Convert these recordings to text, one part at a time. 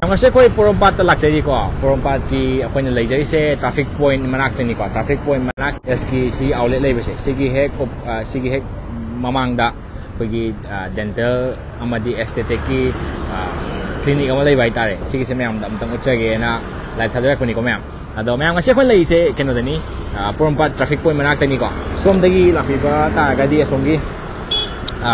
ngase koi porompat ta lakse ko porompat ki akoi na leijari se traffic point manak te ni ko traffic point manak es ki si outlet lebe se sigi hek op sigi hek mamang da koi gi dental amadi aesthetic ki clinic ama lebe ai tare sigi se mayam dam tang ucha ge na lai thadra ko ni ko mayam ado mayam ngase koi lei se keno da ni porompat traffic point manak te ni ko som da gi lapi ba ta ga di som gi a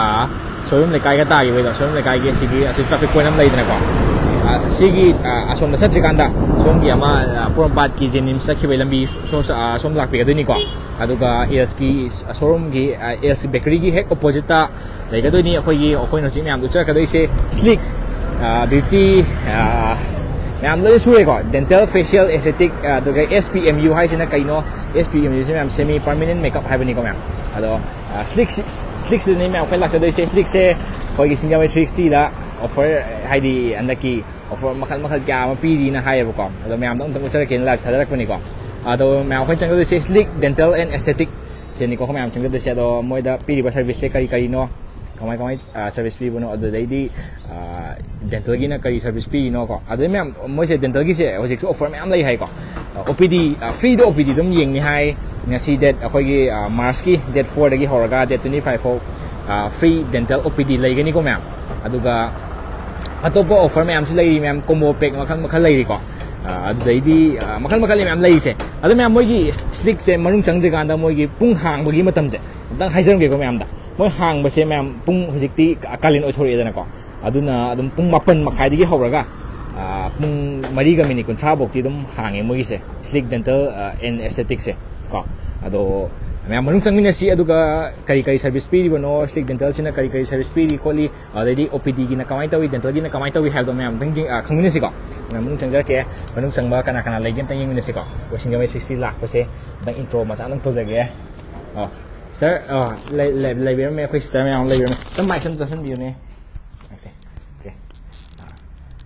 soyum lekai ga ta gi wei da soyum lekai ge sigi asi traffic point am lei da ko Ah, sigi asom ah, ah, da sabje kanda som gi ama puram pat ki je nim sakhi bai lambi som som lak pe ni ko aduga ESG asom gi ESG bakery gi hek opposite ta lai ni akhoi gi akhoi no jimi am du chaka dai se sleek beauty me am lai sue ko dental facial aesthetic aduga SPMU hai sina kaino SPMU jimi am semi permanent makeup high bani ko me ado sleek sleek se nim am khai lak sa dai se sleek se khoi gi singa matrix ti da offer hai di anda ki offer makal makal kya ma pi di na hai ba kom do me am dong tong chare ken lab sa dak pani ko ado me am khoi changu se slick dental and aesthetic. Se ni ko me am changu se ado moi da pi ba service se kai kai no kamai kamai ah, service pi bono ado dai di dental gi na kai service pi no ko ado me am moi se dental gi se oh, ah, o se offer me am lai hai ko opd free do opd dum ying ni hai. Nga si det khoi gi ah, mask ki det 4 da gi horaga det 25 ho free dental opd lai ni ko me am aduga ꯑꯇꯣꯞꯄ offer ꯃꯌꯥꯝꯁꯨ ꯂꯩꯔꯤ ꯃꯌꯥꯝ combo ꯄꯦꯛ ꯃꯈꯜ ꯃꯈꯜ ꯂꯩꯔꯤꯀꯣ ꯑꯗꯨꯗꯩꯗꯤ ꯃꯈꯜ ꯃꯈꯜ ꯃꯌꯥꯝ ꯂꯩꯔꯤꯁꯦ ꯑꯗꯨ ꯃꯌꯥꯝ ꯃꯣꯏꯒꯤ ꯁ꯭ꯂꯤꯛꯁꯦ ꯃꯅꯨꯡ ꯆꯪꯗ꯭ꯔꯤꯀꯥꯟꯗ ꯃꯣꯏꯒꯤ ꯄꯨꯡ ꯍꯥꯡꯕꯒꯤ ꯃꯇꯝꯁꯦ ꯑꯝꯇꯪ ꯍꯥꯏꯖꯔꯝꯒꯦꯀꯣ ꯃꯌꯥꯝꯗ ꯃꯣꯏ ꯍꯥꯡꯕꯁꯦ ꯃꯌꯥꯝ ꯄꯨꯡ ꯍꯧꯖꯤꯛꯇꯤ ꯀꯥꯂꯦꯟ ꯑꯣꯏꯊꯣꯔꯛꯑꯦꯗꯅꯀꯣ ꯑꯗꯨꯅ ꯑꯗꯨꯝ ꯄꯨꯡ ꯃꯥꯄꯟ ꯃꯈꯥꯏꯗꯒꯤ ꯍꯧꯔꯒ ꯄꯨꯡ ꯃꯔꯤꯒ ꯃꯤꯅꯤꯠ ꯀꯨꯟꯊ꯭ꯔꯥꯐꯧꯇꯤ ꯑꯗꯨꯝ ꯍꯥꯡꯉꯦ ꯃꯣꯏꯒꯤꯁꯦ ꯁ꯭ꯂꯤꯛ ꯗꯦꯟꯇꯦꯜ ꯑꯦꯟ ꯑꯦꯁꯊꯦꯇꯤꯛꯁꯦ ꯀꯣ ꯑꯗꯣ ꯃꯌꯥꯝ ꯃꯅꯨꯡ ꯆꯪꯃꯤꯟꯅꯁꯤ ꯑꯗꯨꯒ ꯀꯔꯤ ꯀꯔꯤ ꯁꯔꯚꯤꯁ ꯄꯤꯔꯤꯕꯅꯣ ꯁ꯭ꯂꯤꯛ ꯗꯦꯟꯇꯦꯜꯁꯤꯅ ꯀꯔꯤ ꯀꯔꯤ ꯁꯔꯚꯤꯁ ꯄꯤꯔꯤ ꯈꯣꯠꯂꯤ ꯑꯗꯩꯗꯤ ꯑꯣ ꯄꯤ ꯗꯤꯒꯤꯅ ꯀꯃꯥꯏꯅ ꯇꯧꯋꯤ ꯗꯦꯟꯇꯦꯜꯒꯤꯅ ꯀꯃꯥꯏꯅ ꯇꯧꯋꯤ ꯍꯥꯏꯕꯗꯣ ꯃꯌꯥꯝ ꯑꯝꯇꯪ ꯈꯪꯃꯤꯟꯅꯁꯤꯀꯣ ꯃꯌꯥꯝ ꯃꯅꯨꯡ ꯆꯪꯖꯔꯛꯀꯦ ꯃꯅꯨꯡ ꯆꯪꯕ ꯀꯅꯥ ꯀꯅꯥ ꯂꯩꯒꯦ ꯑꯝꯇꯪ ꯌꯦꯡꯃꯤꯟꯅꯁꯤꯀꯣ ꯋꯦꯁꯤꯡꯒ ꯃꯦꯇ꯭ꯔꯤꯛꯁꯤ ꯂꯥꯛꯄꯁꯦ ꯑꯝꯇꯪ ꯏꯟꯇ꯭ꯔꯣ ꯃꯆꯥ ꯑꯝꯇꯪ ꯇꯧꯖꯒꯦ ꯑꯣ ꯁꯤꯁꯇꯔ ꯂꯩꯕꯤꯔꯝꯃꯦ ꯑꯩꯈꯣꯏ ꯁꯤꯁꯇꯔ ꯃꯌꯥꯝ ꯂꯩꯕꯤꯔꯝꯃꯦ ꯑꯗꯨꯝ ꯃꯥꯏꯛ ꯑꯝꯇ ꯆꯠꯍꯟꯕꯤꯌꯨꯅꯦ ꯃꯥꯏꯛꯁꯦ ꯑꯣꯀꯦ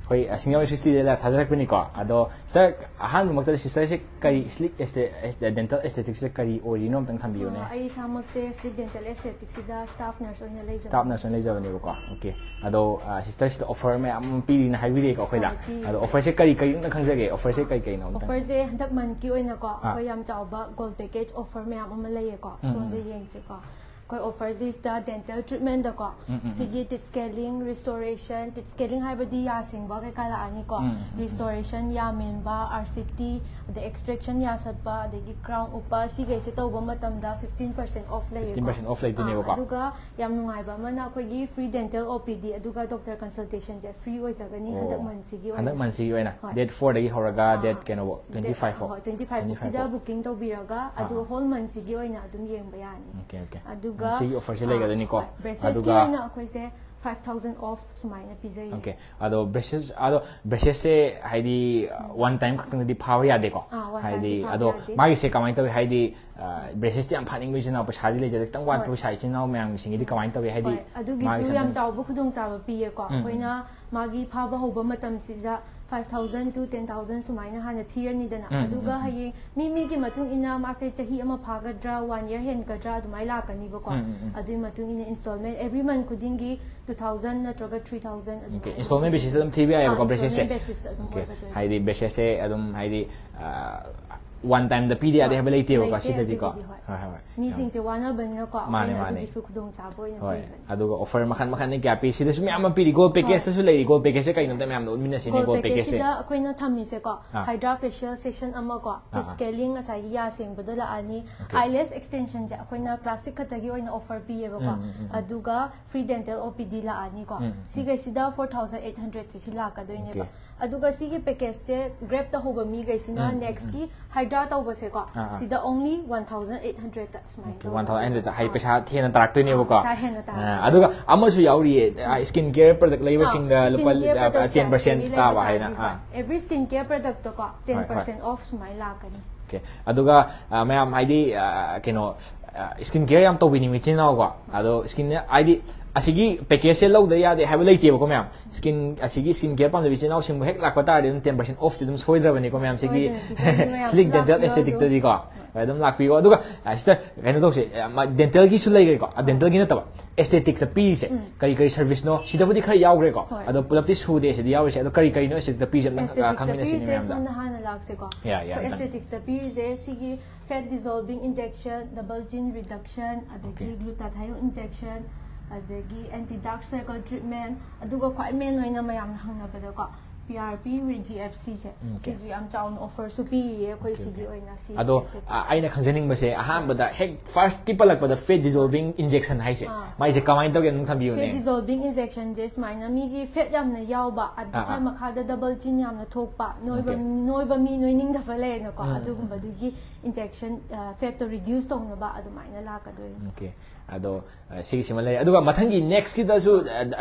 ꯑꯩꯈꯣꯏ ꯁꯤꯡꯒꯜ ꯁꯤꯛꯁꯇꯤꯗ ꯂꯥꯏꯐ ꯊꯥꯖꯔꯛꯄꯅꯤꯀꯣ ꯑꯗꯣ ꯁꯤꯁꯇꯔ ꯑꯍꯥꯟꯕꯃꯛꯇꯗ ꯁꯤꯁꯇꯔꯁꯦ ꯀꯔꯤ ꯁ꯭ꯂꯤꯛ ꯗꯦꯟꯇꯦꯜ ꯑꯦꯁꯊꯦꯇꯤꯛꯁꯤꯗ ꯀꯔꯤ ꯑꯣꯏꯔꯤꯅꯣ ꯑꯝꯇꯪ ꯊꯝꯕꯤꯌꯨꯅꯦ ꯑꯩ ꯏꯁꯥꯃꯛꯁꯦ ꯁ꯭ꯂꯤꯛ ꯗꯦꯟꯇꯦꯜ ꯑꯦꯁꯊꯦꯇꯤꯛꯁꯤꯗ ꯁ꯭ꯇꯥꯐ ꯅꯔꯁ ꯑꯣꯏꯅ ꯂꯩꯖꯕ ꯁ꯭ꯇꯥꯐ ꯅꯔꯁ ꯑꯣꯏꯅ ꯂꯩꯖꯕꯅꯦꯕꯀꯣ ꯑꯣꯀꯦ ꯑꯗꯣ ꯁꯤꯁꯇꯔꯁꯤꯗ ꯑꯣꯐꯔ ꯃꯌꯥꯝ ꯑꯃ ꯄꯤꯔꯤꯅ ꯍꯥꯏꯕꯤꯔꯛꯑꯦꯀꯣ ꯑꯩꯈꯣꯏꯗ ꯑꯗꯣ ꯑꯣꯐꯔꯁꯦ ꯀꯔꯤ ꯀꯔꯤ ꯑꯝꯇ ꯈꯪꯖꯒꯦ ꯑꯣꯐꯔꯁꯦ ꯀꯔꯤ ꯀꯔꯤꯅꯣ ꯑꯝꯇꯪ ꯑꯣꯐꯔꯁꯦ ꯍꯟꯗꯛ ꯃꯟꯠꯀꯤ ꯑꯣꯏꯅꯀꯣ ꯑꯩꯈꯣꯏ ꯌꯥꯝ ꯆꯥꯎꯕ ꯒꯣꯜ ꯄꯦꯀꯦꯖ ꯑꯣꯐꯔ ꯃꯌꯥꯝ ꯑꯃ ꯂꯩꯌꯦꯀꯣ ꯁꯣꯝꯗ ꯌꯦꯡꯁꯦꯀꯣ ꯑꯩꯈꯣꯏ ꯑꯣꯐꯔꯁꯤꯗ ꯗꯦꯟꯇꯦꯜ ꯇ꯭ꯔꯤꯠꯃꯦꯟꯗꯀꯣ ꯁꯤꯒꯤ ꯇꯤꯠ ꯁ꯭ꯀꯦꯂꯤꯡ ꯔꯤꯁꯇꯣꯔꯦꯁꯟ ꯇꯤꯠ ꯁ꯭ꯀꯦꯂꯤꯡ ꯍꯥꯏꯕꯗꯤ ꯌꯥ ꯁꯦꯡꯕ ꯀꯩꯀꯥ ꯂꯥꯛꯑꯅꯤꯀꯣ ꯔꯤꯁꯇꯣꯔꯦꯁꯟ ꯌꯥ ꯃꯦꯟꯕ ꯑꯥꯔ ꯁꯤ ꯇꯤ ꯑꯗꯩ ꯑꯦꯛꯁꯇ꯭ꯔꯦꯛꯁꯟ ꯌꯥ ꯁꯠꯄ ꯑꯗꯒꯤ ꯀ꯭ꯔꯥꯎꯟ ꯎꯞꯄ ꯁꯤꯈꯩꯁꯦ ꯇꯧꯕ ꯃꯇꯝꯗ ꯐꯤꯐꯇꯤꯟ ꯄꯔꯁꯦꯟ ꯑꯣꯐ ꯂꯩꯌꯦꯀꯣ ꯐꯤꯐꯇꯤꯟ ꯄꯔꯁꯦꯟ ꯑꯣꯐ ꯂꯩꯗꯣꯏꯅꯦꯕꯀꯣ ꯑꯗꯨꯒ ꯌꯥꯝ ꯅꯨꯡꯉꯥꯏꯕ ꯑꯃꯅ ꯑꯩꯈꯣꯏꯒꯤ ꯐ꯭ꯔꯤ ꯗꯦꯟꯇꯦꯜ ꯑꯣ ꯄꯤ ꯗꯤ ꯑꯗꯨꯒ ꯗꯣꯛꯇꯔ ꯀꯟꯁꯜꯇꯦꯁꯟꯁꯦ ꯐ꯭ꯔꯤ ꯑꯣꯏꯖꯒꯅꯤ ꯍꯟꯗꯛ ꯃꯟꯠꯁꯤꯒꯤ ꯑꯣꯏꯅ ꯍꯟꯗꯛ ꯃꯟꯠꯁꯤꯒꯤ ꯑꯣꯏꯅ ꯗꯦꯠ ꯐꯣꯔꯗꯒꯤ ꯍꯧꯔꯒ ꯗꯦꯠ ꯀꯩꯅꯣ ꯇ꯭ꯋꯦꯟꯇꯤ ꯐꯥꯏꯚ ꯐꯥꯎ ꯍꯣꯏ ꯇ꯭ꯋꯦꯟꯇꯤ ꯐꯥꯏꯚ ꯕꯨꯀꯤꯡ ꯇꯧꯕꯤꯔꯒ ꯑꯗꯨꯒ ꯍꯣꯜ ꯃꯟꯠꯁꯤꯒꯤ ꯑꯣꯏꯅ ꯑꯗꯨꯝ ꯌꯦꯡꯕ ꯌꯥꯅꯤ okay okay juga. Mesti so, offer sila uh, kat ni ko. Aduh ga. Nak aku ise 5000 off semai na pizza ini. Okay. Ado beses ado beses se hai di one time kat tengah di power ya deko. Hai di ado mai se kawain tapi hai di beses ti am paling mesti nak pesah di leh jadi tengah waktu pesah je nak mian mesti ni kawain tapi hai di. Aduh gisu yang jauh bukan tengah sabar piye ko. Kau ina magi power hubah matam sila. 5,000 to 10,000 sumaina hana tier ni dana aduga mm -hmm. haye ki matung ina ma se chahi ama phaga dra one year hen ka dra dumai la ka ni ba kwa adui matung ina installment every month kuding gi 2000 na troga 3000 adu okay. installment basis adum tbi ai ah, comprehensive okay haidi basis adum hai di. One ꯇꯥꯏꯝꯗ ꯄꯤꯗ ꯌꯥꯗꯦ ꯍꯥꯏꯕ ꯂꯩꯇꯦꯕꯀꯣ ꯁꯤꯗꯗꯤꯀꯣ ꯍꯣꯏ ꯍꯣꯏ ꯃꯤꯁꯤꯡꯁꯦ ꯋꯥꯅꯕꯅꯤꯅꯀꯣ ꯃꯥꯅꯦ ꯃꯥꯅꯦ ꯍꯣꯏ ꯑꯗꯨꯒ ꯑꯣꯐꯔ ꯃꯈꯟ ꯃꯈꯟꯅ ꯀꯌꯥ ꯄꯤ ꯁꯤꯗꯁꯨ ꯃꯌꯥꯝ ꯑꯃ ꯄꯤꯔꯤ ꯒꯣꯜ ꯄꯦꯀꯦꯖꯇꯁꯨ ꯂꯩꯔꯤ ꯒꯣꯜ ꯄꯦꯀꯦꯖꯁꯦ ꯀꯩꯅꯣꯝꯇ ꯃꯌꯥꯝꯅ ꯎꯠꯃꯤꯟꯅꯁꯤꯅꯦ ꯒꯣꯜ ꯄꯦꯀꯦꯖꯁꯦ ꯑꯩꯈꯣꯏꯅ ꯊꯝꯃꯤꯁꯦꯀꯣ ꯍꯥꯏꯗ꯭ꯔꯥ ꯐꯦꯁꯤꯌꯦꯜ ꯁꯦꯁꯟ ꯑꯃꯀꯣ ꯇꯤꯠ ꯁ꯭ꯀꯦꯂꯤꯡ ꯉꯁꯥꯏꯒꯤ ꯌꯥ ꯁꯦꯡꯕꯗꯣ ꯂꯥꯛꯑꯅꯤ ꯑꯥꯏꯂꯦꯁ ꯑꯦꯛꯁꯇꯦꯟꯁꯟꯁꯦ ꯑꯩꯈꯣꯏꯅ ꯀ꯭ꯂꯥꯁꯤꯛ ꯈꯛꯇꯒꯤ ꯑꯣꯏꯅ ꯑꯣꯐꯔ ꯄꯤꯌꯦꯕꯀꯣ ꯑꯗꯨꯒ free dental O P D ꯂꯥꯛꯑꯅꯤꯀꯣ ꯁꯤꯒꯩꯁꯤꯗ ꯐꯣꯔ ꯊꯥꯎꯖꯟ ꯑꯩꯠ ꯍꯟꯗ꯭ꯔꯦꯗꯁꯦ ꯁꯤ ꯂꯥꯛꯀꯗꯣꯏꯅꯦꯕ ꯑꯗꯨꯒ ꯁꯤꯒꯤ ꯄꯦꯀꯦꯖꯁꯦ ꯒ꯭ꯔꯦꯞ ꯇꯧꯍꯧꯕ ꯃꯤꯈꯩꯁꯤꯅ ꯅꯦꯛꯁꯀꯤ ꯍꯥꯏꯗ꯭ꯔꯥ ꯇꯧꯕꯁꯦꯀꯣ ꯑꯥ, ꯑꯥ. ꯁꯤꯗ ꯑꯣꯡꯂꯤ ꯋꯥꯟ ꯊꯥꯎꯖꯟ ꯑꯩꯠ ꯍꯟꯗ꯭ꯔꯦꯗꯇ ꯁꯨꯃꯥꯏꯅ ꯋꯥꯟ ꯊꯥꯎꯖꯟ ꯍꯟꯗ꯭ꯔꯦꯗ ꯍꯥꯏꯗꯤ ꯍꯣꯏ. ꯄꯩꯁꯥ ꯍꯦꯟꯅ ꯇꯥꯔꯛꯇꯣꯏꯅꯦꯕꯀꯣ ꯄꯩꯁꯥ ꯍꯦꯟꯅ ꯇꯥꯔꯛꯇꯣꯏꯅꯦ. ꯑꯥ, ꯑꯗꯨꯒ ꯑꯃꯁꯨ ꯌꯥꯎꯔꯤꯌꯦ skin care product ꯂꯩꯕꯁꯤꯡꯗ Ah, ꯂꯨꯄ skin care products ten percent ꯁꯤꯗꯒꯤ ꯇꯥꯕ ꯂꯩꯕ ꯍꯥꯏꯅ ꯇꯥꯔꯗꯤ, ꯑꯥ ꯍꯣꯏ. every skin care ꯄ꯭ꯔꯗꯛꯇꯀꯣ ꯍꯣꯏ, ꯇꯦꯟ ꯍꯣꯏ. ꯄꯔꯁꯦꯟ ꯑꯣꯐ ꯁꯨꯃꯥꯏꯅ ꯂꯥꯛꯀꯅꯤ ꯑꯣꯀꯦ ꯑꯗꯨꯒ ꯑꯥ, ꯃꯌꯥꯝ ꯍꯥꯏꯗꯤ ꯑꯥ, ꯀꯩꯅꯣ ꯁ꯭ꯀꯤꯟ ꯀꯦꯌꯔ ꯌꯥꯝ ꯇꯧꯕꯤꯅꯤꯡꯕ ꯏꯆꯤꯟ ꯏꯅꯥꯎꯀꯣ ꯑꯗꯣ ꯁ꯭ꯀꯤꯟ ꯍꯥꯏꯗꯤ ꯑꯁꯤꯒꯤ ꯄꯦꯀꯦꯖꯁꯦ ꯂꯧꯗ ꯌꯥꯗꯦ ꯍꯥꯏꯕ ꯂꯩꯇꯦꯕꯀꯣ ꯃꯌꯥꯝ ꯁ꯭ꯀꯤꯟ ꯑꯁꯤꯒꯤ ꯁ꯭ꯀꯤꯟ ꯀꯦꯌꯔ ꯄꯥꯝꯖꯕ ꯏꯆꯤꯟ ꯏꯅꯥꯎꯁꯤꯡꯕꯨ ꯍꯦꯛ ꯂꯥꯛꯄ ꯇꯥꯔꯗꯤ ꯑꯗꯨꯝ ꯇꯦꯟ ꯄꯔꯁꯦꯟ ꯑꯣꯐꯇꯤ ꯑꯗꯨꯝ ꯁꯣꯏꯗ꯭ꯔꯕꯅꯤꯀꯣ ꯃꯌꯥꯝ ꯁꯤꯒꯤ ꯁꯣꯏꯗꯅ ꯄꯤꯖꯒꯅꯤ ꯃꯌꯥꯝꯁꯨ ꯁ꯭ꯂꯤꯛ ꯗꯦꯟꯇꯦꯜ ꯂꯥꯛꯄꯤꯌꯣ ꯑꯦꯁꯊꯦꯇꯤꯛꯇꯗꯤꯀꯣ ꯑꯗꯨꯝ ꯂꯥꯛꯄꯤꯌꯣ ꯑꯗꯨꯒ ꯁꯤꯁꯇꯔ ꯀꯩꯅꯣ ꯇꯧꯁꯦ ꯗꯦꯟꯇꯦꯜꯒꯤꯁꯨ ꯂꯩꯈ꯭ꯔꯦꯀꯣ ꯗꯦꯟꯇꯦꯜꯒꯤ ꯅꯠꯇꯕ ꯑꯦꯁꯇꯦꯇꯤꯛꯇ ꯄꯤꯔꯤꯁꯦ ꯀꯔꯤ ꯀꯔꯤ ꯁꯔꯚꯤꯁꯅꯣ ꯁꯤꯗꯕꯨꯗꯤ ꯈꯔ ꯌꯥꯎꯈ꯭ꯔꯦꯀꯣ ꯑꯗꯣ ꯄꯨꯂꯞꯇꯤ ꯁꯨꯗꯦ ꯁꯤꯗ ꯌꯥꯎꯔꯤꯁꯦ ꯑꯗꯣ ꯀꯔꯤ ꯀꯔꯤꯅꯣ ꯑꯦꯁꯇꯦꯇꯤꯛꯇ ꯄꯤꯔꯤꯁꯦ ꯑꯝꯇꯪ ꯈꯪꯃꯤꯟꯅꯁꯤꯅꯦ ꯃꯌꯥꯝꯗ ꯁꯣꯝꯅ ꯍꯥꯟꯅ ꯂꯥꯛꯁꯦꯀꯣ Yeah, yeah, ꯑꯦꯁꯇꯦꯇꯤꯛꯁꯇ ꯄꯤꯔꯤꯁꯦ ꯁꯤꯒꯤ ꯐꯦꯠ ꯗꯤꯖꯣꯜꯚꯤꯡ ꯏꯟꯖꯦꯛꯁꯟ ꯗꯕꯜ ꯆꯤꯟ ꯔꯤꯗꯛꯁꯟ ꯑꯗꯒꯤ Okay. ꯒ꯭ꯂꯨꯇꯥꯊꯥꯏꯌꯣ ꯏꯟꯖꯦꯛꯁꯟ ꯑꯗꯒꯤ ꯑꯦꯟꯇꯤ ꯗꯥꯔꯛ ꯁꯔꯀꯜ ꯇ꯭ꯔꯤꯠꯃꯦꯟ ꯑꯗꯨꯒ ꯈ꯭ꯋꯥꯏ ꯃꯦꯟ ꯑꯣꯏꯅ ꯃꯌꯥꯝꯅ ꯍꯪꯅꯕꯗꯀꯣ PRP with GFC se okay. si am chaun offer superior khoi si gi oina si ado aina khangjening ba se aham ba da hek first tipa lak ba da fat dissolving injection hai se mai se kamai to ge nang thabiu ne fat dissolving injection je mai na mi gi fat yam na yaw ba ab sa ma kha da double chin yam na thok ba noi ba noi ba mi noi ning da fa le na ko adu gum ba du gi injection fat to reduce tong na ba adu mai na la ka do okay. ado sigi sima lai adu ga mathang gi next ki da su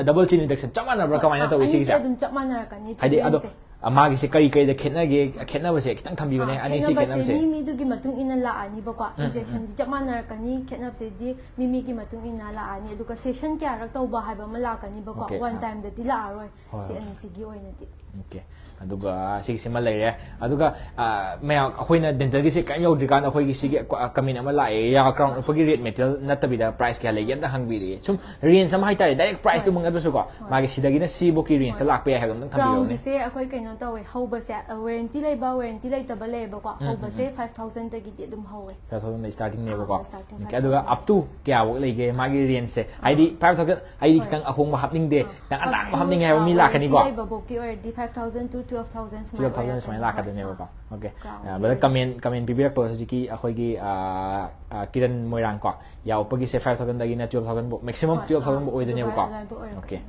double chin injection chama na bra kamai na to sigi sa adum chama na ka ni treatmentꯁꯦ. uh, ꯃꯥꯒꯤꯁꯦ ꯀꯔꯤ ꯀꯔꯤꯗ ꯈꯦꯠꯅꯒꯦ ꯈꯦꯠꯅꯕꯁꯦ ꯈꯤꯇꯪ ꯊꯝꯕꯤꯌꯨꯅꯦ ꯑꯥ, ꯑꯅꯤꯁꯤ ꯈꯦꯠꯅꯕꯁꯦ ꯈꯦꯠꯅꯕꯁꯦ ꯃꯤ ꯃꯤꯗꯨꯒꯤ ꯃꯇꯨꯡ ꯏꯟꯅ ꯂꯥꯛꯑꯅꯤꯕꯀꯣ ꯏꯟꯖꯦꯛꯁꯟꯗꯤ ꯆꯞ ꯃꯥꯟꯅꯔꯛꯀꯅꯤ ꯈꯦꯠꯅꯕꯁꯤꯗꯤ ꯃꯤ ꯃꯤꯒꯤ ꯃꯇꯨꯡ ꯏꯟꯅ ꯂꯥꯛꯑꯅꯤ ꯑꯗꯨꯒ ꯁꯦꯁꯟ ꯀꯌꯥꯔꯛ ꯇꯧꯕ ꯍꯥꯏꯕ ꯑꯃ ꯂꯥꯛꯀꯅꯤꯕꯀꯣ Okay, ꯋꯥꯟ ꯑꯥ. ꯇꯥꯏꯝꯗꯗꯤ ꯂꯥꯛꯑꯔꯣꯏ ꯍꯣꯏ, ꯁꯤ ꯍꯣꯏ. ꯑꯅꯤꯁꯤꯒꯤ ꯑꯣꯏꯅꯗꯤ ꯑꯣꯀꯦ ꯑꯗꯨꯒ ꯁꯤꯒꯤꯁꯤꯃ ꯂꯩꯔꯦ ꯑꯗꯨꯒ uh, ꯃꯌꯥꯝ ꯑꯩꯈꯣꯏꯅ ꯗꯦꯟꯇꯜꯒꯤꯁꯦ ꯀꯔꯤꯝ ꯌꯧꯗ꯭ꯔꯤꯀꯥꯟꯗ ꯑꯩꯈꯣꯏꯒꯤ ꯁꯤꯒꯤ ꯀꯃꯦꯟ ꯑꯃ ꯂꯥꯛꯑꯦ ꯌꯥ ꯀ꯭ꯔꯥꯎꯟ ꯎꯞꯄꯒꯤ ꯔꯦꯠ ꯃꯦꯇꯦꯜ ꯅꯠꯇꯕꯤꯗ ꯄ꯭ꯔꯥꯏꯁ ꯀꯌꯥ ꯂꯩꯒꯦ ꯑꯝꯇ ꯍꯪꯕꯤꯔꯛꯑꯦ ꯁꯨꯝ ꯔꯦꯟꯖ ꯑꯃ ꯍꯥꯏꯇꯥꯔꯦ ꯗꯥꯏꯔꯦꯛ ꯄ꯭ꯔꯥꯏꯁꯇꯨꯃꯛ ꯅꯠꯇ꯭ꯔꯁꯨꯀꯣ ꯃꯥꯒꯤ ꯁꯤꯗꯒꯤꯅ ꯁꯤꯐꯧꯒꯤ ꯔꯦꯟꯖꯇ ꯂꯥꯛꯄ ꯌꯥꯏ ꯍꯥꯏꯕ ꯑꯝꯇꯪ ꯊꯝꯕꯤꯌꯨꯅꯦ ꯀ꯭ꯔꯥꯎꯟꯒꯤꯁꯦ ꯑꯩꯈꯣꯏ ꯀꯩꯅꯣ ꯇꯧꯋꯦ ꯍꯧꯕꯁꯦ ꯋꯥꯔꯦꯟꯇꯤ ꯂꯩꯕ ꯋꯥꯔꯦꯟꯇꯤ ꯂꯩꯇꯕ ꯂꯩꯌꯦꯕꯀꯣ ꯍꯧꯕꯁꯦ ꯐꯥꯏꯚ ꯊꯥꯎꯖꯟꯗꯒꯤꯗꯤ ꯑꯗꯨꯝ ꯍꯧꯋꯦ ꯐꯥꯏꯚ ꯊꯥꯎꯖꯟꯗ ꯁ꯭ꯇꯥꯔꯇꯤꯡꯅꯦꯕꯀꯣ ꯑꯥ, starting Okay, ꯑꯗꯨꯒ ꯑꯞ ꯇꯨ ꯀꯌꯥꯐꯧ ꯂꯩꯒꯦ ꯃꯥꯒꯤ ꯔꯦꯟꯖꯁꯦ ꯍꯥꯏꯗꯤ ꯐꯥꯏꯚ ꯊꯥꯎꯖꯟ ꯑꯩꯗꯤ ꯈꯤꯇꯪ ꯑꯍꯣꯡꯕ ꯍꯥꯞꯅꯤꯡꯗꯦ ꯈꯤꯇꯪ ꯑꯇꯥꯡꯕ ꯍꯥꯞꯅꯤꯡꯉꯦ ꯍꯥꯏꯕ ꯃꯤ ꯂꯥꯛꯀꯅꯤꯀꯣ ꯂꯩꯕꯐꯥꯎꯀꯤ ꯑꯣꯏꯔꯗꯤ five thousand to twelve thousand twelve thousand ꯁꯨꯃꯥꯏꯅ ꯂꯥꯛꯀꯗꯣꯏꯅꯦꯕꯀꯣ ꯑꯣꯀꯦ Crown ꯕꯗ ꯒꯤ ꯀꯃꯦꯟ ꯀꯃꯦꯟ ꯄꯤꯕꯤꯔꯛꯄ ꯍꯧꯖꯤꯛꯀꯤ ꯑꯩꯈꯣꯏꯒꯤ ꯀꯤꯔꯟ ꯃꯣꯏꯔꯥꯡ ꯀꯣ ꯌꯥꯎꯔꯛꯄꯒꯤꯁꯦ ꯐꯥꯏꯚ ꯊꯥꯎꯖꯟꯗꯒꯤꯅ ꯇꯨꯌꯦꯜꯞ ꯊꯥꯎꯖꯟꯐꯥꯎ ꯃꯦꯛꯁꯤꯃꯝ ꯍꯣꯏ, ꯇꯨꯌꯦꯜꯞ ꯑꯥ, ꯊꯥꯎꯖꯟꯐꯥꯎ ꯑꯣꯏꯗꯣꯏꯅꯦꯕꯀꯣ ꯑꯗꯨꯃꯥꯏꯅ ꯑꯣꯏꯔꯛꯀꯅꯤ. ꯑꯣꯀꯦ ꯌꯥꯔꯦ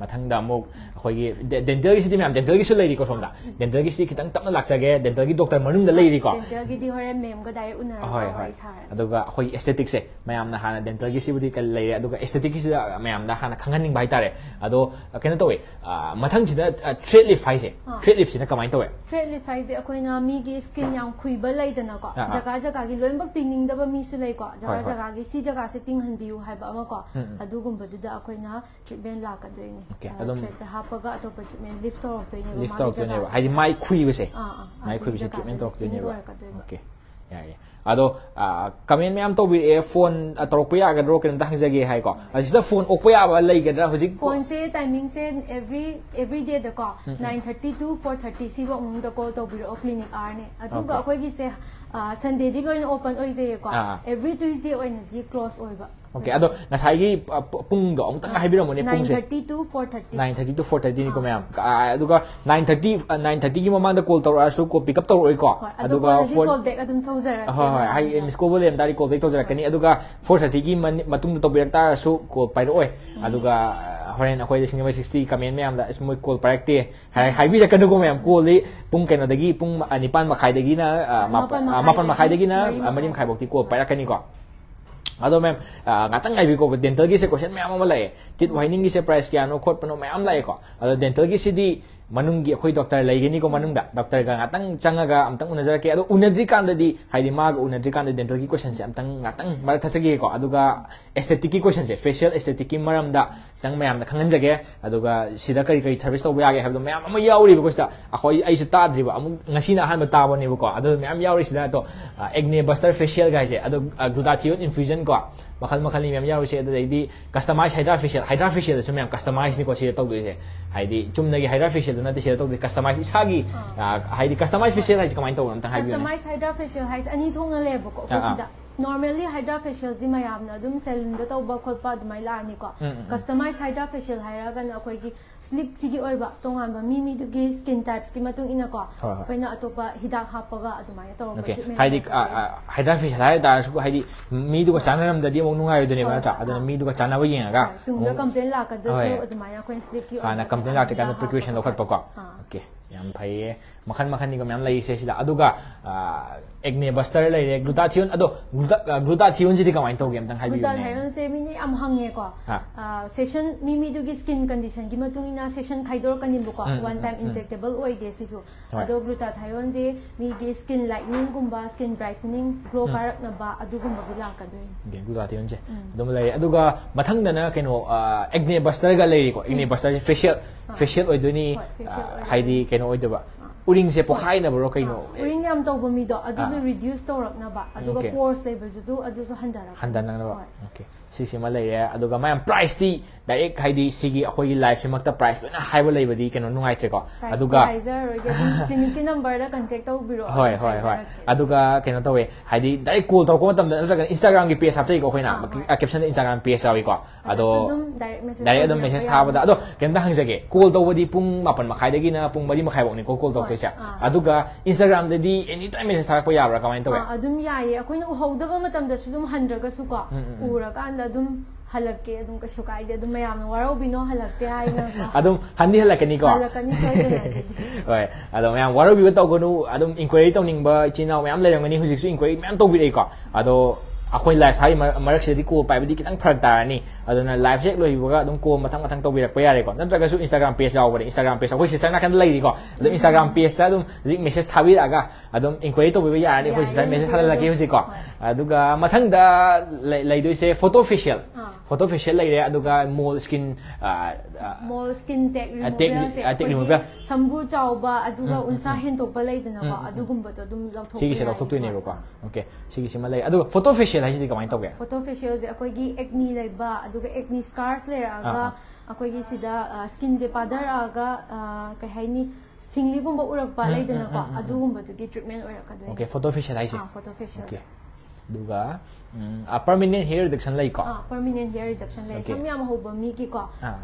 ꯃꯊꯪꯗ ꯑꯃꯨꯛ ꯑꯩꯈꯣꯏꯒꯤ ꯗꯦꯟꯇꯦꯜꯒꯤꯁꯤꯗꯤ ꯃꯌꯥꯝ ꯗꯦꯟꯇꯦꯜꯒꯤꯁꯨ ꯂꯩꯔꯤꯀꯣ ꯁꯣꯝꯗ ꯗꯦꯟꯇꯦꯜꯒꯤꯁꯤꯗꯤ ꯈꯤꯇꯪ ꯇꯞꯅ ꯂꯥꯛꯆꯒꯦ ꯗꯦꯟꯇꯦꯜꯒꯤ ꯗꯣꯛꯇꯔ ꯃꯅꯨꯡꯗ ꯂꯩꯔꯤꯀꯣ ꯗꯦꯟꯇꯦꯜꯒꯤꯗꯤ ꯍꯣꯔꯦꯟ ꯃꯦꯝꯒ ꯗꯥꯏꯔꯦꯛ ꯍꯣꯏ ꯎꯅꯔꯒ ꯍꯣꯏ ꯋꯥꯔꯤ ꯁꯥꯔꯁꯦ ꯑꯗꯨꯒ ꯑꯩꯈꯣꯏꯒꯤ ꯑꯦꯁꯊꯦꯇꯤꯛꯁꯦ ꯃꯌꯥꯝꯅ ꯍꯥꯟꯅ ꯗꯦꯟꯇꯜꯒꯤꯁꯤꯕꯨꯗꯤ ꯀ- ꯂꯩꯔꯦ ꯑꯗꯨꯒ ꯑꯦꯁꯊꯦꯇꯤꯛꯀꯤꯁꯤꯗ ꯃꯌꯥꯝꯅ ꯍꯥꯟꯅ ꯈꯪꯍꯟꯅꯤꯡꯕ ꯍꯥꯏꯇꯥꯔꯦ ꯑꯗꯣ ꯀꯩꯅꯣ ꯇꯧꯋꯦ ꯑꯥ, ꯃꯊꯪꯁꯤꯗ ꯊ꯭ꯔꯦꯠ ꯂꯤꯐ ꯍꯥꯏꯁꯦ ꯊ꯭ꯔꯦꯠ ꯂꯤꯐꯁꯤꯅ ꯀꯃꯥꯏꯅ ꯇꯧꯋꯦ ꯊ꯭ꯔꯦꯠ ꯂꯤꯐ ꯍꯥꯏꯁꯦ ꯑꯩꯈꯣꯏꯅ ꯃꯤꯒꯤ ꯁ꯭ꯀꯤꯟ ꯌꯥꯝ ꯈꯨꯏꯕ ꯂꯩꯗꯅꯀꯣ ꯑꯥ, ꯑꯥ. ꯖꯒꯥ ꯖꯒꯥꯒꯤ ꯂꯣꯏꯅꯃꯛ ꯇꯤꯡꯅꯤꯡꯗꯕ ꯃꯤꯁꯨ ꯂꯩꯀꯣ ꯖꯒꯥ ꯍꯣꯏ, ꯍꯣꯏ. ꯖꯒꯥꯒꯤ ꯁꯤ ꯖꯒꯥꯁꯦ ꯇꯤꯡꯍꯟꯕꯤꯌꯨ ꯍꯥꯏꯕ ꯑꯃ ꯀꯣ ꯑꯗꯨꯒꯨꯝꯕꯗꯨꯗ ꯑꯩꯈꯣꯏꯅ ꯇ꯭ꯔꯤꯠꯃꯦꯟ ꯂꯥꯛꯀꯗꯣꯏꯅꯦ Okay, ꯑꯥ, ꯑꯗꯨꯝ- ꯊ꯭ꯔꯦꯠꯁꯦ ꯍꯥꯞꯄꯒ ꯑꯇꯣꯞꯄ ꯇ꯭ꯔꯤꯠꯃꯦꯟ ꯂꯤꯐ ꯇꯧꯔꯛꯇꯣꯏꯅꯦꯕ ꯂꯤꯐ ꯃꯥꯒꯤ ꯇꯧꯔꯛꯇꯣꯏꯅꯦꯕ ꯖꯒꯥꯗ. ꯍꯥꯏꯗꯤ ꯃꯥꯏ ꯈꯨꯏꯕꯁꯦ ꯑꯥ, ꯑꯥ. ꯃꯥꯏ ꯑꯗꯨꯒꯤ ꯈꯨꯏꯕꯁꯦ ꯖꯒꯥꯗ ꯇ꯭ꯔꯤꯠꯃꯦꯟ lifting ꯇꯧꯔꯛꯇꯣꯏꯅꯦꯕ ꯇꯧꯔꯛꯀꯗꯣꯏꯅꯦ. ꯑꯣꯀꯦ ꯌꯥꯏꯌꯦ ꯑꯗꯣ ꯑꯥ, ꯀꯃꯦꯟ ꯃꯌꯥꯝ ꯇꯧꯕꯤꯔꯛꯑꯦ ꯐꯣꯟ ꯑꯥ, ꯇꯧꯔꯛꯄ ꯌꯥꯒꯗ꯭ꯔꯣ ꯀꯩꯅꯣꯝꯇ ꯍꯪꯖꯒꯦ ꯍꯥꯏꯀꯣ ꯑꯁꯤꯗ ꯐꯣꯟ ꯑꯣꯛꯄ ꯌꯥꯕ ꯂꯩꯒꯗ꯭ꯔꯥ ꯍꯧꯖꯤꯛ ꯐꯣꯟꯁꯦ ꯇꯥꯏꯃꯤꯡꯁꯦ every every ꯗꯦꯗꯀꯣ nine thirty to four thirty ꯁꯤꯐꯧ ꯃꯅꯨꯡꯗ ꯀꯣꯜ ꯇꯧꯕꯤꯔꯛꯑꯣ ꯀ꯭ꯂꯤꯅꯤꯛ ꯑꯥꯔꯅꯦ ꯑꯗꯨꯒ Okay. ꯑꯩꯈꯣꯏꯒꯤꯁꯦ ꯁꯟꯗꯦꯗꯤ ꯂꯣꯏꯅ ꯑꯣꯄꯟ ꯑꯣꯏꯖꯩꯌꯦꯀꯣ ꯑꯥ. ꯑꯦꯚ꯭ꯔꯤ ꯇ꯭ꯌꯨꯁꯗे ꯑꯣꯏꯅꯗꯤ ꯀ꯭ꯂꯣꯁ ꯑꯣꯏꯕ ओके अदो नसाई पुंग दो अंत हाई बिरो मने पुंग से 9:30 to 4:30 9:30 to 4:30 ni ko ma'am. Aduga 9:30 9:30 gi mamang da call tor asu ko pick up tor oi ko. Aduga phone call back adum tawzar ha ha hai miss call bolem dari call back tawzar kani aduga 4:30 gi matung to birak tar asu ko pai oi. Hmm. Aduga uh, horen akoi da singa 60 kamen ma'am da smoi call parak te. Hai hai bi da kanu ko ma'am call le pung kana da gi pung anipan makhai da gi na mapan makhai ah, da gi na marim khai. bok ti call parak kani ko. ado mem nga tang ai dental gi se question me am malai tit whining gi se price ki ano pano me am lai ko ado dental gi se मनुंग doctor लाइगेनी को मनुंग दा doctor का अतंग चंगा का अतंग उन्नजर डेंटल की क्वेश्चन से अतंग अतंग मर एस्थेटिक की क्वेश्चन से फेशियल एस्थेटिक की मरम मैम खाजगे मैं कई खंगन तब अदो का सीधा करी करी थर्विस तो भी आगे हर दो मैं अम्म याओ रिब कुछ दा अखोई आई बस्टर फेशियल गाइजे ग्लूटाथियोन इन्फ्यूजन को ꯃꯈꯜ ꯃꯈꯜꯅꯤ ꯃꯌꯥꯝ ꯌꯥꯎꯔꯤꯁꯦ ꯑꯗꯨꯗꯩꯗꯤ ꯀꯁꯇꯃꯥꯏꯁ ꯍꯥꯏꯗ꯭ꯔꯥ ꯐꯦꯁꯤꯌꯦꯜ ꯍꯥꯏꯗ꯭ꯔꯥ ꯐꯦꯁꯤꯌꯦꯜꯗꯁꯨ ꯃꯌꯥꯝ ꯀꯁꯇꯃꯥꯏꯁꯅꯤꯀꯣ ꯁꯤꯗ ꯇꯧꯗꯣꯏꯁꯦ ꯍꯥꯏꯗꯤ ꯆꯨꯝꯅꯒꯤ ꯍꯥꯏꯗ꯭ꯔꯥ ꯐꯦꯁꯤꯌꯦꯜꯗꯨ ꯅꯠꯇꯦ ꯁꯤꯗ ꯇꯧꯗꯣꯏꯁꯦ ꯀꯁꯇꯃꯥꯏꯁ ꯏꯁꯥꯒꯤ ꯑꯥ, ꯍꯥꯏꯗꯤ ꯀꯁꯇꯃꯥꯏꯁ ꯐꯦꯁꯤꯌꯦꯜ ꯍꯥꯏꯁꯦ ꯀꯃꯥꯏꯅ ꯇꯧꯕꯅꯣ ꯑꯝꯇꯪ ꯍꯥꯏꯕꯤꯌꯨꯅꯦ ꯀꯁꯇꯃꯥꯏꯁ ꯍꯥꯏꯗ꯭ꯔꯥ ꯐꯦꯁꯤꯌꯦꯜ ꯍꯥꯏꯁꯦ ꯑꯅꯤ ꯊꯣꯛꯅ ꯂꯩꯌꯦꯕꯀꯣ ꯑꯥ, ꯑꯩꯈꯣꯏ ꯑꯥ. ꯁꯤꯗ ꯅꯣꯔꯃꯦꯜꯂꯤ ꯍꯥꯏꯗ꯭ꯔꯥ ꯐꯦꯁꯤꯌꯦꯜꯗꯤ ꯃꯌꯥꯝꯅ ꯑꯗꯨꯝ ꯁꯦꯂꯨꯟꯗ ꯇꯧꯕ ꯈꯣꯠꯄ ꯑꯗꯨꯃꯥꯏꯅ ꯂꯥꯛꯑꯅꯤꯀꯣ ꯀꯁꯇꯃꯥꯏꯁ ꯍꯥꯏꯗ꯭ꯔꯥ ꯐꯦꯁꯤꯌꯦꯜ ꯍꯥꯏꯔꯒꯅ ꯑꯩꯈꯣꯏꯒꯤ ꯁ꯭ꯂꯤꯛꯁꯤꯒꯤ ꯑꯣꯏꯕ ꯇꯣꯉꯥꯟꯕ ꯃꯤ ꯃꯤꯗꯨꯒꯤ ꯁ꯭ꯀꯤꯟ ꯇꯥꯏꯞꯁꯀꯤ ꯃꯇꯨꯡ ꯏꯟꯅꯀꯣ ꯍꯣꯏ. ꯑꯩꯈꯣꯏꯅ ꯑꯇꯣꯞꯄ ꯍꯤꯗꯥꯛ ꯍꯥꯞꯄꯒ ꯑꯗꯨꯃꯥꯏꯅ ꯇꯧꯔꯒ ꯑꯣꯀꯦ treatment ꯍꯥꯏꯗꯤ ꯇꯧꯔꯛꯀꯗꯣꯏꯅꯦ. ꯍꯥꯏꯗ꯭ꯔꯥ ꯐꯦꯁꯤꯌꯦꯜ ꯍꯥꯏ ꯇꯥꯔꯁꯨ ꯍꯥꯏꯗꯤ ꯃꯤꯗꯨꯒ ꯆꯥꯟꯅꯔꯝꯗꯗꯤ ꯑꯃꯨꯛ ꯅꯨꯡꯉꯥꯏꯔꯣꯏꯗꯣꯏꯅꯦꯕ ꯍꯣꯏ, ꯅꯠꯇ꯭ꯔꯥ ꯍꯣꯏ, ꯑꯗꯨꯅ ꯑꯥ. ꯃꯤꯗꯨꯒ ꯆꯥꯟꯅꯕ ꯌꯦꯡꯉꯒ ꯍꯣꯏ, ꯇꯨꯡꯗ ꯑꯃꯨꯛ- ꯀꯝꯄ꯭ꯂꯦꯟ ꯂꯥꯛꯀꯗꯁꯨ ꯍꯣꯏ. ꯑꯗꯨꯃꯥꯏꯅ ꯑꯩꯈꯣꯏꯅ ꯁ꯭ꯂꯤꯛꯀꯤ ꯍꯥꯟꯅ ꯀꯝꯄ꯭ꯂꯦꯟ ꯂꯥꯛꯇ꯭ꯔꯤꯀꯥꯟꯗ ꯄ꯭ꯔꯤꯀꯣꯁꯟ ꯂꯧꯈꯠꯄꯀꯣ ꯑꯣꯀꯦ ꯌꯥꯝ ꯐꯩꯌꯦ ꯃꯈꯟ ꯃꯈꯟꯒꯤꯒ ꯃꯌꯥꯝ ꯂꯩꯔꯤꯁꯦ ꯁꯤꯗ ꯑꯗꯨꯒ ꯑꯦꯛꯅꯦ ꯕꯁꯇꯔ ꯂꯩꯔꯦ ꯒ꯭ꯂꯨꯇꯥꯊꯤꯌꯣꯟ ꯑꯗꯣ ꯒ꯭ꯂꯨꯇꯥꯊꯤꯌꯣꯟꯁꯤꯗꯤ ꯀꯃꯥꯏꯅ ꯇꯧꯒꯦ ꯑꯝꯇꯪ ꯍꯥꯏꯕꯤꯌꯨ ꯒ꯭ꯂꯨꯇꯥꯊꯤꯌꯣꯟꯁꯦ ꯃꯤꯅ ꯌꯥꯝ ꯍꯪꯉꯦꯀꯣ ꯁꯦꯁꯟ ꯃꯤꯃꯤꯗꯨꯒꯤ ꯁ꯭ꯀꯤꯟ ꯀꯟꯗꯤꯁꯟꯒꯤ ꯃꯇꯨꯡ ꯏꯟꯅ ꯁꯦꯁꯟ ꯈꯥꯏꯗꯣꯔꯛꯀꯅꯤꯕꯀꯣ ꯋꯥꯟ ꯇꯥꯏꯝ ꯏꯟꯖꯦꯛꯇꯦꯕꯜ ꯑꯣꯏꯗꯦ ꯁꯤꯁꯨ ꯑꯗꯣ ꯒ꯭ꯂꯨꯇꯥꯊꯤꯌꯣꯟꯁꯦ ꯃꯤꯒꯤ ꯁ꯭ꯀꯤꯟ ꯂꯥꯏꯠꯅꯤꯡꯒꯨꯝꯕ ꯁ꯭ꯀꯤꯟ ꯕ꯭ꯔꯥꯏꯠꯅꯤꯡ ꯒ꯭ꯔꯣ ꯀꯥꯔꯛꯅꯕ ꯑꯗꯨꯒꯨꯝꯕꯒꯤ ꯂꯥꯛꯀꯗꯣꯏꯅꯤ ꯒ꯭ꯂꯨꯇꯥꯊꯤꯌꯣꯟꯁꯦ ꯑꯗꯨꯝ ꯂꯩ ꯑꯗꯨꯒ ꯃꯊꯪꯗꯅ ꯀꯩꯅꯣ ꯑꯦꯛꯅꯦ ꯕꯁꯇꯔꯒ ꯂꯩꯔꯤꯀꯣ ꯑꯦꯛꯅꯦ ꯕꯁꯇꯔꯁꯦ ꯐꯦꯁꯤꯌꯦꯜ ꯐꯦꯁꯤꯌꯦꯜ ꯑꯣꯏꯗꯣꯏꯅꯤ ꯍꯥꯏꯗꯤ ꯀꯩꯅꯣ ꯑꯣꯏꯗꯕ urin se po khaina bro kai no urin yam to bo mi do adu reduce to rap na ba adu ga poor label ju ju adu so handa ra handa na ba okay. si si malai ya adu ga mai price di da ek di Sigi gi akhoi gi life mak ta price. na high ba label di kan no ngai tre ko adu ga tin tin number da contact to bro hoi hoi hoi adu ga kan to we hai di da cool to ko tam da instagram gi PS hapte ko khoi na caption instagram page awi ko adu direct message message ha ba da adu kan da hang cool to bo di pung mapan ma khai da gi na pung ma di ma ba ni ko cool to ꯊꯥꯔꯛꯇꯣꯏꯁꯦ ꯑꯗꯨꯒ ꯏꯟꯁꯇꯥꯒ꯭ꯔꯥꯝꯗꯗꯤ any time message ꯊꯥꯔꯛꯄ ꯌꯥꯕ꯭ꯔꯥ ꯀꯃꯥꯏꯅ ꯇꯧꯋꯤ ꯑꯗꯨꯝ ꯌꯥꯏꯌꯦ ꯑꯩꯈꯣꯏꯅ ꯎꯍꯧꯗꯕ ꯃꯇꯝꯗꯁꯨ ꯑꯗꯨꯝ ꯍꯟꯗ꯭ꯔꯒꯁꯨ ꯀꯣ ꯎꯔꯀꯥꯟꯗ ꯑꯗꯨꯝ ꯍꯜꯂꯛꯀꯦ ꯑꯗꯨꯝ ꯀꯩꯁꯨ ꯀꯥꯏꯗꯦ ꯑꯗꯨꯝ ꯃꯌꯥꯝꯅ ꯋꯥꯔꯧꯕꯤꯅꯣ ꯍꯜꯂꯛꯇꯦ ꯍꯥꯏꯅ ꯑꯗꯨꯝ ꯍꯟꯗꯤ ꯍꯜꯂꯛꯀꯅꯤꯀꯣ ꯍꯜꯂꯛꯀꯅꯤ ꯍꯣꯏ ꯑꯗꯣ ꯃꯌꯥꯝ ꯋꯥꯔꯧꯕꯤꯕ ꯇꯧꯒꯅꯨ ꯑꯗꯨꯝ ꯏꯟꯀ꯭ꯋꯥꯏꯔꯤ ꯇꯧꯅꯤꯡꯕ ꯏꯆꯤꯟ ꯏꯅꯥꯎ ꯃꯌꯥꯝ ꯂꯩꯔꯝꯒꯅꯤ ꯍꯧꯖꯤꯛꯁꯨ ꯏꯟꯀ꯭ꯋꯥꯏꯔꯤ ꯃꯌꯥꯝ ꯇꯧꯕꯤꯔꯛꯏꯀꯣ ꯑꯗꯣ ꯑꯩꯈꯣꯏ ꯂꯥꯏꯐ ꯊꯥꯒꯤ ꯃꯔꯛꯁꯤꯗꯗꯤ ꯀꯣꯜ ꯄꯥꯏꯕꯗꯤ ꯈꯤꯇꯪ ꯐꯔꯛ ꯇꯥꯔꯅꯤ ꯑꯗꯨꯅ ꯂꯥꯏꯐ ꯍꯦꯛ ꯂꯣꯏꯕꯒ ꯑꯗꯨꯝ ꯀꯣꯜ ꯃꯊꯪ ꯃꯊꯪ ꯇꯧꯕꯤꯔꯛꯄ ꯌꯥꯔꯦꯀꯣ ꯅꯠꯇ꯭ꯔꯒꯁꯨ ꯏꯟꯁꯇꯥꯒ꯭ꯔꯥꯝ ꯄꯦꯖ ꯌꯥꯎꯕꯅꯦ ꯏꯟꯁꯇꯥꯒ꯭ꯔꯥꯝ ꯄꯦꯖ ꯑꯩꯈꯣꯏ ꯁꯤꯁꯇꯔ ꯅꯥꯀꯟꯗ ꯂꯩꯔꯤꯀꯣ ꯑꯗꯨꯝ ꯏꯟꯁꯇꯥꯒ꯭ꯔꯥꯝ ꯄꯦꯖꯇ ꯑꯗꯨꯝ ꯍꯧꯖꯤꯛ ꯃꯦꯁꯦꯖ ꯊꯥꯕꯤꯔꯛꯑꯒ ꯑꯗꯨꯝ ꯏꯟꯀ꯭ꯋꯥꯏꯔꯤ ꯇꯧꯕꯤꯕ ꯌꯥꯔꯅꯤ ꯑꯩꯈꯣꯏ ꯁꯤꯁꯇꯔ ꯃꯦꯁꯦꯖ ꯊꯥꯖꯤꯜꯂꯛꯀꯦ ꯍꯧꯖꯤꯛꯀꯣ ꯑꯗꯨꯒ ꯃꯊꯪꯗ ꯂꯩꯗꯣꯏꯁꯦ ꯐꯣꯇꯣ ꯐꯦꯁꯤꯌꯦꯜ ꯐꯣꯇꯣ ꯐꯦꯁꯤꯌꯦꯜ ꯂꯩꯔꯦ ꯑꯗꯨꯒ ꯃꯣꯜ ꯁ꯭ꯀꯤꯟ ꯃꯣꯜ ꯁ꯭ꯀꯤꯟ ꯇꯦꯛ ꯔꯤꯃꯨꯚꯦꯜꯁꯦ ꯑꯩꯈꯣꯏꯒꯤ ꯁꯝꯕ꯭ꯔꯨ ꯆꯥꯎꯕ ꯑꯗꯨꯒ ꯎꯟꯁꯥ ꯍꯦꯟꯗꯣꯛꯄ ꯂꯩꯗꯅꯀꯣ ꯑꯗꯨꯒꯨꯝꯕꯗꯣ ꯑꯗꯨꯝ ꯂꯧꯊꯣꯛꯄ ꯁꯤꯒꯤꯁꯦ ꯂꯧꯊꯣꯛꯇꯣꯏꯅꯦꯕꯀꯣ ꯑꯣꯀꯦ ꯁꯤꯒꯤꯁꯤꯃ ꯂꯩ ꯑꯗꯨꯒ ꯐꯣꯇꯣ ꯐꯦꯁꯤꯌꯦꯜ ꯍꯥꯏꯁꯤꯗꯤ ꯀꯃꯥꯏꯅ ꯇꯧꯒꯦ ꯐꯣꯇꯣ ꯐꯦꯁꯤꯌꯦꯜꯁꯦ ꯑꯩꯈꯣꯏꯒꯤ ꯑꯦꯛꯅꯤ ꯂꯩꯕ ꯑꯗꯨꯒ ꯑꯦꯛꯅꯤ ꯁ꯭ꯀꯥꯔꯁ ꯂꯩꯔꯛꯑꯒ ꯑꯩꯈꯣꯏꯒꯤ ꯁꯤꯗ ꯁ꯭ꯀꯤꯟꯁꯦ ꯄꯥꯗꯔꯛꯑꯒ ꯀꯩ ꯍꯥꯏꯅꯤ ꯁꯤꯡꯂꯤꯒꯨꯝꯕ ꯎꯔꯛꯄ ꯂꯩꯗꯅꯀꯣ ꯑꯗꯨꯒꯨꯝꯕꯗꯨꯒꯤ ꯇ꯭ꯔꯤꯠꯃꯦꯟ ꯑꯣꯏꯔꯛꯀꯗꯣꯏꯅꯤ ꯑꯣꯀꯦ ꯐꯣꯇꯣ ꯐꯦꯁꯤꯌꯦꯜ ꯍꯥꯏꯁꯦ photo facial 对吧？啊，permanent hair reduction 类的，permanent hair reduction 类，像我们啊，我们好比米奇类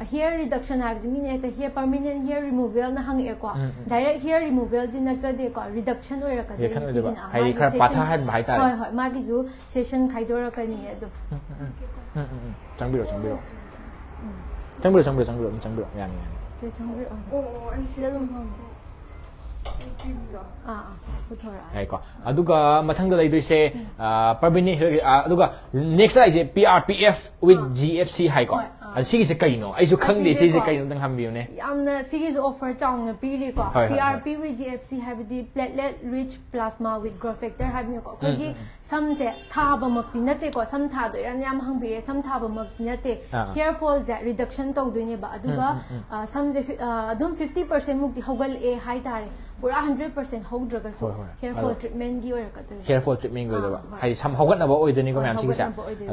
，hair reduction 啊，就是米奇的 hair permanent hair removal 那行类的，direct hair removal 的，那只是类的，reduction 类的，直接就是。嗨，这颗八三八。嗨嗨，马吉猪，session 开多久都可以啊？都。嗯嗯嗯，长不了，长不了。嗯嗯嗯，长不了，长不了，长不了，不长不了，这样的。对，长不了。哦哦哦，现在都。ꯑꯗꯨꯝ ꯐꯝꯃꯦ ꯀꯣ ꯑꯗꯨꯒ ꯃꯊꯪꯗ ꯂꯩꯗꯣꯏꯁꯦ ꯄꯔꯃꯤꯅꯦꯟ ꯑꯗꯨꯒ next ꯂꯥꯛꯏꯁꯦ P R P F with G F ꯁꯤ ꯍꯥꯏꯀꯣ ꯁꯤꯒꯤꯁꯦ ꯀꯩꯅꯣ ꯑꯩꯁꯨ ꯈꯪꯗꯦ ꯁꯤꯁꯦ ꯀꯩꯅꯣ ꯑꯝꯇꯪ ꯍꯪꯕꯤꯌꯨꯅꯦ ꯌꯥꯝꯅ ꯁꯤꯒꯤꯁꯨ ꯑꯣꯐꯔ ꯆꯥꯎꯅ ꯄꯤꯔꯤꯀꯣ ꯄꯤ R P with G F C ꯍꯥꯏꯕꯗꯤ platelet rich plasma with growth factor ꯍꯥꯏꯕꯅꯤꯀꯣ ꯑꯩꯈꯣꯏꯒꯤ ꯁꯝꯁꯦ ꯊꯥꯕꯃꯛꯇꯤ ꯅꯠꯇꯦꯀꯣ ꯁꯝ ꯊꯥꯗꯣꯏꯔꯥꯅ ꯌꯥꯝ ꯍꯪꯕꯤꯔꯦ ꯁꯝ ꯊꯥꯕꯃꯛꯇꯤ ꯅꯠꯇꯦ ꯍꯤꯌꯔ ꯐꯣꯜꯁꯦ ꯔꯤꯗꯛꯁꯟ ꯇꯧꯗꯣꯏꯅꯦꯕ ꯑꯗꯨꯒ ꯁꯝꯁꯦ ꯑꯗꯨꯝ ꯐꯤꯐꯇꯤ ꯄꯔꯁꯦꯟ ꯃꯨꯛꯇꯤ ꯍꯧꯒꯠꯂꯛꯑꯦ ꯍꯥꯏꯇꯥꯔꯦ ꯄꯨꯔꯥ ꯍꯟꯗ꯭ꯔꯦꯠ ꯄꯔꯁꯦꯟ ꯍꯧꯗ꯭ꯔꯒꯁꯨ ꯍꯤꯌꯔ ꯐꯣꯜ ꯇ꯭ꯔꯤꯠꯃꯦꯟꯒꯤ ꯑꯣꯏꯔꯛꯀꯗꯣꯏꯅꯤ ꯍꯤꯌꯔ ꯐꯣꯜ ꯇ꯭ꯔꯤꯠꯃꯦꯟꯒꯤ ꯑꯣꯏꯗꯕ ꯍꯥꯏꯗꯤ ꯁꯝ ꯍꯧꯒꯠꯅꯕ ꯑꯣꯏꯗꯣꯏꯅꯤꯀꯣ ꯃꯌꯥꯝ ꯁꯤꯒꯤꯁꯦ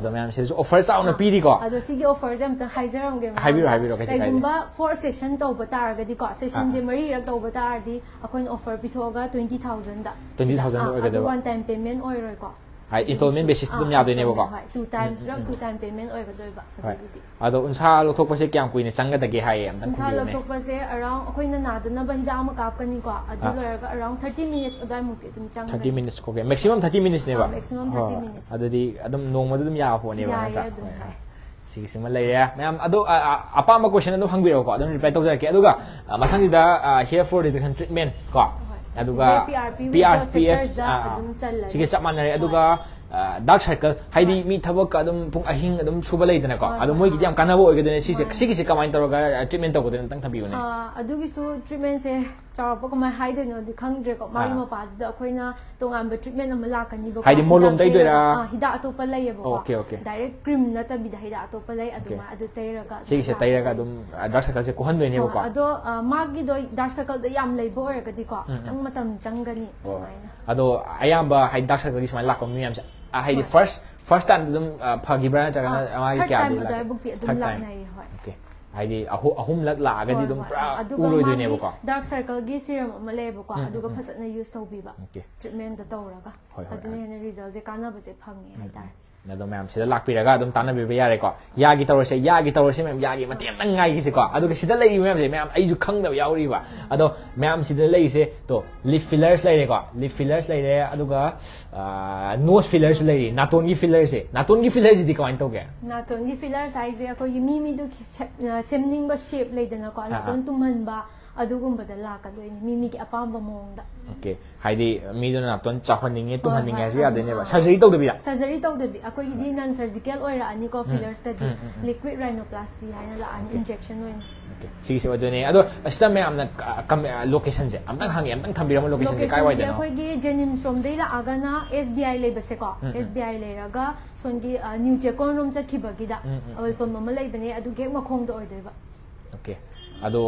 ꯑꯗꯣ ꯃꯌꯥꯝ ꯁꯤꯗꯁꯨ ꯑꯣꯐꯔ ꯆꯥꯎꯅ ꯄꯤꯔꯤꯀꯣ ꯑꯗꯣ ꯁꯤꯒꯤ ꯑꯣꯐꯔꯁꯦ ꯑꯝꯇ ꯍꯥꯏꯖꯔꯝꯒꯦ ꯍꯥꯏꯕꯤꯔꯣ ꯍꯥꯏꯕꯤꯔꯣ ꯀꯩꯁꯨ ꯀꯥꯏꯗꯦ ꯀꯩꯒꯨꯝꯕ ꯐꯣꯔ ꯁꯦꯁꯟ ꯇꯧꯕ ꯇꯥꯔꯒꯗꯤꯀꯣ ꯁꯦꯁꯟꯁꯦ ꯃꯔꯤꯔꯛ ꯇꯧꯕ ꯇꯥꯔꯗꯤ ꯑꯩꯈꯣꯏꯅ ꯑꯣꯐꯔ ꯄꯤꯊꯣꯛꯑꯒ ꯇ꯭ꯋꯦꯟꯇꯤ ꯊꯥꯎꯖꯟꯗ ꯇ꯭ꯋꯦꯟꯇꯤ ꯊꯥꯎꯖꯟꯗ ꯑꯣꯏꯒꯗꯕ ꯋꯥꯟ ꯇꯥꯏꯝ ꯄꯦꯃꯦꯟ ꯑꯣꯏꯔꯣꯏꯀꯣ ꯍꯥꯏ ꯏꯟꯁꯇꯣꯜꯃꯦꯟ ꯕꯦꯁꯤꯁ ꯑꯗꯨꯝ ꯌꯥꯗꯣꯏꯅꯦꯕꯀꯣ ꯍꯣꯏ two times to time payment ꯑꯣꯏꯒꯗꯣꯏꯕ ꯑꯗꯨꯒꯤꯗꯤ ꯑꯗꯣ ꯎꯟꯁꯥ ꯂꯧꯊꯣꯛꯄꯁꯦ ꯀꯌꯥꯝ ꯀꯨꯏꯅ ꯆꯪꯒꯗꯒꯦ ꯍꯥꯏꯌꯦ ꯑꯝꯇꯪ ꯎꯟꯁꯥ ꯂꯧꯊꯣꯛꯄꯁꯦ ꯑꯔꯥꯎꯟ ꯑꯩꯈꯣꯏꯅ ꯅꯥꯗꯅꯕ ꯍꯤꯗꯥꯛ ꯑꯃ ꯀꯥꯞꯀꯅꯤꯀꯣ ꯑꯗꯨ ꯂꯣꯏꯔꯒ ꯑꯔꯥꯎꯟ ꯊꯥꯔꯇꯤ ꯃꯤꯅꯤꯠꯁ ꯑꯗꯨꯋꯥꯏꯃꯨꯛꯇꯤ ꯑꯗꯨꯝ ꯆꯪꯒꯅꯤ thirty minutes ꯀꯣꯀꯦ maximum thirty ꯃꯤꯅꯤꯠꯁꯅꯦꯕ maximum thirty minutes ꯑꯗꯨꯗꯤ ꯑꯗꯨꯝ ꯅꯣꯡꯃꯗ ꯑꯗꯨꯝ ꯌꯥꯕ ꯄꯣꯠꯅꯦꯕ ꯌꯥꯏꯌꯦ ꯅꯠꯇ꯭ꯔꯥ ꯑꯗꯨꯝ ꯍꯥꯏ ꯁꯤꯒꯤꯁꯤꯃ ꯂꯩꯔꯦ ꯃꯌꯥꯝ ꯑꯗꯣ ꯑꯄꯥꯝꯕ ꯀꯣꯏꯁꯟ ꯑꯗꯨꯝ ꯍꯪꯕꯤꯔꯛꯑꯣꯀꯣ ꯑꯗꯨꯝ ꯔꯤꯄ꯭ꯂꯥꯏ ꯇꯧꯖꯔꯛꯀꯦ ꯑꯗꯨꯒ ꯃꯊꯪꯁꯤꯗ ꯍꯤꯌꯔ ꯐꯣꯔ ꯔꯤꯗꯛꯁꯟ ꯇ꯭ꯔꯤꯠꯃꯦꯟ ꯀꯣ ꯑꯗꯨꯒ ꯄꯤ ꯑꯥꯔ ꯄꯤ ꯑꯦꯐ ꯁꯤꯒꯤ ꯆꯞ ꯃꯥꯟꯅꯔꯦ ꯑꯗꯨꯒ ꯗꯥꯔꯛ ꯁꯥꯔꯀꯜ ꯍꯥꯏꯗꯤ ꯃꯤ ꯊꯕꯛ ꯑꯗꯨꯝ ꯄꯨꯡ ꯑꯍꯤꯡ ꯑꯗꯨꯝ ꯁꯨꯕ ꯂꯩꯗꯅꯀꯣ ꯑꯗꯣ ꯃꯣꯏꯒꯤꯗꯤ ꯌꯥꯝ ꯀꯥꯟꯅꯕ ꯑꯣꯏꯒꯗꯣꯏꯅꯦ ꯁꯤꯁꯦ ꯁꯤꯒꯤꯁꯦ ꯀꯃꯥꯏꯅ ꯇꯧꯔꯒ ꯇ꯭ꯔꯤꯠꯃꯦꯟ ꯇꯧꯒꯗꯣꯏꯅꯣ ꯑꯝꯇꯪ ꯊꯝꯕꯤꯌꯨꯅꯦ ꯑꯗꯨꯒꯤꯁꯨ ꯇ꯭ꯔꯤꯠꯃꯦꯟꯁꯦ ꯆꯥꯎꯔꯛꯄ ꯀꯃꯥꯏꯅ ꯍꯥꯏꯗꯣꯏꯅꯣꯗꯤ ꯈꯪꯗ꯭ꯔꯦꯀꯣ ꯃꯥꯒꯤ ꯃꯄꯥꯁꯤꯗ ꯑꯩꯈꯣꯏꯅ ꯇꯣꯉꯥꯟꯕ ꯇ꯭ꯔꯤꯠꯃꯦꯟ ꯑꯃ ꯂꯥꯛꯀꯅꯤꯕꯀꯣ ꯍꯥꯏꯗꯤ ꯃꯣꯂꯣꯝ ꯇꯩꯗꯣꯏꯔꯥ ꯍꯤꯗꯥꯛ ꯑꯇꯣꯞꯄ ꯂꯩꯌꯦꯕꯀꯣ ꯑꯣꯀꯦ ꯑꯣꯀꯦ ꯗꯥꯏꯔꯦꯛ ꯀ꯭ꯔꯤꯝ ꯅꯠꯇꯕꯤꯗ ꯍꯤꯗꯥꯛ ꯑꯇꯣꯞꯄ ꯂꯩ ꯑꯗꯨꯃꯥꯏꯅ ꯑꯗꯨ ꯇꯩꯔꯒ ꯁꯤꯒꯤꯁꯦ ꯇꯩꯔꯒ ꯑꯗꯨꯝ ꯗꯥꯔꯛ ꯁꯥꯔꯀꯜꯁꯦ ꯀꯣꯍꯟꯗꯣꯏꯅꯦꯕꯀꯣ ꯑꯗꯣ ꯃꯥꯒꯤꯗꯣ ꯗꯥꯔꯛ ꯁꯥꯔꯀꯜꯗꯣ ꯌꯥꯝ ꯂꯩꯕ ꯑꯣꯏꯔꯒꯗꯤꯀꯣ ꯈꯤꯇꯪ ꯃꯇꯝ ꯆꯪꯒꯅꯤ ꯑꯗꯨꯃꯥꯏꯅ ꯑꯗꯣ ꯑꯌꯥꯝꯕ ꯍꯥꯏꯗꯤ ꯗꯥꯔꯛ ꯁꯥꯔꯀꯜꯒꯤ ꯁꯨꯃꯥꯏꯅ ꯂꯥꯛꯄ ꯃꯤ ꯃꯌꯥꯝꯁꯦ ꯍꯥꯏꯗꯤ ꯐꯥꯔꯁ ꯐꯥꯔꯁ ꯇꯥꯏꯝ ꯑꯗꯨꯝ ꯐꯈꯤꯕ꯭ꯔꯥ ꯅꯠꯇ꯭ꯔꯒꯅ ꯃꯥꯒꯤ ꯀꯌꯥꯗꯤ ꯑꯗꯨꯋꯥꯏꯕꯨꯛꯇꯤ ꯑꯗꯨꯝ ꯂꯥꯛꯅꯩ ꯍꯣꯏ ꯑꯣꯀꯦ ꯍꯥꯏꯗꯤ ꯑꯍꯨꯝꯂꯛ ꯂꯥꯛꯑꯒꯗꯤ ꯑꯗꯨꯝ ꯄꯨꯔꯥ ꯎꯔꯣꯏꯗꯣꯏꯅꯦꯕꯀꯣ ꯗꯥꯔꯛ ꯁꯔꯀꯜꯒꯤ ꯁꯤꯔꯝ ꯑꯃ ꯂꯩꯌꯦꯕꯀꯣ ꯑꯗꯨꯒ ꯐꯖꯅ ꯌꯨꯁ ꯇꯧꯕꯤꯕ ꯇ꯭ꯔꯤꯠꯃꯦꯟꯗ ꯇꯧꯔꯒ ꯑꯗꯨꯅ ꯍꯦꯟꯅ ꯔꯤꯖꯜꯁꯦ ꯀꯥꯟꯅꯕꯁꯦ ꯐꯪꯉꯦ ꯍꯥꯏꯇꯥꯔꯦ ꯑꯗꯣ ꯃꯌꯥꯝ ꯁꯤꯗ ꯂꯥꯛꯄꯤꯔꯒ ꯑꯗꯨꯝ ꯇꯥꯟꯅꯕꯤꯕ ꯌꯥꯔꯦꯀꯣ ꯌꯥꯒꯤ ꯇꯧꯔꯁꯦ ꯌꯥꯒꯤ ꯇꯧꯔꯁꯦ ꯃꯌꯥꯝ ꯌꯥꯒꯤ ꯃꯇꯦꯡ ꯑꯃꯇꯪ ꯉꯥꯏꯒꯤꯁꯦꯀꯣ ꯑꯗꯨꯒ ꯁꯤꯗ ꯂꯩꯔꯤꯕ ꯃꯌꯥꯝꯁꯦ ꯃꯌꯥꯝ ꯑꯩꯁꯨ ꯈꯪꯗꯕ ꯌꯥꯎꯔꯤꯕ ꯑꯗꯣ ꯃꯌꯥꯝ ꯁꯤꯗ ꯂꯩꯔꯤꯁꯦ ꯇꯣ ꯂꯤꯞ ꯐꯤꯂꯔꯁ ꯂꯩꯔꯦꯀꯣ ꯂꯤꯞ ꯐꯤꯂꯔꯁ ꯂꯩꯔꯦ ꯑꯗꯨꯒ ꯅꯣꯁ ꯐꯤꯂꯔꯁꯨ ꯂꯩꯔꯤ ꯅꯥꯇꯣꯟꯒꯤ ꯐꯤꯂꯔꯁꯦ ꯅꯥꯇꯣꯟꯒꯤ ꯐꯤꯂꯔꯁꯤꯗꯤ ꯀꯃꯥꯏꯅ ꯇꯧꯒꯦ ꯅꯥꯇꯣꯟꯒꯤ ꯐꯤꯂꯔꯁ ꯍꯥꯏꯁꯦ ꯑꯩꯈꯣꯏꯒꯤ ꯃꯤ ꯃꯤꯗꯨ ꯁꯦꯝꯅꯤꯡꯕ ꯁꯦꯞ ꯂꯩꯗꯅꯀꯣ ꯅꯥꯇꯣꯟ ꯇꯨꯝꯍꯟꯕ ꯑꯗꯨꯒꯨꯝꯕꯗ ꯂꯥꯛꯀꯗꯣꯏꯅꯤ ꯃꯤ ꯃꯤꯒꯤ ꯑꯄꯥꯝꯕ ꯃꯑꯣꯡꯗ ꯑꯣꯀꯦ ꯍꯥꯏꯗꯤ ꯃꯤꯗꯨꯅ ꯅꯥꯇꯣꯟ ꯆꯥꯎꯍꯟꯅꯤꯡꯉꯦ ꯇꯨꯝꯍꯟꯅꯤꯡꯉꯦ ꯍꯥꯏꯁꯤ ꯌꯥꯗꯣꯏꯅꯦꯕ ꯁꯔꯖꯔꯤ ꯇꯧꯗꯕꯤꯗ ꯁꯔꯖꯔꯤ ꯇꯧꯗꯕꯤ ꯑꯩꯈꯣꯏꯒꯤꯗꯤ ꯅꯟ ꯁꯔꯖꯤꯀꯦꯜ ꯑꯣꯏꯔꯛꯑꯅꯤꯀꯣ ꯐꯤꯂꯔꯁꯇꯗꯤ ꯂꯤꯀ꯭ꯋꯤꯗ ꯔꯥꯏꯅꯣꯄ꯭ꯂꯥꯁꯇꯤ ꯍꯥꯏꯅ ꯂꯥꯛꯑꯅꯤ ꯏꯟꯖꯦꯛꯁꯟ ꯑꯣꯏꯅ ꯁꯤꯒꯤꯁꯦ ꯑꯣꯏꯗꯣꯏꯅꯦ ꯑꯗꯣ ꯑꯁꯤꯗ ꯃꯌꯥꯝꯅ ꯂꯣꯀꯦꯁꯟꯁꯦ ꯑꯝꯇꯪ ꯍꯪꯉꯦ ꯑꯝꯇꯪ ꯊꯝꯕꯤꯔꯝꯃꯣ ꯂꯣꯀꯦꯁꯟꯁꯦ ꯀꯥꯏ ꯋꯥꯏꯗꯅꯣ ꯑꯩꯈꯣꯏꯒꯤ ꯖꯦꯅꯤꯝꯁ ꯔꯣꯝꯗꯩ ꯂꯥꯛꯑꯒꯅ ꯑꯦꯁ ꯕꯤ ꯑꯥꯏ ꯂꯩꯕꯁꯦꯀꯣ ꯑꯦꯁ ꯕꯤ ꯑꯥꯏ ꯂꯩꯔꯒ ꯁꯣꯝꯒꯤ ꯅ꯭ꯌꯨ ꯆꯦꯀꯣꯟ ꯔꯣꯝ ꯆꯠꯈꯤꯕꯒꯤꯗ ꯑꯋꯜꯄꯝ ꯑꯃ ꯂꯩꯕꯅꯦ ꯑꯗꯨꯒꯤ ꯍꯦꯛ ꯃꯈꯣꯡꯗ ꯑꯣꯏꯗꯣꯏꯕ ꯑꯣꯀꯦ ಅದು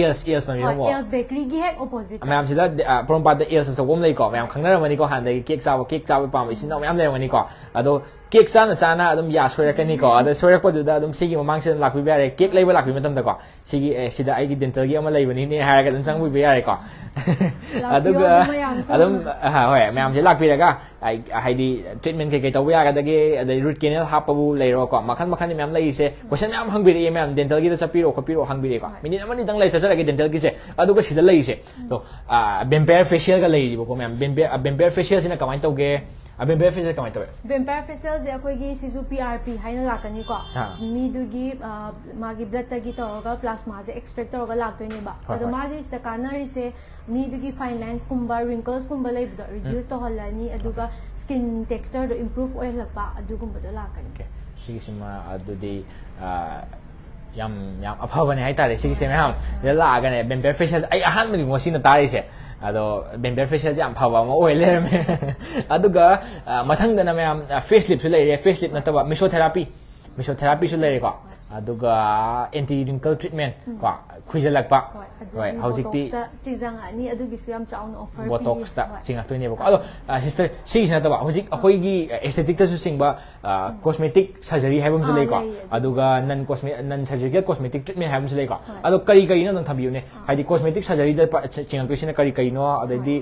ಇಯರ್ಸ್ ಇಯರ್ಸ್ ꯃꯃꯤ ꯌꯦꯡꯕ ꯏꯌꯔ್ꯁ ꯕꯦꯀꯔꯤꯒꯤ ꯍꯦꯛ ꯑꯣꯄꯣꯖꯤꯠ ꯃꯌꯥꯝ ꯁꯤꯗ ꯄꯣꯔꯣꯝꯄꯥꯠꯇ ꯏꯌꯔꯁ ꯑꯆꯧꯕ ꯑꯃ ꯂꯩꯀꯣ ꯃꯌꯥꯝ ꯈꯪꯅꯔꯝꯒꯅꯤꯀꯣ ꯍꯥꯟꯅꯗꯒꯤ ꯀꯦꯛ ꯆꯥꯕ ꯀꯦꯛ ꯆꯥꯕ ꯄꯥꯝꯕ ꯏꯁꯤꯡ ꯌꯥꯝ ꯂꯩꯔꯝꯒꯅꯤꯀꯣ ꯑꯗꯣ ꯀꯦꯛ ꯆꯥꯅ ꯆꯥꯅ ꯑꯗꯨꯝ ꯌꯥ ꯁꯣꯏꯔꯛꯀꯅꯤꯀꯣ ꯑꯗ ꯁꯣꯏꯔꯛꯄꯗꯨꯗ ꯑꯗꯨꯝ ꯁꯤꯒꯤ ꯃꯃꯥꯡꯁꯤꯗ ꯂꯥꯛꯄꯤꯕ ꯌꯥꯔꯦ ꯀꯦꯛ ꯂꯩꯕ ꯂꯥꯛꯄꯤꯕ ꯃꯇꯝꯗꯀꯣ ꯁꯤꯒꯤ ꯑꯦ ꯁꯤꯗ ꯑꯩꯒꯤ ꯗꯦꯟꯇꯜꯒꯤ ꯑꯃ ꯂꯩꯕꯅꯤꯅꯦ ꯍꯥꯏꯔꯒ ꯑꯗꯨꯝ ꯆꯪꯕꯤꯕ ꯌꯥꯔꯦꯀꯣ ꯑꯗꯨꯒ ꯑꯗꯨꯝ ꯍꯣꯏ ꯃꯌꯥꯝꯁꯦ ꯂꯥꯛꯄꯤꯔꯒ ꯍꯥꯏꯗꯤ ꯇ꯭ꯔꯤꯠꯃꯦꯟ ꯀꯩꯀꯩ ꯇꯧꯕ ꯌꯥꯒꯗꯒꯦ ꯑꯗꯩ ꯔꯨꯠ ꯀꯦꯅꯦꯜ ꯍꯥꯞꯄꯕꯨ ꯂꯩꯔꯣꯀꯣ ꯃꯈꯜ ꯃꯈꯜ ꯃꯌꯥꯝ ꯂꯩꯔꯤꯁꯦ ꯀꯣꯏꯁꯟ ꯃꯌꯥꯝ ꯍꯪꯕꯤꯔꯛꯑꯦ ꯃꯌꯥꯝ ꯗꯦꯟꯇꯜꯒꯤꯗ ꯆꯠꯄꯤꯔꯣ ꯈꯣꯠꯄꯤꯔꯣ ꯍꯪꯕꯤꯔꯛꯑꯦꯀꯣ ꯃꯤꯅꯤꯠ ꯑꯃꯅꯤꯗꯪ ꯂꯩ ꯆꯠꯆꯔꯒꯦ ꯗꯦꯟꯇꯜꯒꯤꯁꯦ ꯑꯗꯨꯒ ꯁꯤꯗ ꯂꯩꯔꯤꯁꯦ ꯇꯣ ꯕꯦꯝꯄꯦꯌꯔ ꯐꯦꯁꯤꯌꯦꯜꯒ ꯂꯩꯔꯤꯕꯀꯣ ꯃꯌꯥꯝ ꯕꯦꯝꯄꯦꯌꯔ ꯐꯦꯁꯤꯌꯦꯜꯁꯤꯅ ꯀꯃꯥꯏꯅ ꯇꯧꯒꯦ ꯕꯦꯝꯄꯦꯌꯔ ꯐꯤꯁꯦꯜ ꯀꯃꯥꯏꯅ ꯇꯧꯋꯦ ꯕꯦꯝꯄꯦꯌꯔ ꯐꯦꯁꯦꯜꯁꯦ ꯑꯩꯈꯣꯏꯒꯤ ꯁꯤꯁꯨ ꯄꯤ ꯑꯥꯔ ꯄꯤ ꯍꯥꯏꯅ ꯂꯥꯛꯀꯅꯤꯀꯣ ꯃꯤꯗꯨꯒꯤ ꯃꯥꯒꯤ ꯕ꯭ꯂꯗꯇꯒꯤ ꯇꯧꯔꯒ ꯄ꯭ꯂꯥꯁꯃꯥꯁꯦ ꯑꯦꯛꯁꯇ꯭ꯔꯦꯛ ꯇꯧꯔꯒ ꯂꯥꯛꯇꯣꯏꯅꯦꯕ ꯑꯗꯣ ꯃꯥꯁꯦ ꯁꯤꯗ ꯀꯥꯟꯅꯔꯤꯁꯦ ꯃꯤꯗꯨꯒꯤ ꯐꯥꯏꯟ ꯂꯥꯏꯟꯁꯀꯨꯝꯕ ꯔꯤꯡꯀꯜꯁꯀꯨꯝꯕ ꯂꯩꯕꯗꯣ ꯔꯤꯗ꯭ꯌꯨꯁ ꯇꯧꯍꯜꯂꯅꯤ ꯑꯗꯨꯒ ꯁ꯭ꯀꯤꯟ ꯇꯦꯛꯁꯆꯔꯗꯣ ꯏꯝꯄ꯭ꯔꯨꯞ ꯑꯣꯏꯍꯜꯂꯛꯄ ꯑꯗꯨꯒꯨꯝꯕꯗꯣ ꯂꯥꯛꯀꯅꯤ ꯁꯤꯒꯤꯁꯤꯃ ꯑꯗꯨꯗꯤ ꯌꯥꯝ ꯌꯥꯝ ꯑꯐꯕꯅꯦ ꯍꯥꯏꯇꯥꯔꯦ ꯁꯤꯒꯤꯁꯦ ꯃꯌꯥꯝ ꯁꯤꯗ ꯂꯥꯛꯑꯒꯅꯦ ꯕꯦꯝꯄꯦꯌꯔ ꯐꯦꯁꯤꯌꯦꯜ ꯑꯩ ꯑꯍꯥꯟꯕꯗꯤ ꯉꯁꯤꯅ ꯇꯥꯔꯤꯁꯦ ꯑꯗꯣ ꯕꯦꯝꯄꯦꯌꯔ ꯐꯦꯁꯤꯌꯦꯜꯁꯦ ꯌꯥꯝ ꯐꯕ ꯑꯃ ꯑꯣꯏ ꯂꯩꯔꯝꯃꯦ ꯑꯗꯨꯒ ꯃꯊꯪꯗꯅ ꯃꯌꯥꯝ ꯐꯦꯁ ꯂꯤꯞꯁꯨ ꯂꯩꯔꯦ ꯐꯦꯁ ꯂꯤꯞ ꯅꯠꯇꯕ ꯃꯤꯁꯣꯊꯦꯔꯥꯄꯤ ꯃꯤꯁꯣꯊꯦꯔꯥꯄꯤꯁꯨ ꯂꯩꯔꯦꯀꯣ ꯑꯗꯨꯒ ꯑꯦꯟꯇꯤ ꯔꯤꯡꯀꯜ ꯇ꯭ꯔꯤꯠꯃꯦꯟ ꯀꯣ ꯈꯨꯏꯖꯜꯂꯛꯄ ꯍꯣꯏ ꯍꯧꯖꯤꯛꯇꯤ ꯆꯤꯡꯖꯪꯉꯛꯑꯅꯤ ꯑꯗꯨꯒꯤꯁꯨ ꯌꯥꯝ ꯆꯥꯎꯅ ꯑꯣꯐꯔ ꯕꯣꯇꯣꯛꯁꯇ ꯆꯤꯡꯉꯛꯇꯣꯏꯅꯦꯕꯀꯣ ꯑꯗꯣ ꯁꯤꯁꯇꯔ ꯁꯤꯒꯤꯁꯤ ꯅꯠꯇꯕ ꯍꯧꯖꯤꯛ ꯑꯩꯈꯣꯏꯒꯤ ꯑꯦꯁꯊꯦꯇꯤꯛꯇꯁꯨ ꯆꯤꯡꯕ ꯀꯣꯁꯃꯦꯇꯤꯛ ꯁꯔꯖꯔꯤ ꯍꯥꯏꯕ ꯑꯃꯁꯨ ꯂꯩꯀꯣ ꯑꯗꯨꯒ ꯅꯟ ꯀꯣꯁꯃꯦ ꯅꯟ ꯁꯔꯖꯤꯀꯦꯜ ꯀꯣꯁꯃꯦꯇꯤꯛ ꯇ꯭ꯔꯤꯠꯃꯦꯟ ꯍꯥꯏꯕ ꯑꯃꯁꯨ ꯂꯩꯀꯣ ꯑꯗꯣ ꯀꯔꯤ ꯀꯔꯤꯅꯣ ꯑꯗꯨꯝ ꯊꯝꯕꯤꯌꯨꯅꯦ ꯍꯥꯏꯗꯤ ꯀꯣꯁꯃꯦꯇꯤꯛ ꯁꯔꯖꯔꯤꯗ ꯆꯤꯡꯉꯛꯇꯣꯏꯁꯤꯅ ꯀꯔꯤ ꯀꯔꯤꯅꯣ ꯑꯗꯩꯗꯤ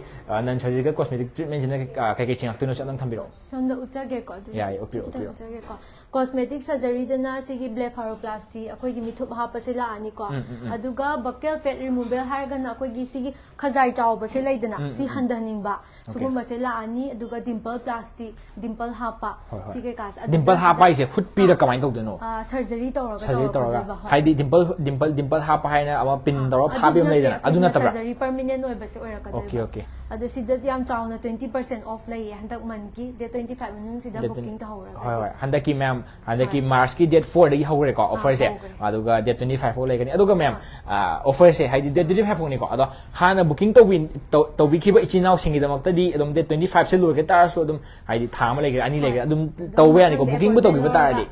ꯅꯟ ꯁꯔꯖꯤꯀꯦꯜ ꯀꯣꯁꯃꯦꯇꯤꯛ ꯇ꯭ꯔꯤꯠꯃꯦꯟꯁꯤꯅ ꯀꯩ ꯀꯩ ꯆꯤꯡꯉꯛꯇꯣꯏꯅꯣꯁꯨ ꯑꯗꯨꯝ ꯊꯝꯕꯤꯔꯛꯑꯣ ꯁꯣꯝꯗ ꯎꯠꯆꯒꯦꯀꯣ ꯑꯗꯨ ꯌꯥꯏ ꯎꯠꯄꯤꯔꯣ ꯎꯠꯄꯤꯔꯣ ꯎꯠꯆꯒꯦꯀꯣ ꯀꯣꯁꯃꯦꯇꯤꯛ ꯁꯔꯖꯔꯤꯗꯅ ꯁꯤꯒꯤ ꯕ꯭ꯂꯦꯐꯥꯔꯣꯄ꯭ꯂꯥꯁꯇꯤ ꯑꯩꯈꯣꯏꯒꯤ ꯃꯤꯊꯨꯞ ꯍꯥꯞꯄꯁꯦ ꯂꯥꯛꯑꯅꯤꯀꯣ ꯑꯗꯨꯒ ꯕꯀꯦꯜ ꯐꯦꯠ ꯔꯤꯃꯨꯚꯦꯜ ꯍꯥꯏꯔꯒꯅ ꯑꯩꯈꯣꯏꯒꯤ ꯁꯤꯒꯤ ꯈꯖꯥꯏ ꯆꯥꯎꯕꯁꯦ ꯂꯩꯗꯅ ꯁꯤ ꯍꯟꯊꯍꯟꯅꯤꯡꯕ ꯁꯤꯒꯨꯝꯕꯁꯦ ꯂꯥꯛꯑꯅꯤ ꯑꯗꯨꯒ ꯗꯤꯝꯄꯜ ꯄ꯭ꯂꯥꯁꯇꯤ ꯗꯤꯝꯄꯜ ꯍꯥꯞꯄ ꯁꯤ ꯀꯩꯀꯥꯁꯦ ꯗꯤꯝꯄꯜ ꯍꯥꯞꯄ ꯍꯥꯏꯁꯦ ꯍꯨꯠꯄꯤꯔ ꯀꯃꯥꯏꯅ ꯇꯧꯗꯣꯏꯅꯣ ꯁꯔꯖꯔꯤ ꯇꯧꯔꯒ ꯁꯔꯖꯔꯤ ꯇꯧꯔꯒ ꯍꯥꯏꯗꯤ ꯗꯤꯝꯄꯜ ꯗꯤꯝꯄꯜ ꯗꯤꯝꯄꯜ ꯍꯥꯞꯄ ꯍꯥꯏꯅ ꯑꯃ ꯄꯤꯟ ꯇꯧꯔꯒ ꯐꯥꯕꯤ ꯑꯃ ꯂꯩꯗꯅ ꯑꯗꯨ ꯅꯠꯇꯕ꯭ꯔꯥ ꯁꯔꯖꯔꯤ ꯄꯔꯃꯤꯅꯦꯟ ꯑꯣꯏꯕꯁꯦ ꯑꯣꯏꯔꯛꯀꯗꯣꯏꯕ ꯑꯣꯀꯦ ꯑꯣꯀꯦ ꯑꯗꯣ ꯁꯤꯗ ꯌꯥꯝ ꯆꯥꯎꯅ ꯇ꯭ꯋꯦꯟꯇꯤ ꯄꯔꯁꯦꯟ ꯑꯣꯐ ꯂꯩꯌꯦ ꯍꯟꯗꯛ ꯃꯟꯠꯀꯤ ꯗꯦꯠ ꯇ꯭ꯋꯦꯟꯇꯤ ꯐꯥꯏꯚ ꯃꯅꯨꯡꯁꯤꯗ ꯕꯨꯀꯤꯡ ꯇꯧꯍꯧꯔꯒ ꯍꯣꯏ ꯍꯣꯏ ꯍꯟꯗꯛꯀꯤ ꯃꯌꯥꯝ ꯍꯟꯗꯛꯀꯤ ꯃꯥꯔꯆꯀꯤ ꯗꯦꯠ ꯐꯣꯔꯗꯒꯤ ꯍꯧꯈ꯭ꯔꯦꯀꯣ ꯑꯣꯐꯔꯁꯦ ꯑꯗꯨꯒ ꯗꯦꯠ ꯇ꯭ꯋꯦꯟꯇꯤ ꯐꯥꯏꯚ ꯐꯥꯎ ꯂꯩꯒꯅꯤ ꯑꯗꯨꯒ ꯃꯌꯥꯝ ꯑꯣꯐꯔꯁꯦ ꯍꯥꯏꯗꯤ ꯗꯦꯠ ꯇ꯭ꯋꯦꯟꯇꯤ ꯐꯥꯏꯚ ꯐꯥꯎꯅꯤꯀꯣ ꯑꯗꯣ ꯍꯥꯟꯅ ꯕꯨꯀꯤꯡ ꯇꯧꯕꯤ ꯇꯧꯕꯤꯈꯤꯕ ꯏꯆꯤꯟ ꯏꯅꯥꯎꯁꯤꯡꯒꯤꯗꯃꯛꯇꯗꯤ ꯑꯗꯨꯝ ꯗꯦꯠ ꯇ꯭ꯋꯦꯟꯇꯤ ꯐꯥꯏꯚꯁꯦ ꯂꯣꯏꯒ ꯇꯥꯔꯁꯨ ꯑꯗꯨꯝ ꯍꯥꯏꯗꯤ ꯊꯥ ꯑꯃ ꯂꯩꯒꯦꯔꯥ ꯑꯅꯤ ꯂꯩꯒꯦꯔꯥ ꯑꯗꯨꯝ ꯇꯧꯕ ꯌꯥꯅꯤꯀꯣ ꯕꯨꯀꯤꯡꯕꯨ ꯇꯧꯕꯤꯕ ꯇꯥꯔꯗꯤ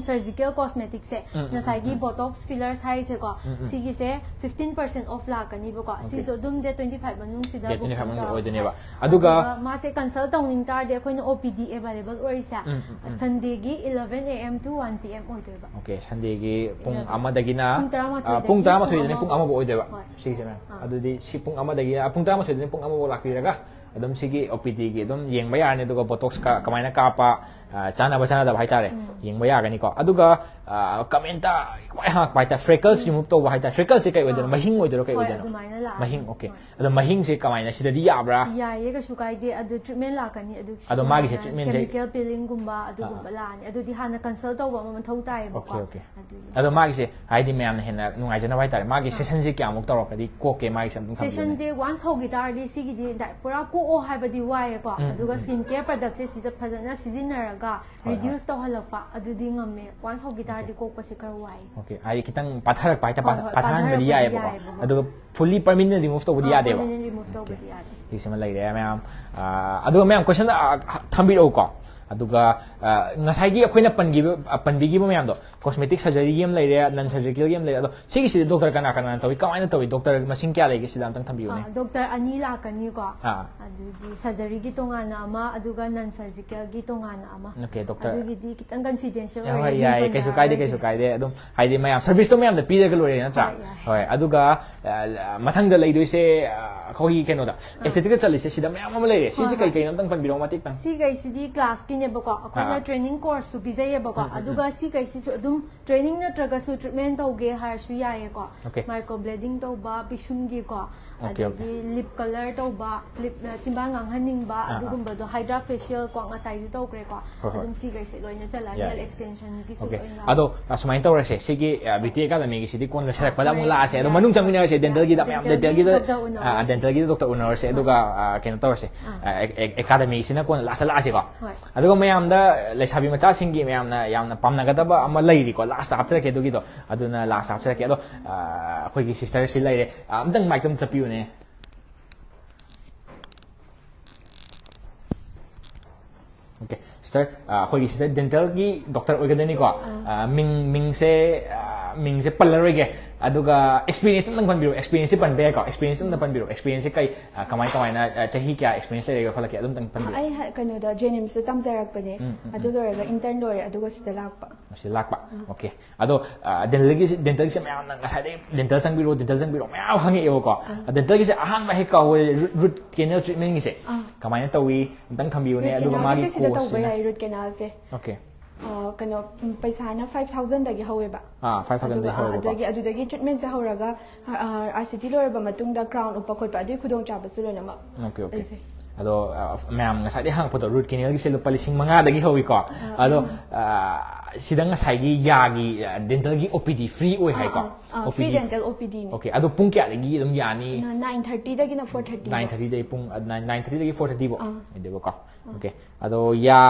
surgical cosmetic से Botox fillers fifteen percent off लाकनीको twenty कंसल तौनी तारे ओपीडी एवेलेबल हो Sunday eleven A M to one P M okay Sunday पुंगना पुंग तरह लाख ꯑꯗꯨꯝ ꯁꯤꯒꯤ ꯑꯣ ꯄꯤ ꯗꯤꯒꯤ ꯑꯗꯨꯝ ꯌꯦꯡꯕ ꯌꯥꯔꯅꯤ ꯑꯗꯨꯒ ꯕꯣꯇꯣꯛꯁ ꯀꯃꯥꯏꯅ ꯀꯥꯞꯄ 啊，咱那不咱那在拍打嘞，因为啊，跟你讲，啊，这个啊，革命打，外行拍打，Freckles 全部都拍打，Freckles 是该为的了，没兴为的了，该为的了，没兴，OK，啊，都没兴是干嘛呢？是的，第二不啦？呀，一个修改的，啊，都专门拉跟你，啊，都啊，都买个些专门的，叫别人工吧，啊，都不拉你，啊，都底下那 consult 到我们偷打的，OK OK，啊，都买个些，还的没安的，那弄个些那拍打的，买个些新鲜的，我们到了，的过给买个些，新鲜的，完好给打的，是给的，但不然过哦还不的歪的挂，啊，都个 skincare product 是是 present，那 seasonal。ꯍꯣꯏ. Reduce ꯇꯧꯍꯜꯂꯛꯄ ꯑꯗꯨꯗꯤ ꯉꯝꯃꯦ ꯋꯥꯟꯁ ꯍꯧꯈꯤ ꯇꯥꯔꯗꯤ ꯀꯣꯛꯄꯁꯦ ꯈꯔ ꯋꯥꯏ ꯑꯣꯀꯦ ꯍꯥꯏꯗꯤ ꯈꯤꯇꯪ ꯄꯥꯊꯔꯛꯄ ꯍꯥꯏꯇꯥꯔꯦ ꯍꯣꯏ, ꯍꯣꯏ, ꯄꯥꯊꯍꯟꯕꯗꯤ ꯄꯥꯊꯔꯛꯄꯗꯤ ꯌꯥꯏꯑꯕꯀꯣ ꯌꯥꯏꯑꯕꯀꯣ. ꯑꯗꯨꯒ ꯐꯨꯜꯂꯤ ꯄꯔꯃꯤꯅꯦꯟ ꯔꯤꯃꯨꯚ ꯇꯧꯕꯗꯤ ꯌꯥꯗꯦꯕ ꯄꯔꯃꯤꯅꯦꯟ ꯔꯤꯃꯨꯚ ꯇꯧꯕꯗꯤ ꯌꯥꯗꯦ ꯁꯤꯁꯤꯃ ꯂꯩꯔꯦ ꯃꯌꯥꯝ ꯑꯥ, ꯑꯗꯨꯒ ꯃꯌꯥꯝ ꯀꯣꯏꯁꯟ ꯊꯝꯕꯤꯔꯛꯎꯀꯣ ꯑꯗꯨꯒ ꯑꯥ, ꯉꯁꯥꯏꯒꯤ ꯑꯩꯈꯣꯏꯅ ꯄꯟꯈꯤꯕ ꯑꯥ, ꯄꯟꯕꯤꯈꯤꯕ ꯃꯌꯥꯝꯗꯣ ꯀꯣꯁꯃꯦꯇꯤꯛ ꯁꯔꯖꯔꯤꯒꯤ ꯑꯃ ꯂꯩꯔꯦ ꯅꯟ ꯁꯔꯖꯤꯀꯦꯜꯒꯤ ꯑꯃ ꯂꯩꯔꯦ ꯑꯗꯣ ꯁꯤꯒꯤꯁꯤꯗꯤ ꯗꯣꯛꯇꯔ ꯀꯅꯥ ꯀꯅꯥꯅ ꯇꯧꯏ ꯀꯃꯥꯏꯅ ꯇꯧꯏ ꯗꯣꯛꯇꯔ ꯃꯁꯤꯡ ꯀꯌꯥ ꯂꯩꯒꯦ ꯁꯤꯗ ꯑꯝꯇꯪ ꯊꯝꯕꯤꯌꯨꯅꯦ ꯑꯥ, ꯗꯣꯛꯇꯔ ꯑꯅꯤ ꯂꯥꯛꯀꯅꯤꯀꯣ ꯑꯥ. ꯑꯗꯨꯒꯤ ꯁꯔꯖꯔꯤꯒꯤ ꯇꯣꯉꯥꯟꯅ ꯑꯃ ꯑꯗꯨꯒ ꯅꯟ ꯁꯔꯖꯤꯀꯦꯜꯒꯤ ꯇꯣꯉꯥꯟꯅ ꯑꯃ ꯑꯣꯀꯦ ꯗꯣꯛꯇꯔ ꯑꯗꯨꯒꯤꯗꯤ ꯈꯤꯇꯪ ꯀꯟꯐꯤꯗꯦꯟꯁꯤꯌꯦꯜ ꯍꯣꯏ ꯑꯣꯏꯌꯦ ꯌꯥꯏ ꯀꯩꯁꯨ ꯀꯥꯏꯗꯦ ꯀꯩꯁꯨ ꯀꯥꯏꯗꯦ ꯑꯗꯨꯝ ꯍꯥꯏꯗꯤ ꯃꯌꯥꯝ ꯁꯔꯚꯤꯁꯇꯣ ꯃꯌꯥꯝꯗ ꯄꯤꯔꯒ ꯂꯣꯏꯔꯦ ꯅꯠꯇ꯭ꯔꯥ ꯍꯣꯏ, ꯌꯥꯏ. ꯍꯣꯏ ꯑꯗꯨꯒ ꯑꯥ, ꯃꯊꯪꯗ ꯂꯩꯗꯣꯏꯁꯦ ꯑꯥ, ꯑꯩꯈꯣꯏꯒꯤ ꯀꯩꯅꯣꯗ ꯑꯦꯁꯊꯦꯇꯤꯛꯇ ꯆꯠꯂꯤꯁꯦ ꯁꯤꯗ ꯃꯌꯥꯝ ꯑꯃ ꯂꯩꯔꯦ ꯁꯤꯁꯦ ꯀꯩ ꯀꯩꯅꯣ ꯑꯝꯇꯪ ꯄꯟꯕꯤꯔꯛꯑꯣ ꯃꯇꯦꯛꯇꯪ ꯁꯤꯈꯩꯁꯤꯗꯤ ye bokwa akonya training course su bize ye Adu aduga si kai si su adum training na traga su treatment to ge har su ya ye kwa micro bleeding to ba bishun ge Adu adugi lip color to ba lip chimba ngang haning ba adugum ba do hydra facial kwa nga size to kre kwa adum si kai se loina chala nail extension ki su ngai ado asumain to rese si ge abiti ka da megi si di kon la sha kwa mula ase do manung chamina ase dental gi da me am dental gi da dental gi da doctor uno ase aduga ken to ase academy sina kon la sala ase kwa ꯑꯗꯨꯒ ꯃꯌꯥꯝꯗ ꯂꯩꯁꯥꯕꯤ ꯃꯆꯥꯁꯤꯡꯒꯤ ꯃꯌꯥꯝꯅ ꯌꯥꯝꯅ ꯄꯥꯝꯅꯒꯗꯕ ꯑꯃ ꯂꯩꯔꯤꯀꯣ last ꯍꯥꯞꯆꯔꯛꯀꯦ ꯑꯗꯨꯒꯤꯗꯣ ꯑꯗꯨꯅ last ꯍꯥꯞꯆꯔꯛꯀꯦ ꯑꯗꯣ ꯑ, ꯑꯩꯈꯣꯏꯒꯤ ꯁꯤꯁꯇꯔꯁꯤ ꯂꯩꯔꯦ ꯑ, ꯑꯝꯇꯪ ꯃꯥꯏꯛꯇꯝ ꯆꯠꯄꯤꯌꯨꯅꯦ ꯑꯣꯀꯦ sister ꯑꯩꯈꯣꯏꯒꯤ sister dentalꯒꯤ doctor ꯑꯣꯏꯒꯗꯣꯏꯅꯤꯀꯣ ꯃꯤꯡ ꯃꯤꯡꯁꯦ ꯃꯤꯡꯁꯦ ꯄꯜꯂꯔꯣꯏꯒꯦ ꯑꯗꯨꯒ ꯑꯦꯛꯁꯄꯤꯔꯤꯌꯦꯟꯁ ꯑꯝꯇꯪ ꯄꯟꯕꯤꯔꯣ ꯑꯦꯛꯁꯄꯤꯔꯤꯌꯦꯟꯁꯁꯤ ꯄꯟꯕ ꯌꯥꯏꯀꯣ ꯑꯦꯛꯁꯄꯤꯔꯤꯌꯦꯟꯁ ꯑꯝꯇꯪ ꯄꯟꯕꯤꯔꯣ ꯑꯦꯛꯁꯄꯤꯔꯤꯌꯦꯟꯁꯁꯤ ꯀꯩ ꯀꯃꯥꯏ ꯀꯃꯥꯏꯅ ꯆꯍꯤ ꯀꯌꯥ ꯑꯦꯛꯁꯄꯤꯔꯤꯌꯦꯟꯁ ꯂꯩꯔꯒ ꯈꯣꯠꯂꯛꯀꯦ ꯑꯗꯨꯝꯇꯪ ꯄꯟꯕꯤꯔꯣ ꯑꯩ ꯀꯩꯅꯣꯗ ꯖꯦꯅꯤꯝꯁꯇ ꯇꯝꯖꯔꯛꯄꯅꯦ ꯑꯗꯨ ꯂꯣꯏꯔꯒ ꯏꯟꯇꯔꯟ ꯂꯣꯏꯔꯦ ꯑꯗꯨꯒ ꯁꯤꯗ ꯂꯥꯛꯄ ꯁꯤꯗ ꯂꯥꯛꯄ ꯑꯣꯀꯦ ꯑꯗꯣ ꯗꯦꯟꯇꯜꯒꯤ ꯗꯦꯟꯇꯜꯒꯤꯁꯦ ꯃꯌꯥꯝꯅ ꯉꯁꯥꯏꯗꯩ ꯗꯦꯟꯇꯜ ꯆꯪꯕꯤꯔꯣ ꯗꯦꯟꯇꯜ ꯆꯪꯕꯤꯔꯣ ꯃꯌꯥꯝ ꯍꯪꯉꯛꯑꯦꯕꯀꯣ ꯗꯦꯟꯇꯜꯒꯤꯁꯦ ꯑꯍꯥꯟꯕ ꯍꯦꯛ ꯀꯧꯋꯦ ꯔꯨꯠ ꯀꯦꯅꯦꯜ ꯇ꯭ꯔꯤꯠꯃꯦꯟꯒꯤꯁꯦ ꯀꯃꯥꯏꯅ ꯇꯧꯋꯤ ꯑꯝꯇꯪ ꯊꯝꯕꯤꯌꯨꯅꯦ ꯑꯗꯨꯒ ꯃꯥꯒꯤ ꯁꯤꯗ ꯇꯧꯕ ꯀꯣꯔꯁꯁꯤꯅ ꯌꯥꯏ ꯔꯨꯠ ꯀꯦꯅꯥꯜꯁꯦ ꯑꯣꯀꯦ ꯀꯩꯅꯣ ꯄꯩꯁꯥꯅ ꯐꯥꯏꯚ ꯊꯥꯎꯖꯟꯗꯒꯤ ꯍꯧꯋꯦꯕ ꯑꯥ ꯐꯥꯏꯚ ꯊꯥꯎꯖꯟꯗꯒꯤ ꯑꯗꯨꯒ ꯍꯧꯋꯦꯕꯀꯣ ꯑꯗꯨꯗꯒꯤ ꯑꯗꯨꯗꯒꯤ ꯇ꯭ꯔꯤꯠꯃꯦꯟꯁꯦ ꯍꯧꯔꯒ ꯑꯥꯔ ꯁꯤ ꯇꯤ ꯂꯣꯏꯔꯕ ꯃꯇꯨꯡꯗ ꯀ꯭ꯔꯥꯎꯟ ꯎꯞꯄ ꯈꯣꯠꯄ ꯑꯗꯨꯒꯤ ꯈꯨꯗꯣꯡꯆꯥꯕꯁꯨ ꯂꯣꯏꯅꯃꯛ ꯑꯣꯀꯦ ꯑꯣꯀꯦ ꯂꯩꯖꯩ ꯑꯗꯣ ꯃꯌꯥꯝ ꯉꯁꯥꯏꯗꯩ ꯍꯪꯉꯛꯄꯗꯣ ꯔꯨꯠ ꯀꯦꯅꯦꯜꯒꯤꯁꯦ ꯂꯨꯄꯥ ꯂꯤꯁꯤꯡ ꯃꯉꯥꯗꯒꯤ ꯍꯧꯋꯤꯀꯣ ꯑꯗꯣ ꯁꯤꯗ ꯉꯁꯥꯏꯒꯤ ꯌꯥꯒꯤ ꯗꯦꯟꯇꯜꯒꯤ ꯑꯣ ꯄꯤ ꯗꯤ ꯐ꯭ꯔꯤ ꯑꯣꯏ ꯍꯥꯏꯀꯣ ꯐ꯭ꯔꯤ ꯗꯦꯟꯇꯦꯜ ꯑꯣ ꯄꯤ ꯗꯤꯅꯤ ꯑꯣꯀꯦ ꯑꯗꯣ ꯄꯨꯡ ꯀꯌꯥꯗꯒꯤ ꯑꯗꯨꯝ ꯌꯥꯅꯤ ꯅꯥꯏꯟ ꯊꯥꯔꯇꯤꯗꯒꯤꯅ ꯐꯣꯔ ꯊꯥꯔꯇꯤ ꯅꯥꯏꯟ ꯊꯥꯔꯇꯤꯗꯒꯤ ꯄꯨꯡ ꯅꯥꯏꯟ ꯊꯥꯔꯇꯤꯗꯒꯤ ꯐꯣꯔ ꯊꯥꯔꯇꯤꯐꯥꯎ ꯍꯥꯏꯗꯦꯕꯀꯣ ꯑꯣꯀꯦ ꯑꯗꯣ ꯌꯥ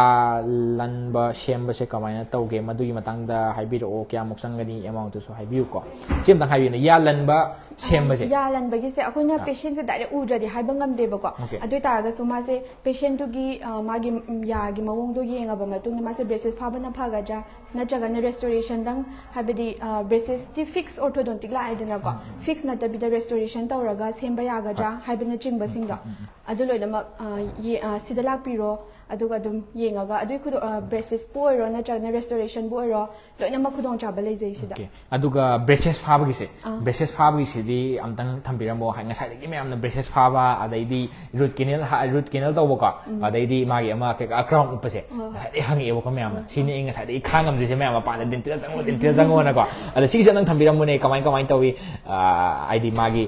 ꯂꯟꯕ ꯁꯦꯝꯕꯁꯦ ꯀꯃꯥꯏꯅ ꯇꯧꯒꯦ ꯃꯗꯨꯒꯤ ꯃꯇꯥꯡꯗ ꯍꯥꯏꯕꯤꯔꯛꯑꯣ ꯀꯌꯥꯃꯨꯛ ꯆꯪꯒꯅꯤ ꯑꯦꯃꯥꯎꯟꯇꯨꯁꯨ ꯍꯥꯏꯕꯤꯌꯨꯀꯣ ꯁꯤ ꯑꯝꯇꯪ ꯍꯥꯏꯕꯤꯌꯨꯅꯦ ꯌꯥ ꯂꯟꯕ ꯁꯦꯝꯕꯁꯦ ꯌꯥ ꯂꯟꯕꯒꯤꯁꯦ ꯑꯩꯈꯣꯏꯅ ꯄꯦꯁꯦꯟꯁꯦ ꯗꯥꯏꯔꯦꯛ ꯎꯗ꯭ꯔꯗꯤ ꯍꯥꯏꯕ ꯉꯝꯗꯦꯕꯀꯣ Okay. ꯑꯗꯨ ꯑꯣꯏꯇꯥꯔꯒꯁꯨ ꯃꯥꯁꯦ ꯄꯦꯁꯦꯟꯇꯨꯒꯤ ꯃꯥꯒꯤ ꯌꯥꯒꯤ ꯃꯑꯣꯡꯗꯣ ꯌꯦꯡꯉꯕ ꯃꯇꯨꯡꯗ ꯃꯥꯁꯦ ꯕ꯭ꯔꯦꯁꯦꯁ ꯐꯥꯕꯅ ꯐꯒꯗ꯭ꯔꯥ ꯅꯠꯇ꯭ꯔꯒꯅ ꯔꯦꯁꯇꯣꯔꯦꯁꯟꯗꯪ ꯍꯥꯏꯕꯗꯤ ꯕ꯭ꯔꯦꯁꯦꯁꯇꯤ ꯐꯤꯛꯁ ꯑꯣꯔꯊꯣꯗꯣꯟꯇꯤꯛ ꯂꯥꯛꯑꯦꯗꯅꯀോ ꯐꯤꯛꯁ ꯅꯠꯇꯕꯤꯗ ꯔꯦꯁꯇꯣꯔꯦꯁꯟ ꯇꯧꯔꯒ ꯁꯦꯝꯕ ꯌꯥꯒꯗ꯭ꯔꯥ ꯍꯥꯏꯕꯅꯆꯤꯡꯕꯁꯤꯡꯗꯣ ꯑꯗꯨ ꯂꯣꯏꯅꯃꯛ ꯑ, ꯌꯦ- ꯑ, ꯁꯤꯗ ꯂꯥꯛꯄꯤꯔꯣ ꯑꯗꯨꯒ ꯑꯗꯨꯝ ꯌꯦꯡꯉꯒ ꯑꯗꯨꯒꯤ ꯈꯨꯗꯣꯡ ꯕ꯭ꯔꯦꯁꯦꯁꯄꯨ ꯑꯣꯏꯔꯣ ꯅꯠꯇ꯭ꯔꯒꯅ ꯔꯦꯁꯇꯣꯔꯦꯁꯟꯕꯨ ꯑꯣꯏꯔꯣ ꯂꯣꯏꯅꯃꯛ ꯈꯨꯗꯣꯡꯆꯥꯕ ꯂꯩꯖꯩ ꯁꯤꯗ ꯑꯣꯀꯦ ꯑꯗꯨꯒ ꯕ꯭ꯔꯦꯁꯦꯁ ꯐꯥꯕꯒꯤꯁꯦ ꯕ꯭ꯔꯦꯁꯦꯁ ꯐꯥꯕꯒꯤꯁꯤꯗꯤ ꯑꯝꯇꯪ ꯊꯝꯕꯤꯔꯝꯃꯣ ꯍꯥꯏ- ꯉꯁꯥꯏꯗꯒꯤ ꯃꯌꯥꯝꯅ ꯕ꯭ꯔꯦꯁꯦꯁ ꯐꯥꯕ ꯑꯗꯩꯗꯤ ꯔꯨꯠ ꯀꯦꯅꯦꯜ ꯔꯨꯠ ꯀꯦꯅꯦꯜ ꯇꯧꯕꯀꯣ ꯑꯗꯩꯗꯤ ꯃꯥꯒꯤ ꯑꯃ ꯀꯩꯀꯥ ꯀ꯭ꯔꯥꯎꯟ ꯎꯞꯄꯁꯦ ꯉꯁꯥꯏꯗꯒꯤ ꯍꯪꯉꯛꯑꯦꯕꯀꯣ ꯃꯌꯥꯝꯅ ꯁꯤꯅꯤ ꯑꯩ ꯉꯁꯥꯏꯗꯒꯤ ꯈꯥꯡ ꯉꯝꯗ꯭ꯔꯤꯁꯦ ꯃꯌꯥꯝ ꯃꯄꯥꯟꯗ ꯗꯦꯟꯇꯦꯜ ꯆꯪꯉꯣ ꯗꯦꯟꯇꯦꯜ ꯆꯪꯉꯣꯅꯀꯣ ꯑꯗ ꯁꯤꯒꯤꯁꯦ ꯑꯝꯇꯪ ꯊꯝꯕꯤꯔꯝꯃꯨꯅꯦ ꯀꯃꯥꯏ ꯀꯃꯥꯏꯅ ꯇꯧꯋꯤ ꯑꯥ, ꯍꯥꯏꯗꯤ ꯃꯥꯒꯤ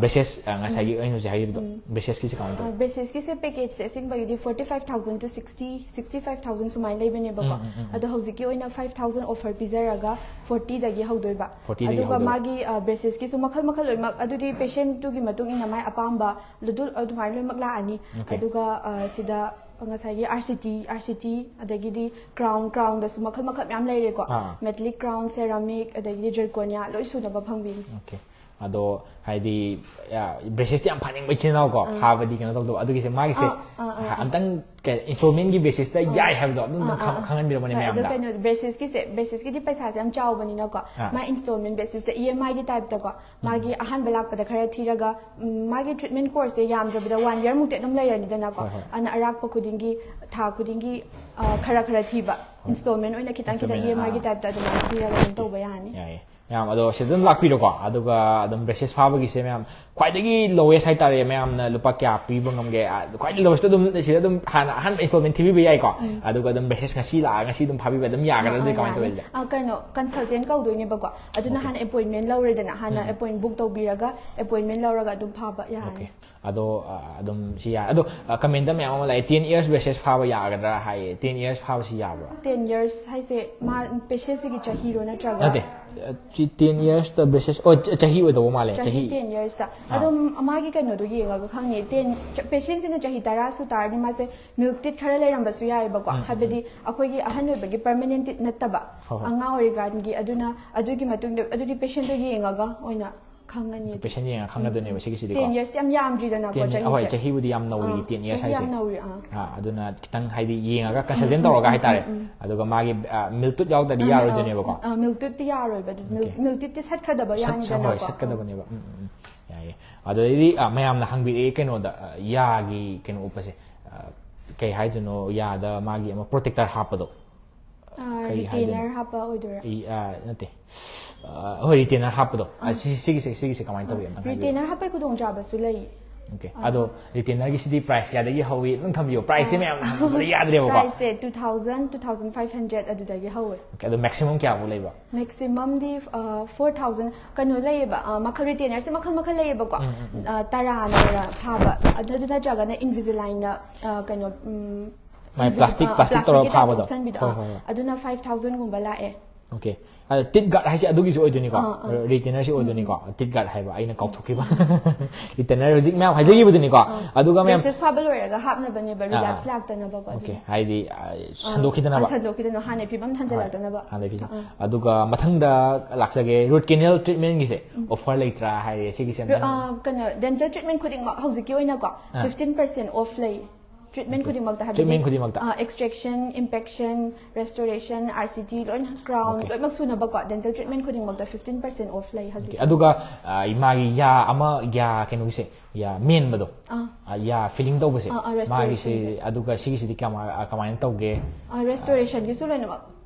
ꯕ꯭ꯔꯦꯁꯦꯁ ꯉꯁꯥꯏꯒꯤ ꯑꯩꯅ ꯍꯧꯖꯤꯛ ꯍꯥꯏꯈꯤꯕꯗꯣ ꯕ꯭ꯔꯦꯁꯦꯁꯀꯤꯁꯦ ꯀꯃꯥꯏꯅ ꯇꯧꯋꯤ ꯕꯦꯁꯤꯁꯀꯤꯁꯦ ꯄꯦꯀꯦꯖꯁꯦ ꯑꯁꯦꯡꯕꯒꯤꯗꯤ forty five thousand to sixty sixty five thousand ꯁꯨꯃꯥꯏꯅ ꯂꯩꯕꯅꯦꯕꯀꯣ ꯑꯗꯣ ꯍꯧꯖꯤꯛꯀꯤ ꯑꯣꯏꯅ ꯐꯥꯏꯚ ꯊꯥꯎꯖꯟ ꯑꯣꯐꯔ ꯄꯤꯖꯔꯒ ꯐꯣꯔꯇꯤꯗꯒꯤ ꯍꯧꯗꯣꯏꯕ 40 ꯗꯒꯤ ꯑꯗꯨꯒ ꯍꯧꯗꯣꯏꯕ. ꯃꯥꯒꯤ ꯕꯦꯁꯤꯁꯀꯤꯁꯨ ꯃꯈꯜ ꯃꯈꯜ ꯂꯣꯏꯅꯃꯛ ꯑꯗꯨꯗꯤ ꯄꯦꯁꯦꯟꯇꯨꯒꯤ ꯃꯇꯨꯡ ꯏꯟꯅ ꯃꯥꯏ ꯑꯄꯥꯝꯕ ꯑꯗꯨ ꯑꯗꯨꯃꯥꯏꯅ ꯂꯣꯏꯅꯃꯛ ꯂꯥꯛꯑꯅꯤ Okay. ꯑꯗꯨꯒ ꯑ, ꯁꯤꯗ ꯉꯁꯥꯏꯒꯤ R C T R C T ꯑꯗꯒꯤꯗꯤ ꯀ꯭ꯔꯥꯎꯟ ꯀ꯭ꯔꯥꯎꯟꯗꯁꯨ ꯃꯈꯜ ꯃꯈꯜ ꯃꯌꯥꯝ ꯂꯩꯔꯦꯀꯣ ꯑꯥ. ꯃꯦꯇꯂꯤꯛ ꯀ꯭ꯔꯥꯎꯟ ꯁꯦꯔꯥꯃꯤꯛ ꯑꯗꯒꯤꯗꯤ ꯖꯔꯀꯣꯅꯤꯌꯥ ꯂꯣꯏ ꯁꯨꯅꯕ ꯐꯪꯕꯤꯅꯤ ꯑꯣꯀꯦ ꯑꯗꯣ ꯍꯥꯏꯗꯤ ꯕ꯭ꯔꯦꯁꯦꯁꯇꯤ ꯌꯥꯝ ꯐꯅꯤꯡꯕ ꯏꯆꯤꯟ ꯏꯅꯥꯎꯀꯣ ꯐꯥꯕꯗꯤ ꯀꯩꯅꯣ ꯇꯧꯗꯕ ꯑꯗꯨꯒꯤꯁꯦ ꯃꯥꯒꯤꯁꯦ ꯑꯝꯇꯪ ꯏꯟꯁꯇꯣꯜꯃꯦꯟꯒꯤ ꯕꯦꯁꯤꯁꯇ ꯌꯥꯏ ꯍꯥꯏꯕꯗꯣ ꯑꯗꯨꯝ ꯈꯪꯍꯟꯕꯤꯔꯝꯕꯅꯦ ꯍꯣꯏ, ꯑꯗꯣ ꯃꯌꯥꯝꯗ ꯀꯩꯅꯣ ꯕꯦꯁꯤꯁꯀꯤꯁꯦ ꯕꯦꯁꯤꯁꯀꯤꯗꯤ ꯄꯩꯁꯥꯁꯦ ꯌꯥꯝ ꯆꯥꯎꯕꯅꯤꯅꯀꯣ ꯑꯥ. ꯃꯥ ꯏꯟꯁꯇꯣꯜꯃꯦꯟ ꯕꯦꯁꯤꯁꯇ ꯏ ꯑꯦꯝ ꯑꯥꯏꯒꯤ ꯇꯥꯏꯞꯇꯀꯣ ꯃꯥꯒꯤ ꯑꯍꯥꯟꯕ ꯂꯥꯛꯄꯗ ꯈꯔ ꯊꯤꯔꯒ ꯎꯝ, ꯃꯥꯒꯤ ꯇ꯭ꯔꯤꯠꯃꯦꯟ ꯀꯣꯔꯁꯁꯦ ꯌꯥꯝꯗ꯭ꯔꯕꯗ ꯋꯥꯟ ꯌꯔ ꯃꯨꯛꯇꯤ ꯑꯗꯨꯝ ꯂꯩꯔꯅꯤꯗꯅꯀോ ꯍꯣꯏ, ꯍꯣꯏ. ꯑꯗꯨꯅ ꯑꯔꯥꯛꯄ ꯈꯨꯗꯤꯡꯒꯤ ꯊꯥ ꯈꯨꯗꯤꯡꯒꯤ ꯑ, ꯈꯔ ꯈꯔ ꯊꯤꯕ ꯏꯟꯁꯇꯣꯜꯃꯦꯟ ꯑꯣꯏꯅ ꯈꯤꯇꯪ ꯈꯤꯇꯪ ꯏ Installment, ꯑꯦꯝ ꯑꯥꯏꯒꯤ ꯑꯥ. ꯇꯥꯏꯞꯇ ꯑꯗꯨꯃꯥꯏꯅ ꯊꯤꯔꯒ ꯑꯗꯨꯝ ꯇꯧꯕ ꯌꯥꯅꯤ ꯌꯥꯏꯌꯦ ꯃꯌꯥꯝ ꯑꯗꯣ ꯁꯤꯗ ꯑꯗꯨꯝ ꯂꯥꯛꯄꯤꯔꯣꯀꯣ ꯑꯗꯨꯒ ꯑꯗꯨꯝ ꯕ꯭ꯔꯦꯁꯦꯁ ꯐꯥꯕꯒꯤꯁꯦ ꯃꯌꯥꯝ ꯈ꯭ꯋꯥꯏꯗꯒꯤ ꯂꯣꯋꯦꯁ ꯍꯥꯏꯇꯥꯔꯦ ꯃꯌꯥꯝꯅ ꯂꯨꯄꯥ ꯀꯌꯥ ꯄꯤꯕ ꯉꯝꯒꯦ ꯑꯥ, ꯈ꯭ꯋꯥꯏꯗꯒꯤ ꯂꯣꯋꯦꯁꯇ ꯑꯗꯨꯝ ꯁꯤꯗ ꯑꯗꯨꯝ ꯍꯥꯟꯅ ꯑꯍꯥꯟꯕ ꯏꯟꯁꯇꯣꯜꯃꯦꯟ ꯊꯤꯕꯤꯕ ꯌꯥꯏꯀꯣ ꯑꯗꯨꯒ ꯑꯗꯨꯝ ꯕ꯭ꯔꯦꯁꯦꯁ ꯉꯁꯤ ꯂꯥꯛꯑꯒ ꯉꯁꯤ ꯑꯗꯨꯝ ꯐꯥꯕꯤꯕ ꯑꯗꯨꯝ ꯌꯥꯒꯗ꯭ꯔꯥ ꯑꯗꯨꯗꯤ ꯀꯃꯥꯏꯅ ꯇꯧꯋꯤ ꯑꯗꯨꯗꯤ? ꯑ, ꯀꯩꯅꯣ ꯀꯟꯁꯜꯇꯦꯟ ꯀꯧꯗꯣꯏꯅꯦꯕꯀꯣ ꯑꯗꯨꯅ ꯍꯥꯟꯅ ꯑꯦꯄꯣꯏꯟꯃꯦꯟ ꯂꯧꯔꯦꯗꯅ ꯍꯥꯟꯅ ꯑꯦꯄꯣꯏꯟ ꯕꯨꯛ ꯇꯧꯕꯤꯔꯒ ꯑꯦꯄꯣꯏꯟꯃꯦꯟ ꯂꯧꯔꯒ ꯑꯗꯨꯝ ꯐꯥꯕ ꯑꯣꯀꯦ ꯌꯥꯔꯅꯤ ꯑꯗꯣ ꯑꯥ, ꯑꯗꯨꯝ ꯁꯤ ꯌꯥꯔꯦ ꯑꯗꯣ ꯀꯃꯦꯟꯇ ꯃꯌꯥꯝ ꯑꯃ ꯂꯥꯛꯑꯦ ꯇꯦꯟ ꯏꯌꯔꯁ ꯕ꯭ꯔꯦꯁꯦꯁ ꯐꯥꯕ ꯌꯥꯒꯗ꯭ꯔꯥ ꯍꯥꯏꯌꯦ ꯇꯦꯟ ꯏꯌꯔꯁ ꯐꯥꯕꯁꯤ ꯌꯥꯕ꯭ꯔꯥ ten ado adum siya ado kamenta me amala 10 years basis phaba ya agadra hai 10 years phaba siya bro 10 years hai se ma patience ki chahi ro na traga ate 10 years ta basis oh chahi wa do male chahi 10 years ta ado ama ki kan do ye ga khang ni 10 patience ni chahi dara su tar ni ma se milk tit khare le ram basu ya ba kwa habedi akhoi gi ahan ba gi permanent na ta ba anga ori ga gi aduna adu gi matung adu di patient do ye ga ga oina 강간이 펜션이야 강간도 네 시기 시리고 네 여시 ям 얌지다 나 거자 이제 어 이제 히브디 얌나우리 띠니야 사이세 얌나우리 아 아도나 기탄 하이디 이행아가 컨설턴트 더가 하이타레 아도가 마기 밀뜻 야우다 디야로 되네 버거 아 밀뜻 디야로 버도 밀뜻 띠 셋카다 바 야니 되나 거 셋카다 바네 바 야예 아도디 아 마얌나 항비 에 케노다 야기 케노 오빠세 kay hai no ya da magi ama protector hapado ꯑꯗꯨꯅ. ꯍꯥꯏꯗꯤ ꯑꯥ, ꯑ, ꯁꯟꯗꯣꯛꯈꯤꯗꯅꯕ ꯁꯟꯗꯣꯛꯈꯤꯗꯅꯕ ꯍꯥꯟꯅ ꯐꯤꯕꯝ ꯍꯟꯖꯤꯜꯂꯛꯇꯅꯕ ꯍꯥꯟꯅ fees ꯑꯗꯨꯒ ꯃꯊꯪꯗ ꯂꯥꯛꯆꯒꯦ root canal ꯇ꯭ꯔꯤꯠꯃꯦꯟꯒꯤꯁꯦ offer ꯂꯩꯇ꯭ꯔꯥ ꯍꯥꯏꯔꯦ ꯁꯤꯒꯤꯁꯦ ꯑ, ꯑꯝꯇꯪ ꯀꯩꯅꯣ ꯗꯦꯟꯇꯦꯜ ꯇ꯭ꯔꯤꯠꯃꯦꯟ ꯈꯨꯗꯤꯡꯃꯛ ꯍꯧꯖꯤꯛꯀꯤ ꯑꯣꯏꯅꯀꯣ ꯐꯤꯐꯇꯤꯟ ꯄꯔꯁꯦꯟ ꯑꯣꯐ ꯂꯩ treatment khudimagta habidi Treatment khudimagta. uh, extraction impaction restoration RCT loin crown Okay. loin maksuna ba ko dental 15% Ah. Ah, ah, kamain tau ge uh, restoration gi su loin ma loina offer lay dene ba offer lay ado haidi ya sidi sidi kitang ai ngadum yusang re ka kai first la to ya scaling sine ba scaling sidi kamain tau magi price na kamain tau offer na kamain tau tam thambi bane scaling ke treatment kudi mag tahabi treatment kudi mag ta uh, extraction impaction restoration rct loin crown okay. loin magsuna ba dental treatment kudi mag ta 15% off lai hazi okay. aduga uh, imagi ya ama ya kenu se ya main ba ah. do ah ya feeling do ba se mai se aduga sigi sidi ah, kama kama en to uh, ah, restoration. Ge sulai na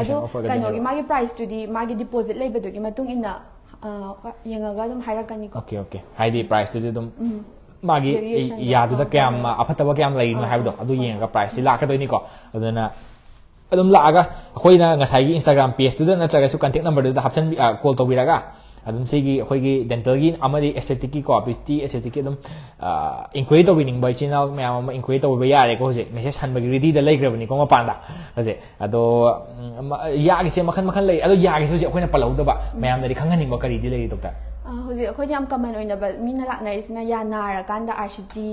ꯑꯗꯣ ꯀꯩꯅꯣꯒꯤ ꯃꯥꯒꯤ ꯄ꯭ꯔꯥꯏꯁꯇꯨꯗꯤ ꯃꯥꯒꯤ deposit ꯂꯩꯕꯗꯨꯒꯤ ꯃꯇꯨꯡ ꯏꯟꯅ ꯌꯦꯡꯉꯒ ꯑꯗꯨꯝ ꯍꯥꯏꯔꯛꯀꯅꯤꯀꯣ okay okay ꯍꯥꯏꯗꯤ ꯄ꯭ꯔꯥꯏꯁꯇꯨꯗꯤ ꯑꯗꯨꯝ ꯃꯥꯒꯤ ꯌꯥꯗꯨꯗ ꯀꯌꯥꯝ ꯑꯐꯠꯇꯕ ꯀꯌꯥꯝ ꯂꯩꯔꯤꯅꯣ ꯍꯥꯏꯕꯗꯣ ꯑꯗꯨ ꯌꯦꯡꯉꯒ ꯄ꯭ꯔꯥꯏꯁꯁꯤ ꯂꯥꯛꯀꯗꯣꯏꯅꯤꯀꯣ ꯑꯗꯨꯅ ꯑꯗꯨꯝ ꯂꯥꯛꯑꯒ ꯑꯩꯈꯣꯏꯅ ꯉꯁꯥꯏꯒꯤ ꯏꯟꯁꯇꯥꯒ꯭ꯔꯥꯝ ꯄꯦꯖꯇꯨꯗ ꯅꯠꯇ꯭ꯔꯒꯁꯨ ꯀꯟꯇꯦꯛ ꯅꯝꯕꯔꯗꯨꯗ ꯍꯥꯞꯆꯟ ꯀꯣꯜ ꯇꯧꯕꯤꯔꯒ be yare ko je message han bagi ready da lai grabani ko ma panda aje ado ya gi se makhan makhan lai ado ya gi su je khoina palau da ba me am da khanganing ba kari di lai doctor ꯍꯧꯖꯤꯛ ꯑꯩꯈꯣꯏꯅ ꯌꯥꯝ common ꯑꯣꯏꯅꯕ ꯃꯤꯅ ꯂꯥꯛꯅꯔꯤꯁꯤꯅ ꯌꯥ ꯅꯥꯔꯀꯥꯟꯗ R C T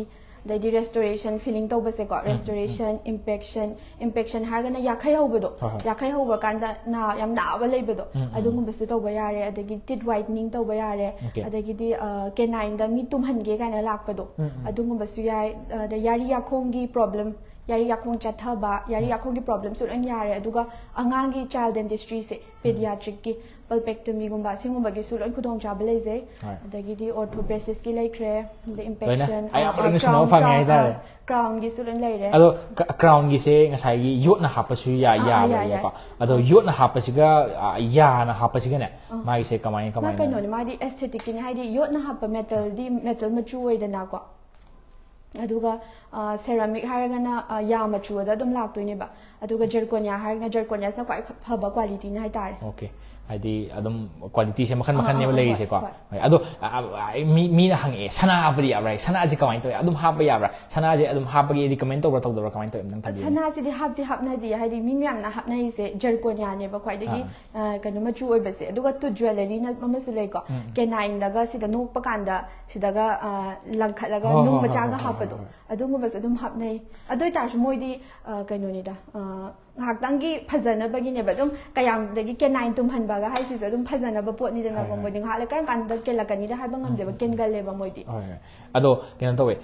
ꯑꯗꯩꯗꯤ ꯔꯦꯁꯇꯣꯔꯦꯁꯟ feeling ꯇꯧꯕꯁꯦꯀꯣ ꯔꯦꯁꯇꯣꯔꯦꯁꯟ ꯏꯝꯄꯦꯛꯁꯟ ꯏꯝꯄꯦꯛꯁꯟ ꯍꯥꯏꯔꯒꯅ ꯌꯥꯈꯩ ꯍꯧꯕꯗꯣ ꯍꯣꯏ ꯍꯣꯏ. ꯌꯥꯈꯩ ꯍꯧꯕ ꯀꯥꯟꯗ ꯅꯥ ꯌꯥꯝ ꯅꯥꯕ ꯂꯩꯕꯗꯣ ꯑꯗꯨꯒꯨꯝꯕꯁꯨ ꯇꯧꯕ ꯌꯥꯔꯦ ꯑꯗꯒꯤ ꯇꯤꯠ ꯋꯥꯏꯠꯅꯤꯡ ꯇꯧꯕ ꯌꯥꯔꯦ Okay. ꯑꯗꯒꯤꯗꯤ ꯀꯦꯅꯥꯏꯟꯗ ꯃꯤ ꯇꯨꯝꯍꯟꯒꯦ ꯀꯥꯏꯅ ꯂꯥꯛꯄꯗꯣ ꯑꯗꯨꯒꯨꯝꯕꯁꯨ ꯌꯥꯏ ꯑꯗ ꯌꯥꯔꯤ ꯌꯥꯈꯣꯡꯒꯤ ꯄ꯭ꯔꯣꯕ꯭ꯂꯦꯝ ꯌꯥꯔꯤ ꯌꯥꯈꯣꯡ ꯆꯠꯊꯕ ꯌꯥꯔꯤ ꯌꯥꯈꯣꯡꯒꯤ ꯄ꯭ꯔꯣꯕ꯭ꯂꯦꯝꯁꯨ ꯂꯣꯏ ꯌꯥꯔꯦ ꯑꯗꯨꯒ ꯑꯉꯥꯡꯒꯤ ꯆꯥꯏꯜ ꯗꯦꯟꯇꯤꯁꯇ꯭ꯔꯤꯁꯦ ꯄꯦꯗꯤꯌꯥꯇ꯭ꯔꯤꯛꯀꯤ ꯄꯜꯄꯦꯛꯇꯃꯤꯒꯨꯝꯕ ꯑꯁꯤꯒꯨꯝꯕꯒꯤꯁꯨ ꯂꯣꯏ ꯈꯨꯗꯣꯡꯆꯥꯕ ꯂꯩꯖꯩ ꯍꯣꯏ. ꯑꯗꯒꯤꯗꯤ ꯑꯣꯔꯊꯣꯕ꯭ꯔꯦꯁꯤꯁꯀꯤ ꯂꯩꯈ꯭ꯔꯦ ꯑꯗꯩ ꯂꯣꯏꯅ ꯏꯝꯄꯦꯛꯁꯟ ꯑꯌꯥꯝꯕ ꯂꯣꯏꯅ ꯁꯨꯅꯕ ꯐꯪꯉꯦ ꯍꯥꯏꯇꯥꯔꯦ. ꯀ꯭ꯔꯥꯎꯟꯒꯤꯁꯨ ꯂꯣꯏ ꯂꯩꯔꯦ ꯑꯗꯣ crown ꯒꯤꯁꯦ ꯉꯁꯥꯏꯒꯤ ꯌꯣꯠꯅ ꯍꯥꯞꯄꯁꯨ ꯌꯥ ꯑꯥ, ꯌꯥꯕ ꯌꯥꯏ, ꯌꯥꯀꯣ ꯑꯗꯣ ꯌꯣꯠꯅ ꯍꯥꯞꯄꯁꯤꯒ ꯑꯥ, ꯌꯥꯅ ꯍꯥꯞꯄꯁꯤꯒꯅꯦ ꯃꯥꯒꯤꯁꯦ ꯀꯃꯥꯏ ꯃꯥ ꯀꯃꯥꯏꯅ ꯀꯩꯅꯣꯅꯤ ꯃꯥꯗꯤ ꯑꯦꯁꯊꯦꯇꯤꯛꯀꯤꯅꯤ ꯍꯥꯏꯗꯤ ꯌꯣꯠꯅ ꯍꯥꯞꯄ ꯃꯦꯇꯜꯗꯤ ꯃꯦꯇꯜ ꯃꯆꯨ ꯑꯣꯏꯗꯅꯀꯣ ꯑꯗꯨꯒ ꯁꯦꯔꯥꯃꯤꯛ ꯍꯥꯏꯔꯒꯅ ꯑ, ꯌꯥ ꯃꯆꯨꯗ ꯑꯗꯨꯝ ꯂꯥꯛꯇꯣꯏꯅꯦꯕ ꯑꯗꯨꯒ ꯖꯔꯀꯣꯅꯤꯌꯥ ꯍꯥꯏꯔꯒana ꯖꯔꯀꯣꯅꯤꯌꯥꯁꯤꯅ ꯈ꯭ꯋꯥꯏ ꯐꯕ ꯀ꯭ꯋꯥꯂꯤꯇꯤꯅꯤ ꯍꯥꯏꯇꯥꯔꯦ ꯑꯣꯀꯦ ꯍꯥꯏꯗꯤ ꯑꯗꯨꯝ ꯀ꯭ꯋꯥꯂꯤꯇꯤꯁꯦ ꯃꯈꯟ ꯑꯥ, ꯃꯈꯟꯅꯦꯕ ꯑꯥ, ꯂꯩꯔꯤꯁꯦꯀꯣ ꯍꯣꯏ, ꯍꯣꯏ ꯑꯗꯣ ꯑꯥ, ꯑꯥ, ꯃꯤ ꯃꯤꯅ ꯍꯪꯉꯛꯑꯦ ꯁꯅꯥ ꯍꯥꯞꯄꯗꯤ ꯌꯥꯕ꯭ꯔꯥ ꯁꯅꯥꯁꯦ ꯀꯃꯥꯏꯅ ꯇꯧꯋꯦ ꯑꯗꯨꯝ ꯍꯥꯞꯄ ꯌꯥꯕ꯭ꯔꯥ ꯁꯅꯥꯁꯦ ꯑꯗꯨꯝ ꯍꯥꯞꯄꯒꯤ ꯔꯤꯀꯃꯦꯟ ꯇꯧꯕ꯭ꯔꯥ ꯇꯧꯗꯕ꯭ꯔꯥ ꯀꯃꯥꯏꯅ ꯇꯧꯋꯦ ꯑꯝꯇꯪ ꯊꯝꯕꯤꯌꯨ ꯁꯅꯥꯁꯤꯗꯤ ꯍꯥꯞꯇꯤ ꯍꯥꯞꯅꯗꯦ ꯍꯥꯏꯗꯤ ꯃꯤ ꯃꯌꯥꯝꯅ ꯍꯥꯞꯅꯔꯤꯁꯦ ꯖꯔꯀꯣꯅꯤꯌꯥꯅꯦꯕ ꯈ꯭ꯋꯥꯏꯗꯒꯤ ꯑ, ꯀꯩꯅꯣ ꯃꯆꯨ ꯑꯣꯏꯕꯁꯦ ꯑꯗꯨꯒ ꯇꯨ ꯖꯨꯋꯦꯂꯔꯤꯅ ꯑꯃꯁꯨ ꯂꯩꯀꯣ ꯀꯦꯅꯥꯏꯟꯗꯒ ꯁꯤꯗ ꯅꯣꯛꯄ ꯀꯥꯟꯗ ꯁꯤꯗꯒ ꯑ, ꯂꯪꯈꯠꯂꯒ ꯍꯣꯏ, ꯅꯨꯡ ꯍꯣꯏ, ꯃꯆꯥꯒ ꯍꯣꯏ, ꯍꯣꯏ, ꯍꯥꯞꯄꯗꯣ ꯍꯣꯏ, ꯑꯗꯨꯒꯨꯝꯕꯁꯨ ꯑꯗꯨꯝ ꯍꯥꯞꯅꯩ ꯑꯗꯨ ꯑꯣꯏꯇꯥꯔꯁꯨ ꯃꯣꯏꯗꯤ ꯑ, ꯀꯩꯅꯣꯅꯤꯗ ꯑ, ꯉꯥꯏꯍꯥꯛꯇꯪꯒꯤ ꯐꯖꯅꯕꯒꯤꯅꯦꯕ ꯑꯗꯨꯝ ꯀꯌꯥꯝꯗꯒꯤ ꯀꯦꯅꯥꯏꯟ ꯇꯨꯝꯍꯟꯕꯒ ꯍꯥꯏꯁꯤꯁꯨ ꯑꯗꯨꯝ ꯐꯖꯅꯕ ꯄꯣꯠꯅꯤꯗꯅꯀꯣ ꯍꯣꯏ, ꯍꯣꯏ. ꯃꯣꯏꯗꯤ ꯉꯥꯏꯍꯥꯛ ꯂꯩ ꯀꯔꯝ ꯀꯥꯟꯗ ꯀꯦꯜꯂꯛꯀꯅꯤꯗ ꯍꯥꯏꯕ ꯉꯝꯗꯦꯕ ꯀꯦꯟꯒꯜꯂꯦꯕ ꯃꯣꯏꯗꯤ ꯍꯣꯏ ꯍꯣꯏ ꯑꯗꯣ ꯀꯩꯅꯣ ꯇꯧꯋꯦ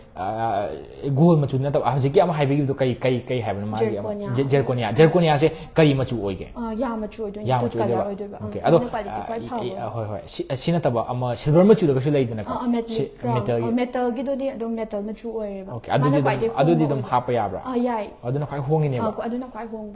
ꯒꯣꯜ ꯃꯆꯨ ꯅꯠꯇꯕ ꯍꯧꯖꯤꯛꯀꯤ ꯑꯃ ꯍꯥꯏꯕꯤꯈꯤꯕꯗꯣ ꯀꯩ ꯀꯩ ꯀꯩ ꯍꯥꯏꯕꯅꯣ ꯃꯥꯒꯤ ꯑꯃ Zirconia. ꯖꯦ- ꯖꯦꯔꯀꯣꯅꯤꯌా ꯖꯦꯔꯀꯣꯅꯤꯌꯥꯁꯦ ꯀꯔꯤ ꯃꯆꯨ ꯑꯣꯏꯒꯦ ꯑ, ꯌꯥ ꯃꯆꯨ ꯑꯣꯏꯗꯣꯏꯅꯤ ꯌꯥꯝ ꯇꯨꯠ ꯃꯆꯨ ꯀꯂꯔ ꯑꯣꯏꯗꯣꯏꯕ ꯑꯣꯏꯗꯣꯏꯕ ꯑꯣꯀꯦ ꯑ, ꯑꯗꯣ ꯑꯗꯨꯅ ꯀ꯭ꯋꯥꯂꯤꯇꯤ ꯈ꯭ꯋꯥꯏ ꯑꯥ, ꯐꯕ ꯍꯣꯏ ꯍꯣꯏ ꯁꯤ- ꯁꯤ ꯅꯠꯇꯕ ꯑꯃ ꯁꯤꯜꯚꯔ ꯃꯆꯨꯗꯒꯁꯨ ꯂꯩꯗꯅꯀꯣ ꯑ, ꯃꯦꯇꯜ ꯁꯤ- ꯀ꯭ꯔꯥꯎꯟ ꯃꯦꯇꯜꯒꯤ ꯃꯦꯇꯜꯒꯤꯗꯨꯗꯤ ꯑꯗꯨꯝ ꯃꯦꯇꯜ ꯃꯆꯨ ꯑꯣꯏꯔꯦꯕ ꯑꯣꯀꯦ ꯑꯗꯨꯗꯤ ꯃꯥꯅ ꯑꯗꯨꯝ ꯈ꯭ꯋꯥꯏꯗꯒꯤ ꯑꯗꯨꯗꯤ ꯍꯣꯡꯕ ꯑꯗꯨꯝ ꯑꯣꯏꯕ. ꯍꯥꯞꯄ ꯌꯥꯕ꯭ꯔꯥ ꯑꯥ ꯌꯥꯏ ꯑꯗꯨꯅ ꯈ꯭ꯋꯥꯏ ꯍꯣꯡꯉꯤꯅꯦꯕ ꯑꯥ, ꯑꯗꯨꯅ ꯈ꯭ꯋꯥꯏ ꯍꯣꯡꯕ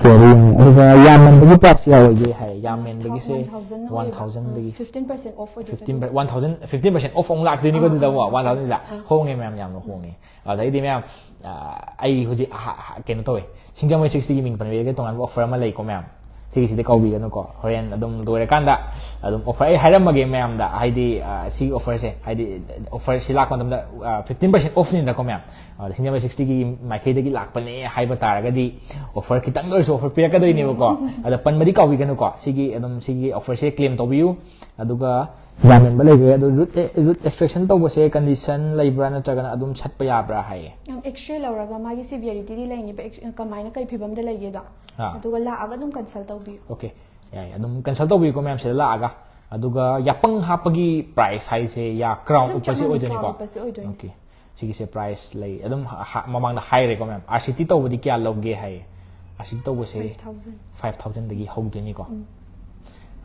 Korean over Yaman bagi price ya wajib hai Yaman bagi se 1000 bagi 15% off 15 1000 15% off on lak dini ko jida wa 1000 za hong nge ma'am yam no hong nge a dai di ma'am ai hoji ken to we singjam we 60 min pan we ge tongan offer ma lai ko ma'am ꯁꯤꯒꯤꯁꯤꯗꯤ ꯀꯧꯕꯤꯒꯅꯨꯀꯣ ꯍꯣꯔꯦꯟ ꯑꯗꯨꯝ ꯂꯣꯏꯔꯀꯥꯟꯗ ꯑꯗꯨꯝ offer ꯑꯩ ꯍꯥꯏꯔꯝꯃꯒꯦ ꯃꯌꯥꯝꯗ ꯍꯥꯏꯗꯤ ꯑ, ꯁꯤꯒꯤ ꯑꯣꯐꯔꯁꯦ ꯍꯥꯏꯗꯤ offer ꯁꯤ ꯂꯥꯛꯄ ꯃꯇꯝꯗ ꯐꯤꯐꯇꯤꯟ ꯄꯔꯁꯦꯟ ꯑꯣꯐꯅꯤꯅꯀꯣ ꯃꯌꯥꯝ ꯑꯗ ꯁꯤꯡꯖꯃꯩ ꯁꯤꯛꯁꯇꯤꯒꯤ ꯃꯥꯏꯀꯩꯗꯒꯤ ꯂꯥꯛꯄꯅꯦ ꯍꯥꯏꯕ ꯇꯥꯔꯒꯗꯤ ꯑꯣꯐꯔ ꯈꯤꯇꯪ ꯑꯣꯏꯔꯁꯨ ꯑꯣꯐꯔ ꯄꯤꯔꯛꯀꯗꯣꯏꯅꯦꯕꯀꯣ ꯑꯗ ꯄꯟꯕꯗꯤ ꯀꯥꯎꯕꯤꯒꯅꯨꯀꯣ ꯁꯤꯒꯤ ꯑꯗꯨꯝ ꯁꯤꯒꯤ ꯑꯣꯐꯔꯁꯦ ꯀ꯭ꯂꯦꯝ ꯇꯧꯕꯤꯌꯨ ꯑꯗꯨꯒ ꯌꯥꯝꯃꯟꯕ ꯂꯩꯖꯩ ꯑꯗꯨ ꯔꯨꯠ ꯔꯨꯠ ꯑꯦꯛꯁꯇ꯭ꯔꯦꯛꯁꯟ ꯇꯧꯕꯁꯦ ꯀꯟꯗꯤꯁꯟ ꯂꯩꯕ꯭ꯔꯥ ꯅꯠꯇ꯭ꯔꯒꯅ ꯑꯗꯨꯝ ꯁꯠꯄ ꯌꯥꯕ꯭ꯔꯥ ꯍꯥꯏꯌꯦ ꯑꯦꯛꯁꯔꯦ ꯂꯧꯔꯒ ꯃꯥꯒꯤ ꯁꯤꯚꯤꯌꯔꯤꯇꯤꯗꯤ ꯂꯩꯅꯤꯕ ex- ꯀꯃꯥꯏꯅ ꯀꯩ ꯐꯤꯕꯝꯗ ꯂꯩꯒꯦꯗꯣ ꯑꯥ. ꯑꯗꯨꯒ ꯂꯥꯛꯑꯒ ꯑꯗꯨꯝ ꯀꯟꯁꯜ ꯇꯧꯕꯤꯌꯨ ꯑꯣꯀꯦ ꯌꯥꯏ ꯑꯗꯨꯝ ꯀꯟꯁꯜ ꯇꯧꯕꯤꯌꯨꯀꯣ ꯃꯌꯥꯝ ꯁꯤꯗ ꯂꯥꯛꯑꯒ ꯑꯗꯨꯒ ꯌꯥꯄꯪ ꯍꯥꯞꯄꯒꯤ ꯄ꯭ꯔꯥꯏꯁ ꯍꯥꯏꯁꯦ ꯌꯥ ꯀ꯭ꯔꯥꯎꯟ ꯑꯗꯨꯝ ꯎꯞꯄꯁꯤ ꯆꯞ ꯃꯥꯟꯅꯩ, ꯑꯣꯏꯗꯣꯏꯅꯤꯀꯣ crown ꯎꯞꯄꯁꯤ ꯑꯣꯏꯗꯣꯏꯅꯤ. ꯑꯣꯀꯦ ꯁꯤꯒꯤꯁꯦ ꯄ꯭ꯔꯥꯏꯁ ꯂꯩ ꯑꯗꯨꯝ ha- ha- ꯃꯃꯥꯡꯗ ꯍꯥꯏꯔꯦꯀꯣ ꯃꯌꯥꯝ ꯑꯥꯔ ꯁꯤ ꯇꯤ ꯇꯧꯕꯗꯤ ꯀꯌꯥ ꯂꯧꯒꯦ ꯍꯥꯏꯌꯦ ꯑꯥꯔ ꯁꯤ ꯇꯤ ꯇꯧꯕꯁꯦ 5000 ꯐꯥꯏꯚ ꯊꯥꯎꯖꯟꯗꯒꯤ ꯍꯧꯗꯣꯏꯅꯤꯀꯣ